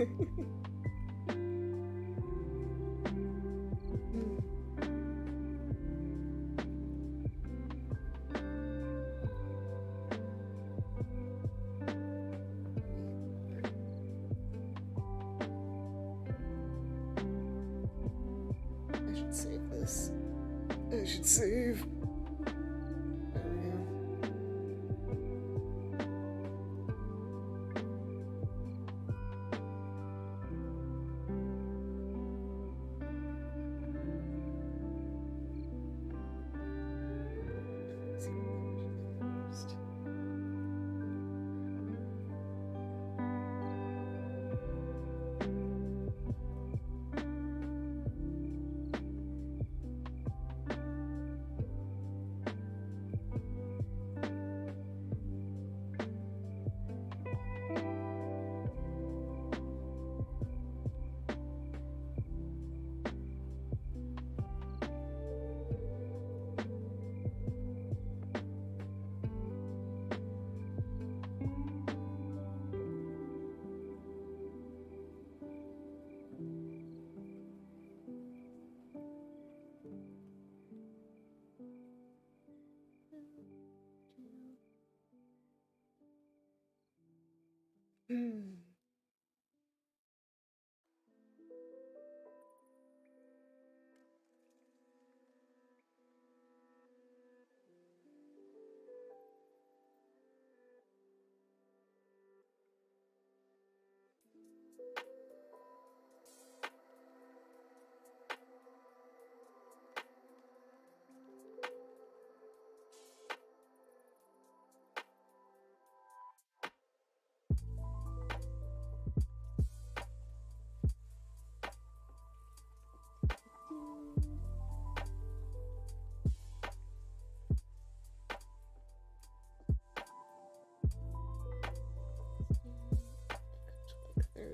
I should save this. I should save. Hmm. Like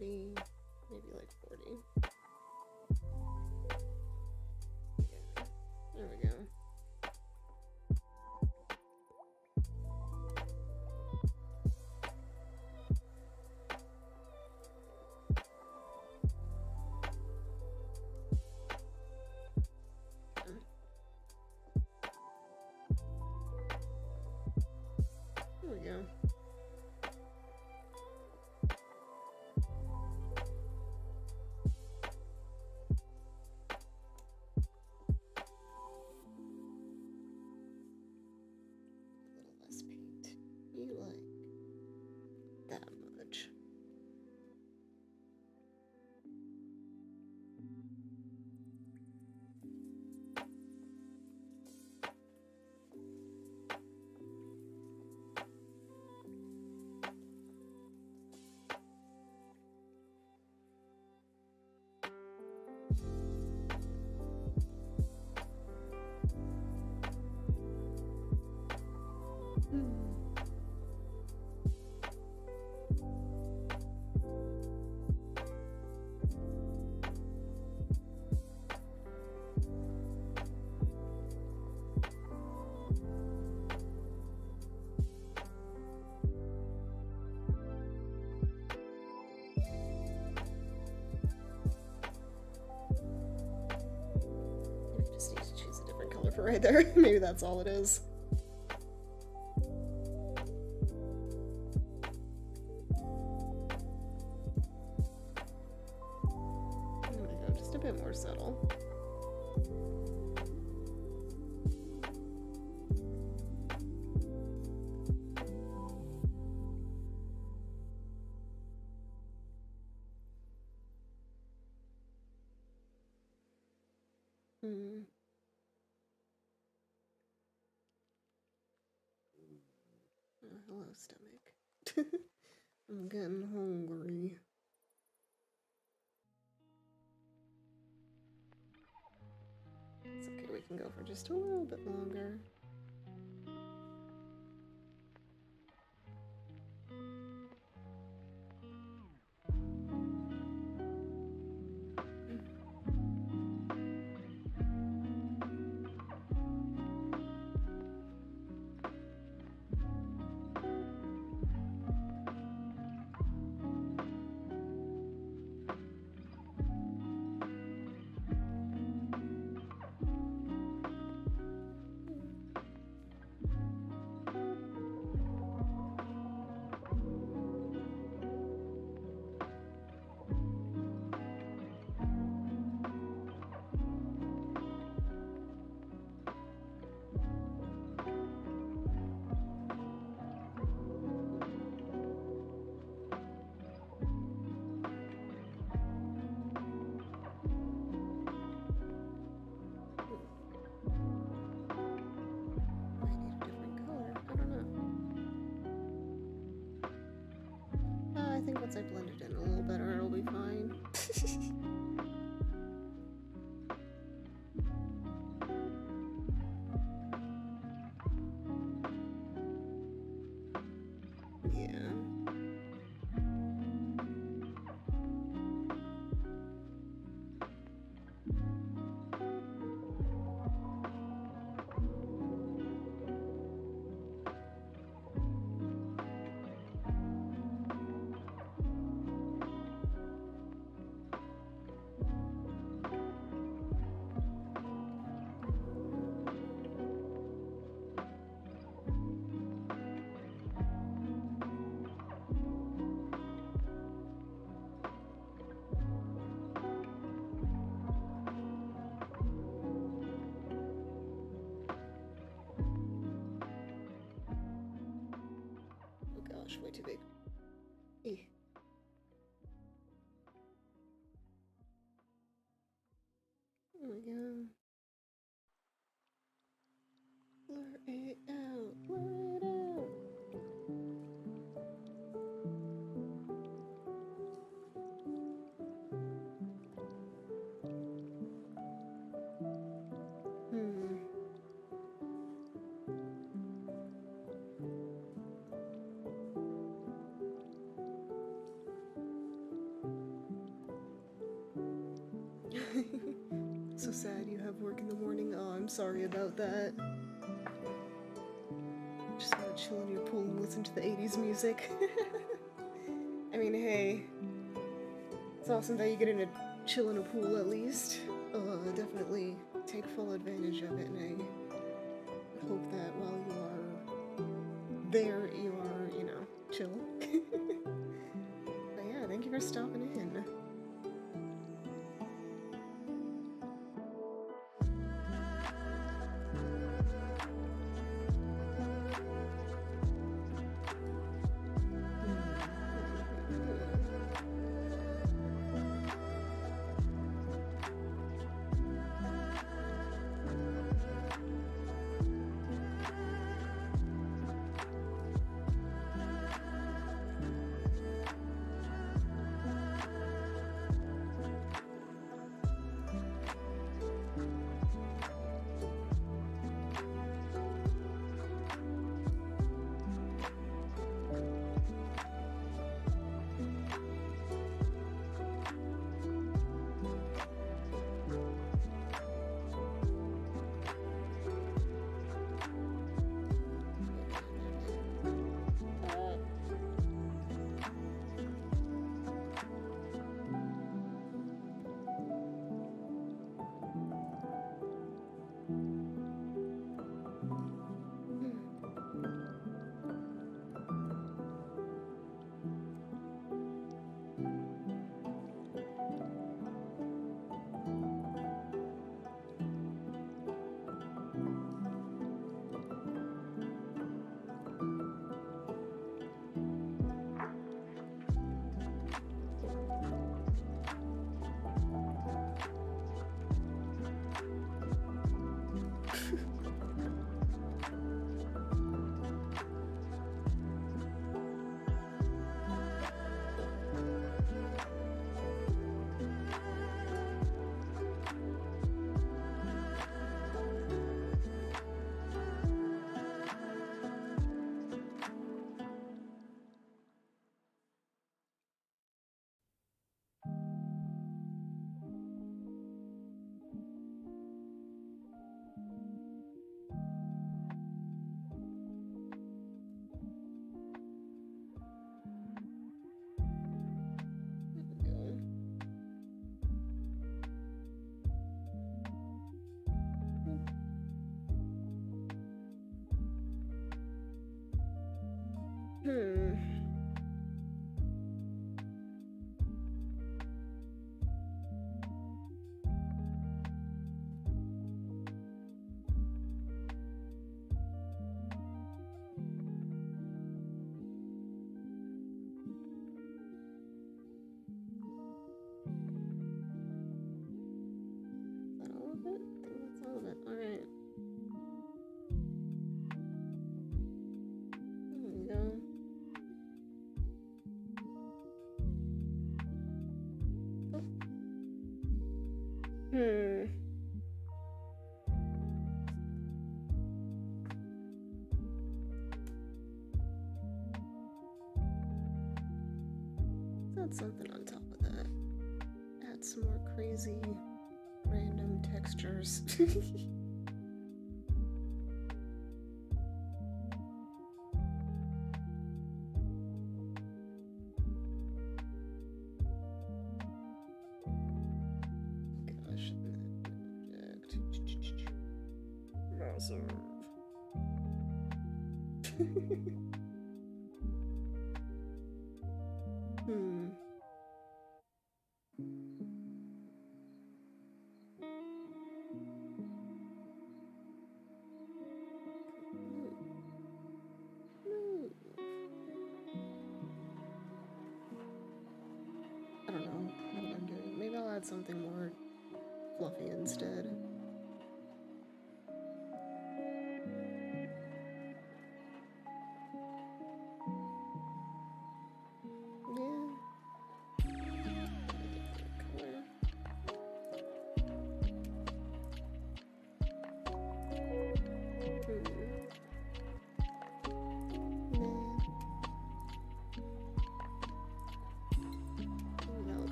30, maybe like 40. Yeah, there we go. There we go. Paint. Right there. Maybe that's all it is. Go, just a bit more subtle. I'm getting hungry. It's okay, we can go for just a little bit longer. Way too big. So sad you have work in the morning. Oh, I'm sorry about that. Just wanna chill in your pool and listen to the 80s music. I mean, hey, it's awesome that you get in a chill in a pool at least. Uh, definitely take full advantage of it, and I hope that while you are there, Hmm. Add something on top of that. Add some more crazy random textures. Massive.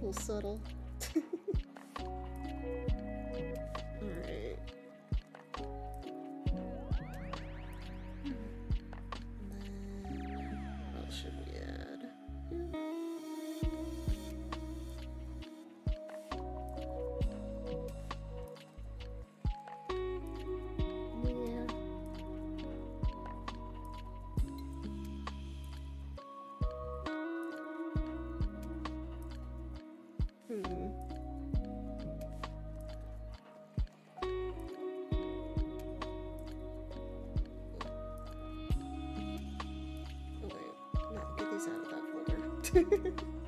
little subtle. Hmm. Wait, no, get these out of that folder.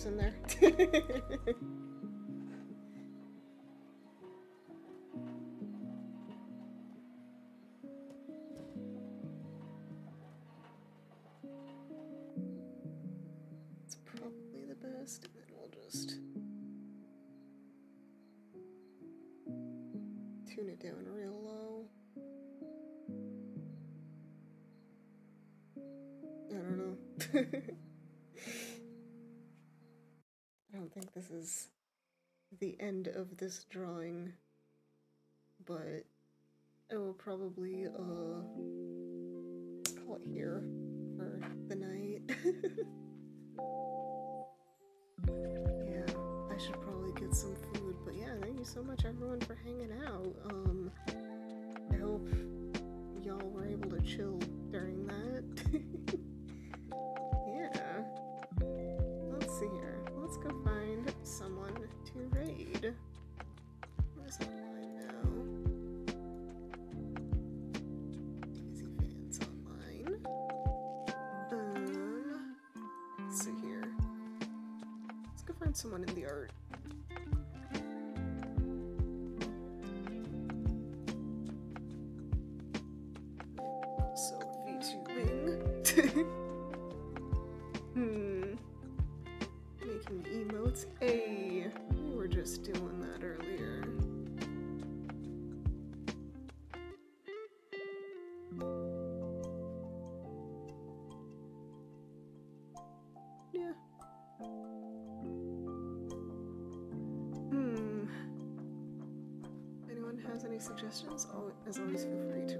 colors in there. It's probably the best, and then we'll just tune it down real low. The end of this drawing, but I will probably uh call it here for the night. yeah, I should probably get some food, but yeah, thank you so much everyone for hanging out. Um I hope y'all were able to chill during that. someone in the art. Also VTubing. hmm. suggestions? As always, feel free to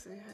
say hi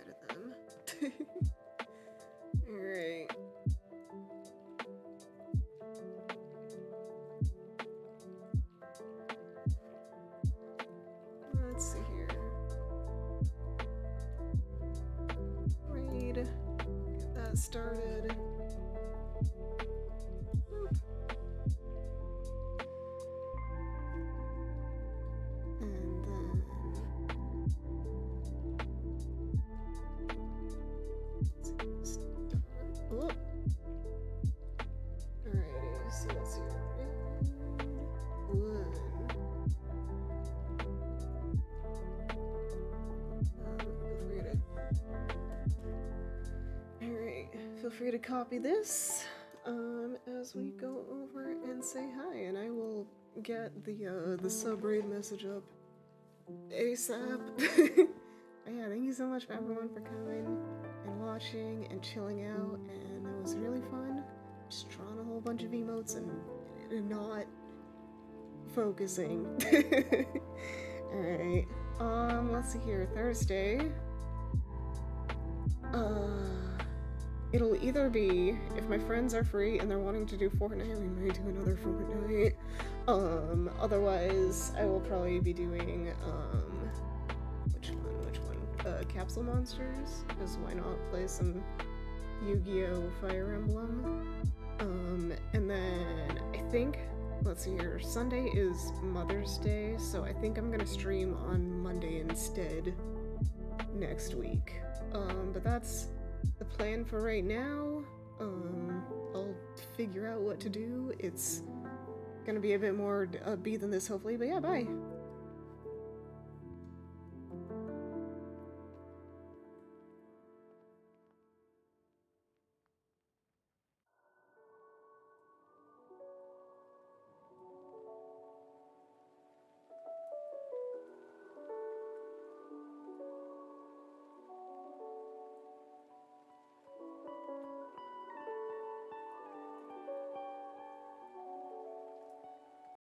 free to copy this um, as we go over and say hi, and I will get the uh, the sub raid message up ASAP. Yeah, thank you so much everyone for coming and watching and chilling out, and it was really fun. Just drawing a whole bunch of emotes and, and not focusing. Alright. Um, let's see here. Thursday. Uh it'll either be if my friends are free and they're wanting to do Fortnite, we might do another Fortnite. Um, otherwise I will probably be doing um which one, which one? Uh Capsule Monsters, because why not play some Yu-Gi-Oh! Fire Emblem? Um, and then I think let's see here, Sunday is Mother's Day, so I think I'm gonna stream on Monday instead next week. Um, but that's the plan for right now. Um, I'll figure out what to do. It's gonna be a bit more upbeat than this, hopefully. But yeah, bye.